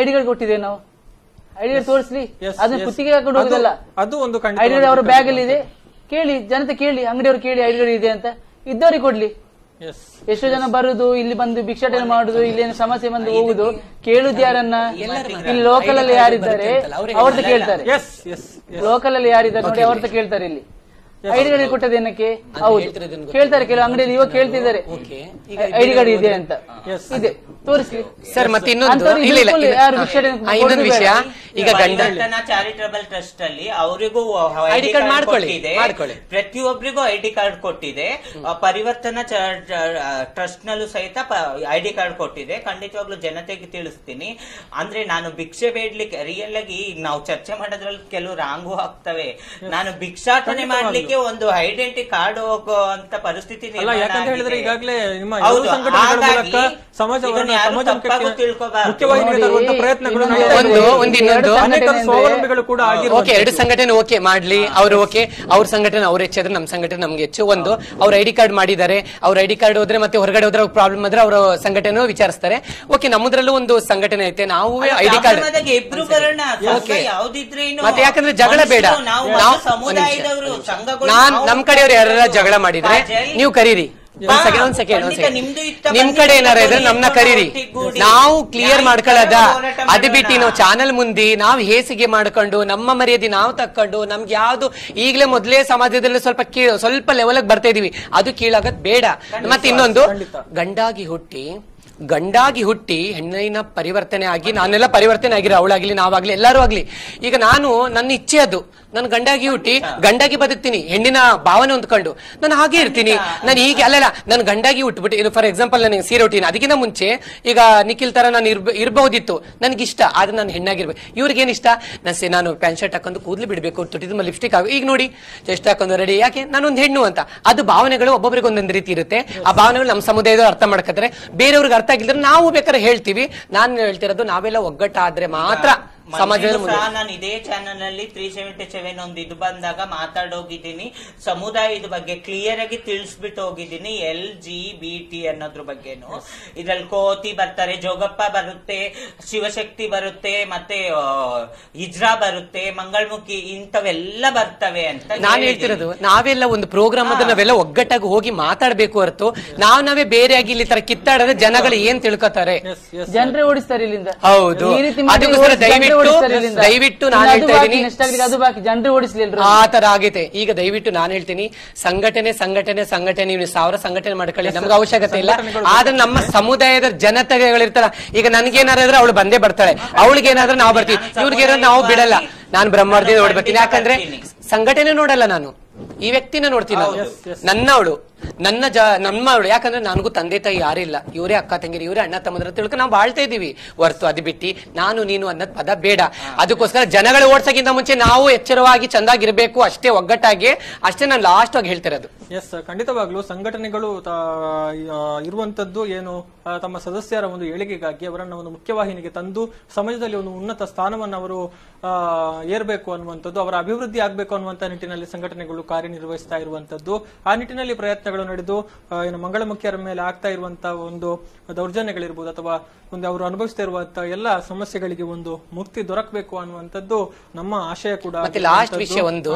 Speaker 4: ಐಡಿ ಕಾರ್ಡ್ ಕೊಟ್ಟಿದ್ದೇವೆ ನಾವು. ಐಡಿ ಕಾರ್ಡ್ ತೋರಿಸ್ಲಿ? ಅದನ್ನ. ಕುತ್ತಿಗೆ ಹಾಕೊಂಡು
Speaker 1: ಅದು-
Speaker 4: ಹೋಗೋದಲ್ಲ?
Speaker 1: ಅದು ಒಂದು
Speaker 4: ಐಡಿಯಾ ಅವರ ಬ್ಯಾಗ್ ಅಲ್ಲಿ ಇದೆ ಕೇಳಿ ಜನತೆ ಕೇಳಿ ಅಂಗಡಿಯವರು ಕೇಳಿ ಐಡಿಯಾ ಇದೆ ಅಂತ. ಇದ್ದವ್ರಿಗೆ ಕೊಡ್ಲಿ. ಎಷ್ಟೋ ಜನ ಬರುದು ಇಲ್ಲಿ ಬಂದು ಭಿಕ್ಷಾಟನೆ ಮಾಡುದು ಏನು ಸಮಸ್ಯೆ ಬಂದು ಹೋಗುದು. ಕೇಳುದು ಯಾರನ್ನ? ಇಲ್ಲಿ ಲೋಕಲ್ ಅಲ್ಲಿ ಯಾರಿದ್ದಾರೆ? ಅವ್ರದ್ದು ಕೇಳ್ತಾರೆ. ಲೋಕಲ್ ಅಲ್ಲಿ ಯಾರಿದ್ದಾರೆ ನೋಡಿ ಅವ್ರದ್ದು ಕೇಳ್ತಾರೆ ಇಲ್ಲಿ. ಐಡಿ ಕಾರ್ಡ್ ಕೊಟ್ಟದ್ದು ಏನಕ್ಕೆ? ಹೌದು. ಕೇಳ್ತಾರೆ ಕೆಲವು ಅಂಗಡಿಯಲ್ಲಿ ಇವಾಗ ಕೇಳ್ತಿದ್ದಾರೆ. ಐಡಿ ಕಾರ್ಡ್ ಇದೆ ಅಂತ. ಇದೆ. ತೋರಿಸ್ಲಿ
Speaker 2: ಸರ್ ಮತ್ತೆ ಇನ್ನೊಂದು ಇಲ್ಲ ಇಲ್ಲ
Speaker 4: ಯಾರು
Speaker 2: ಇನ್ನೊಂದು ವಿಷಯ. ಈಗ ಗಂಡ
Speaker 3: ಚಾರಿಟಬಲ್ ಟ್ರಸ್ಟ್ ಅಲ್ಲಿ ಅವರಿಗೂ
Speaker 2: ಐಡಿ ಕಾರ್ಡ್ ಮಾಡ್ಕೊಳ್ಳಿ, ಮಾಡ್ಕೊಳ್ಳಿ.
Speaker 3: ಪ್ರತಿಯೊಬ್ಬರಿಗೂ ಐ ಡಿ ಕಾರ್ಡ್ ಕೊಟ್ಟಿದೆ ಪರಿವರ್ತನ ಟ್ರಸ್ಟ್ ನಲ್ಲೂ ಸಹಿತ ಐ ಡಿ ಕಾರ್ಡ್ ಕೊಟ್ಟಿದೆ. ಖಂಡಿತವಾಗ್ಲೂ ಜನತೆಗೆ ತಿಳಿಸ್ತೀನಿ. ಅಂದ್ರೆ ನಾನು ಭಿಕ್ಷೆ ಬೇಡ್ಲಿಕ್ಕೆ ರಿಯಲ್ ಆಗಿ ನಾವು ಚರ್ಚೆ ಮಾಡೋದ್ರಲ್ಲಿ ಕೆಲವು ರಾಂಗು ಆಗ್ತವೆ ನಾನು ಭಿಕ್ಷಾಟನೆ ಮಾಡ್ಲಿಕ್ಕೆ ಒಂದು ಐಡೆಂಟಿ ಕಾರ್ಡ್ ಹೋಗೋ ಅಂತ ಪರಿಸ್ಥಿತಿ
Speaker 1: ಯಾಕಂತ ಹೇಳಿದ್ರೆ. ಈಗಾಗಲೇ ನಿಮ್ಮ ಪ್ರಯತ್ನಗಳು ಕೂಡ
Speaker 2: ಓಕೆ ಎರಡು ಸಂಘಟನೆ ಓಕೆ ಮಾಡ್ಲಿ. ಅವ್ರು ಓಕೆ ಅವ್ರ ಸಂಘಟನೆ ಅವ್ರು ಹೆಚ್ಚಾದ್ರೆ ನಮ್ ಸಂಘಟನೆ ನಮ್ಗೆ ಹೆಚ್ಚು. ಒಂದು ಅವ್ರ ಐಡಿ ಕಾರ್ಡ್ ಮಾಡಿದ್ದಾರೆ. ಅವ್ರ ಐಡಿ ಕಾರ್ಡ್ ಹೋದ್ರೆ ಮತ್ತೆ ಹೊರಗಡೆ ಹೋದ್ರೆ ಪ್ರಾಬ್ಲಮ್ ಆದ್ರೆ ಅವ್ರ ಸಂಘಟನೆ ವಿಚಾರಿಸ್ತಾರೆ. ಓಕೆ ನಮ್ಮದ್ರಲ್ಲೂ ಒಂದು ಸಂಘಟನೆ ಐತೆ. ನಾವು ಐಡಿ ಕಾರ್ಡ್
Speaker 3: ಸಂಘ?
Speaker 2: ಮತ್ತೆ ಯಾಕಂದ್ರೆ ಜಗಳ ಬೇಡ.
Speaker 3: ನಾವು ಸಮುದಾಯದವರು ಸಂಘಗಳು
Speaker 2: ನಾನ್ ನಮ್ ಕಡೆಯವ್ರು ಯಾರ ಜಗಳ ಮಾಡಿದ್ರೆ ನೀವು ಕರೀರಿ. ಒಂದ್ ಸೆಕೆಂಡ್ ಒಂದ್ ಸೆಕೆಂಡ್ ಒಂದ್ ಸೆಕೆಂಡ್ ನಿಮ್ ಕಡೆ ಏನಾರ ಇದ್ರೆ ನಮ್ನ ಕರೀರಿ. ನಾವು ಕ್ಲಿಯರ್ ಮಾಡ್ಕೊಳ್ಳದ? ಅದು ಬಿಟ್ಟು. ನಾವು ಚಾನಲ್ ಮುಂದಿ ನಾವು ಹೇಸಿಗೆ ಮಾಡ್ಕೊಂಡು ನಮ್ಮ ಮರ್ಯಾದೆ ನಾವು ತಕ್ಕೊಂಡು ನಮ್ಗೆ ಯಾವ್ದು ಈಗಲೇ ಮೊದಲೇ ಸಮಾಜದಲ್ಲಿ ಸ್ವಲ್ಪ ಕೀಳ್ ಸ್ವಲ್ಪ ಲೆವೆಲ್ ಬರ್ತಾ ಇದೀವಿ. ಅದು ಕೀಳಾಗದ್ ಬೇಡ. ಮತ್ತೆ ಇನ್ನೊಂದು ಗಂಡಾಗಿ ಹುಟ್ಟಿ ಗಂಡಾಗಿ ಹುಟ್ಟಿ ಹೆಣ್ಣಿನ ಪರಿವರ್ತನೆ ಆಗಿ ನಾನೆಲ್ಲ ಪರಿವರ್ತನೆ ಆಗಿರೋ ಅವಳಾಗ್ಲಿ ನಾವಾಗ್ಲಿ ಎಲ್ಲರೂ ಆಗ್ಲಿ. ಈಗ ನಾನು ನನ್ನ ಇಚ್ಛೆ ಅದು. ನಾನು ಗಂಡಾಗಿ ಹುಟ್ಟಿ ಗಂಡಾಗಿ ಬದುಕ್ತೀನಿ. ಹೆಣ್ಣಿನ ಭಾವನೆ ಹೊಂದ್ಕೊಂಡು ನಾನು ಹಾಗೆ ಇರ್ತೀನಿ. ನಾನು ಹೀಗೆ ಅಲ್ಲಲ್ಲ ನಾನು ಗಂಡಾಗಿ ಹುಟ್ಬಿಟ್ಟು ಫಾರ್ ಎಕ್ಸಾಂಪಲ್ ನನಗೆ ಸೀರೆ ಹುಟ್ಟಿನ ಅದಕ್ಕಿಂತ ಮುಂಚೆ ಈಗ ನಿಖಿಲ್ ತರ ನಾನು ಇರ್ಬ ಇರಬಹುದಿತ್ತು. ನನಗೆ ಇಷ್ಟ ಆದ್ರೆ ನಾನು ಹೆಣ್ಣಾಗಿರ್ಬೇಕು ಇವ್ರಿಗೇನ್ ಇಷ್ಟ? ನಾನು ಸೇ ನಾನು ಪ್ಯಾಂಟ್ ಶರ್ಟ್ ಹಾಕೊಂಡು ಕೂದಲು ಬಿಡಬೇಕು ತುಟಿದ ಮೇಲೆ ಲಿಪ್ಸ್ಟಿಕ್ ಆಗ ಈಗ ನೋಡಿ ಚೆಸ್ಟ್ ಹಾಕೊಂಡು ರೆಡಿ ಯಾಕೆ? ನಾನೊಂದು ಹೆಣ್ಣು ಅಂತ. ಅದು ಭಾವನೆಗಳು ಒಬ್ಬೊಬ್ಬರಿಗೆ ಒಂದೊಂದು ರೀತಿ ಇರುತ್ತೆ. ಆ ಭಾವನೆಗಳು ನಮ್ಮ ಸಮುದಾಯದ ಅರ್ಥ ಮಾಡ್ಕೊತಾರೆ ಬೇರೆಯವ್ರಿಗೆ ಅರ್ಥ ಆಗಿದ್ರೆ ನಾವು ಬೇಕಾದ್ರೆ ಹೇಳ್ತೀವಿ. ನಾನು ಹೇಳ್ತಿರೋದು ನಾವೆಲ್ಲ ಒಗ್ಗಟ್ಟಾದ್ರೆ ಮಾತ್ರ. ಸಮಾಜದಲ್ಲಿ
Speaker 3: ಸಹ ನಾನು ಇದೇ ಚಾನಲ್ನಲ್ಲಿ ತ್ರೀ ಸೆವೆಂಟಿ ಸೆವೆನ್ ಒಂದು ಇದು ಬಂದಾಗ ಮಾತಾಡೋಗಿದ್ದೀನಿ. ಸಮುದಾಯದ ಬಗ್ಗೆ ಕ್ಲಿಯರ್ ಆಗಿ ತಿಳಿಸ್ಬಿಟ್ಟು ಹೋಗಿದ್ದೀನಿ ಎಲ್ ಜಿ ಬಿ ಟಿ ಅನ್ನೋದ್ರ ಬಗ್ಗೆನು. ಇದ್ರಲ್ಲಿ ಕೋತಿ ಬರ್ತಾರೆ ಜೋಗಪ್ಪ ಬರುತ್ತೆ ಶಿವಶಕ್ತಿ ಬರುತ್ತೆ ಮತ್ತೆ ಆ, ಇಜ್ರಾ ಬರುತ್ತೆ ಮಂಗಳಮುಖಿ ಇಂಥವೆಲ್ಲ ಬರ್ತವೆ ಅಂತ
Speaker 2: ನಾನು ಹೇಳ್ತಿರೋದು ನಾವೆಲ್ಲ ಒಂದು ಪ್ರೋಗ್ರಾಮ್ ಅದ ನಾವೆಲ್ಲ ಒಗ್ಗಟ್ಟಾಗಿ ಹೋಗಿ ಮಾತಾಡ್ಬೇಕು ಹೊರತು ನಾವ್ ನಾವೇ ಬೇರೆ ಆಗಿ ಇಲ್ಲಿ ತರ ಕಿತ್ತಾಡಿದ್ರೆ ಜನಗಳು ಏನ್ ತಿಳ್ಕೊತಾರೆ?
Speaker 4: ಜನರೇ ಓಡಿಸ್ತಾರೆ ಇಲ್ಲಿಂದ.
Speaker 2: ಹೌದು.
Speaker 4: ಈ ರೀತಿ ಮಾಡಿ
Speaker 2: ಅದಕ್ಕೋಸ್ಕರ ದಯವಿಟ್ಟು-. ದಯವಿಟ್ಟು ನಾನು ಹೇಳ್ತಾ ಇದ್ದೀನಿ. ಆ ತರ ಆಗೈತೆ ಈಗ ದಯವಿಟ್ಟು ನಾನು ಹೇಳ್ತೀನಿ ಸಂಘಟನೆ ಸಂಘಟನೆ ಸಂಘಟನೆ ನೀವು ಸಾವಿರ ಸಂಘಟನೆ ಮಾಡ್ಕೊಳ್ಳಿ. ನಮ್ಗೆ ಅವಶ್ಯಕತೆ ಇಲ್ಲ. ಆದ್ರೆ ನಮ್ಮ ಸಮುದಾಯದ ಜನತೆಗಳಿರ್ತಾರ. ಈಗ ನನ್ಗೇನಾದ್ರೆ ಅವಳು ಬಂದೇ ಬರ್ತಾಳೆ. ಅವಳಿಗೇನಾದ್ರೆ ನಾವು ಬರ್ತೀವಿ. ಇವ್ರಿಗೇನಾದ್ರೆ ನಾವು ಬಿಡಲ್ಲ. ನಾನು ಬ್ರಹ್ಮಾರ್ಧಿ ನೋಡ್ಬೇಕು ಯಾಕಂದ್ರೆ ಸಂಘಟನೆ ನೋಡಲ್ಲ ನಾನು. ಈ ವ್ಯಕ್ತಿನ ನೋಡ್ತೀನಿ ನಾನು. ನನ್ನವಳು. ನನ್ನ ಜ ನಮ್ಮವಳು ಯಾಕಂದ್ರೆ ನನಗೂ ತಂದೆ ತಾಯಿ ಯಾರಿಲ್ಲ ಇವರೇ ಅಕ್ಕ ತಂಗಿರಿ ಇವರೇ ಅಣ್ಣ, ತಮ್ಮದ್ರ ತಿಳ್ಕ ನಾವು ಬಾಳ್ತಾ ಇದ್ದೀವಿ. ಹೊರ್ತು ಅದು ಬಿಟ್ಟು, ನಾನು, ನೀನು ಅನ್ನೋದ್ ಪದ ಬೇಡ. ಅದಕ್ಕೋಸ್ಕರ ಜನಗಳು ಓಡಿಸೋಕ್ಕಿಂತ ಮುಂಚೆ ನಾವು ಎಚ್ಚರವಾಗಿ ಚಂದಾಗಿರ್ಬೇಕು, ಅಷ್ಟೇ ಒಗ್ಗಟ್ಟಾಗಿ, ಅಷ್ಟೇ ನಾನು ಲಾಸ್ಟ್ ಆಗಿ ಹೇಳ್ತಿರೋದು
Speaker 1: ಎಸ್ ಖಂಡಿತವಾಗ್ಲೂ ಸಂಘಟನೆಗಳು ಇರುವಂತದ್ದು ಏನು ತಮ್ಮ ಸದಸ್ಯರ ಒಂದು ಏಳಿಗೆಗಾಗಿ ಅವರನ್ನ ಒಂದು ಮುಖ್ಯವಾಹಿನಿಗೆ ತಂದು ಸಮಾಜದಲ್ಲಿ ಒಂದು ಉನ್ನತ ಸ್ಥಾನವನ್ನು ಅವರು ಏರ್ಬೇಕು ಅನ್ನುವಂಥದ್ದು, ಅವರ ಅಭಿವೃದ್ಧಿ ಆಗ್ಬೇಕು ಅನ್ನುವಂತ ನಿಟ್ಟಿನಲ್ಲಿ ಸಂಘಟನೆಗಳು ಕಾರ್ಯನಿರ್ವಹಿಸ್ತಾ ಇರುವಂತದ್ದು ಆ ನಿಟ್ಟಿನಲ್ಲಿ ಪ್ರಯತ್ನಗಳು ನಡೆದು ಏನು ಮಂಗಳಮುಖಿಯರ ಮೇಲೆ ಆಗ್ತಾ ಇರುವಂತಹ ಒಂದು ದೌರ್ಜನ್ಯಗಳಿರ್ಬೋದು ಅಥವಾ ಒಂದು ಅವರು ಅನುಭವಿಸ್ತಾ ಇರುವಂತಹ ಎಲ್ಲ ಸಮಸ್ಯೆಗಳಿಗೆ ಒಂದು ಮುಕ್ತಿ ದೊರಕಬೇಕು ಅನ್ನುವಂಥದ್ದು ನಮ್ಮ ಆಶಯ ಕೂಡ
Speaker 2: ಲಾಸ್ಟ್. ವಿಷಯ ಒಂದು.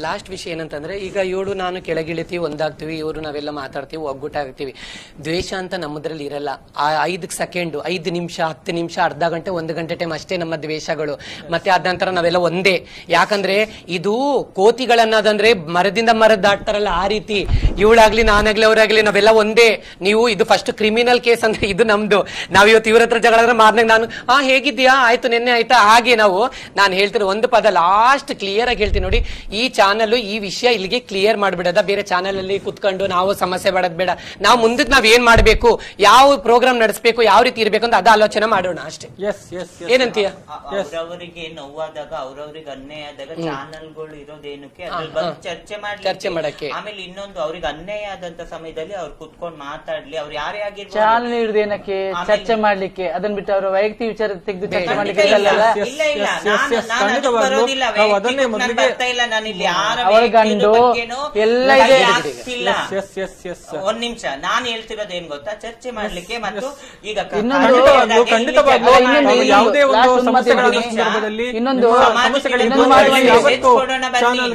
Speaker 2: ಲಾಸ್ಟ್ ವಿಷಯ ಏನಂತಂದ್ರೆ ಈಗ ಇವಳು ನಾನು ಕೆಳಗಿಳಿತೀವಿ ಒಂದಾಗ್ತೀವಿ ಇವರು ನಾವೆಲ್ಲ ಮಾತಾಡ್ತೀವಿ ಒಗ್ಗೂಟಾಗ್ತೀವಿ. ದ್ವೇಷ ಅಂತ ನಮ್ಮದ್ರಲ್ಲಿ ಇರಲ್ಲ. ಆ ಐದು ಸೆಕೆಂಡ್ ಐದು ನಿಮಿಷ ಹತ್ತು ನಿಮಿಷ ಅರ್ಧ ಗಂಟೆ ಒಂದು ಗಂಟೆ ಟೈಮ್ ಅಷ್ಟೇ ನಮ್ಮ ದ್ವೇಷಗಳು. ಮತ್ತೆ ಅದ ನಂತರ ನಾವೆಲ್ಲ ಒಂದೇ. ಯಾಕಂದ್ರೆ ಇದು ಕೋತಿಗಳನ್ನೋದಂದ್ರೆ ಮರದಿಂದ ಮರ ದಾಟ್ತಾರಲ್ಲ ಆ ರೀತಿ. ಇವಳಾಗ್ಲಿ ನಾನಾಗ್ಲಿ ಅವರಾಗ್ಲಿ ನಾವೆಲ್ಲ ಒಂದೇ. ನೀವು ಇದು ಫಸ್ಟ್ ಕ್ರಿಮಿನಲ್ ಕೇಸ್ ಅಂದ್ರೆ ಇದು ನಮ್ದು. ನಾವ್ ಇವತ್ತು ಇವ್ರ ಹತ್ರ ಜಗಳ ಆದ್ರೆ ಮಾರ್ನಾಗ ನಾನು ಹಾ ಹೇಗಿದ್ಯಾ ಆಯ್ತು ನಿನ್ನೆ ಆಯ್ತಾ? ಹಾಗೆ ನಾವು ನಾನು ಹೇಳ್ತಿರೋ ಒಂದು ಪದ ಲಾಸ್ಟ್ ಕ್ಲಿಯರ್ ಆಗಿ ಹೇಳ್ತೀನಿ ನೋಡಿ. ಈ ಚಾನಲ್ ಈ ವಿಷಯ ಇಲ್ಲಿಗೆ ಕ್ಲಿಯರ್ ಮಾಡ್ಬಿಡದ. ಬೇರೆ ಚಾನಲ್ ಅಲ್ಲಿ ಕುತ್ಕೊಂಡು ನಾವು ಸಮಸ್ಯೆ ಮಾಡೋದ್ ಬೇಡ. ನಾವು ಮುಂದಕ್ಕೆ ನಾವ್ ಏನ್ ಮಾಡ್ಬೇಕು? ಯಾವ ಪ್ರೋಗ್ರಾಮ್ ನಡೆಸಬೇಕು? ಯಾವ ರೀತಿ ಇರ್ಬೇಕು ಅಂತ ಅದ ಆಲೋಚನೆ ಮಾಡೋಣ ಅಷ್ಟೇ. ಏನಂತೀಯ?
Speaker 3: ಅವ್ರವರಿಗೆ ನೋವಾದಾಗ ಅವ್ರವ್ರಿಗೆ ಅನ್ಯಾಯ ಆದಾಗ ಚಾನಲ್ಗಳು ಇರೋದೇನಕ್ಕೆ? ಚರ್ಚೆ ಮಾಡಿ
Speaker 2: ಚರ್ಚೆ ಮಾಡಕ್ಕೆ.
Speaker 3: ಆಮೇಲೆ ಇನ್ನೊಂದು ಅವ್ರಿಗೆ ಅನ್ಯಾಯ ಆದಂತ ಸಮಯದಲ್ಲಿ ಅವ್ರು ಕುತ್ಕೊಂಡು ಮಾತಾಡ್ಲಿ ಅವ್ರು ಯಾರೇ ಆಗಿರ್ಬೋದು
Speaker 4: ಚಾಲನೆ ಏನಕ್ಕೆ ಚರ್ಚೆ ಮಾಡ್ಲಿಕ್ಕೆ ಅದನ್ನ ಬಿಟ್ಟು ಅವರ ವೈಯಕ್ತಿಕ ವಿಚಾರ ತೆಗೆದು ಚರ್ಚೆ ಮಾಡ್ಲಿಕ್ಕೆ
Speaker 3: ಇಲ್ಲ, ಇಲ್ಲ, ಇಲ್ಲ.
Speaker 1: Yes, yes,
Speaker 3: ನಾನು- ನಾನು ಅದಕ್ಕೆ
Speaker 1: ಖಂಡಿತವಾಗ್ಲೂ
Speaker 3: ಬರೋದಿಲ್ಲ.
Speaker 1: ನಾವು
Speaker 3: ನಾನು ಬರ್ತಾ ಇಲ್ಲ. ನಾನು ಇಲ್ಲಿ ಯಾರ
Speaker 4: ಅವಳ ಗಂಡು ಎಲ್ಲ ಇದೆ.
Speaker 3: ಹಾಕ್ತಿಲ್ಲ.
Speaker 1: ಎಸ್ ಎಸ್ ಎಸ್
Speaker 3: ಒಂದ್ ನಿಮಿಷ ನಾನು ಹೇಳ್ತಿರೋದು ಏನ್ ಗೊತ್ತಾ ಚರ್ಚೆ ಮಾಡ್ಲಿಕ್ಕೆ ಮತ್ತು ಈಗ
Speaker 1: ಯಾವುದೇ ಒಂದು ಸಮಸ್ಯೆಗಳ. ಸಂದರ್ಭದಲ್ಲಿ
Speaker 4: ಇನ್ನೊಂದು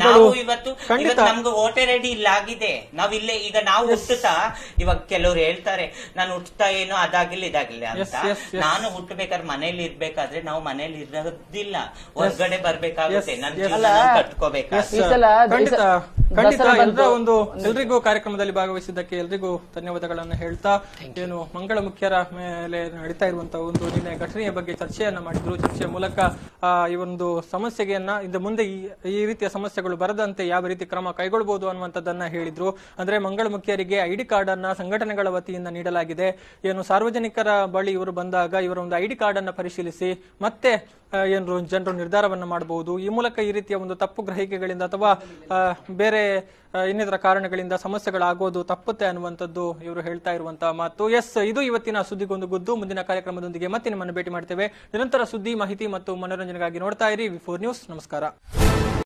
Speaker 3: ನಾವು ಇವತ್ತು ಇವತ್ತು ನಮ್ಗೆ ವೋಟರ್ ರೆಡಿ ಇಲ್ಲ ಆಗಿದೆ ನಾವ್ ಇಲ್ಲೇ ಈಗ ನಾವು ಹುಟ್ಟುತ್ತಾ? ಇವಾಗ ಕೆಲವ್ರು ಹೇಳ್ತಾರೆ ನಾನು ಹುಟ್ಟುತ್ತಾ ಏನೋ ಅದಾಗಿಲ್ಲ ಇದಾಗಿಲ್ಲ ಅಂತ. ನಾನು ಹುಟ್ಟಬೇಕಾದ್ರೆ ಮನೇಲಿ ಇರ್ಬೇಕಾದ್ರೆ ನಾವು ಮನೇಲಿ ಇರೋದಿಲ್ಲ. ಹೊರಗಡೆ ಬರ್ಬೇಕಾಗುತ್ತೆ.
Speaker 1: ನನ್ನ
Speaker 3: ನನ್ ಕಟ್ಕೋಬೇಕಾಗುತ್ತೆ.
Speaker 1: ಒಂದು ಎಲ್ರಿಗೂ ಕಾರ್ಯಕ್ರಮದಲ್ಲಿ ಭಾಗವಹಿಸಿದ್ದಕ್ಕೆ ಎಲ್ರಿಗೂ ಧನ್ಯವಾದಗಳನ್ನು ಹೇಳ್ತಾ ಏನು ಮಂಗಳ ಮುಖ್ಯರ ಮೇಲೆ ನಡೀತಾ ಇರುವಂತಹ ಒಂದು ನಿನ್ನೆ ಘಟನೆಯ ಬಗ್ಗೆ ಚರ್ಚೆಯನ್ನ ಮಾಡಿದ್ರು. ಚರ್ಚೆಯ ಮೂಲಕ ಆ, ಈ ಒಂದು ಸಮಸ್ಯೆಗೆಯನ್ನ ಇನ್ನು ಮುಂದೆ ಈ ಈ ರೀತಿಯ ಸಮಸ್ಯೆಗಳು ಬರದಂತೆ ಯಾವ ರೀತಿ ಕ್ರಮ ಕೈಗೊಳ್ಳಬಹುದು ಅನ್ನುವಂಥದ್ದನ್ನ ಹೇಳಿದ್ರು. ಅಂದ್ರೆ ಮಂಗಳ ಮುಖ್ಯರಿಗೆ ಐಡಿ ಕಾರ್ಡ್ ಅನ್ನ ಸಂಘಟನೆಗಳ ವತಿಯಿಂದ ನೀಡಲಾಗಿದೆ. ಏನು ಸಾರ್ವಜನಿಕರ ಬಳಿ ಇವರು ಬಂದಾಗ ಇವರ ಒಂದು ಐಡಿ ಕಾರ್ಡ್ ಅನ್ನ ಪರಿಶೀಲಿಸಿ ಮತ್ತೆ ಏನು ಜನರು ನಿರ್ಧಾರವನ್ನು ಮಾಡಬಹುದು. ಈ ಮೂಲಕ ಈ ರೀತಿಯ ಒಂದು ತಪ್ಪು ಗ್ರಹಿಕೆಗಳಿಂದ ಅಥವಾ ಬೇರೆ ಇನ್ನಿತರ ಕಾರಣಗಳಿಂದ ಸಮಸ್ಯೆಗಳಾಗೋದು ತಪ್ಪುತ್ತೆ ಅನ್ನುವಂಥದ್ದು ಇವರು ಹೇಳ್ತಾ ಇರುವಂತಹ ಮಾತು. ಎಸ್, ಇದು ಇವತ್ತಿನ ಸುದ್ದಿಗೊಂದು ಗುದ್ದು. ಮುಂದಿನ ಕಾರ್ಯಕ್ರಮದೊಂದಿಗೆ ಮತ್ತೆ ನಿಮ್ಮನ್ನು ಭೇಟಿ ಮಾಡ್ತೇವೆ. ನಿರಂತರ ಸುದ್ದಿ, ಮಾಹಿತಿ ಮತ್ತು ಮನೋರಂಜನೆಗಾಗಿ ನೋಡ್ತಾ ಇರಿ. V four news. ನಮಸ್ಕಾರ.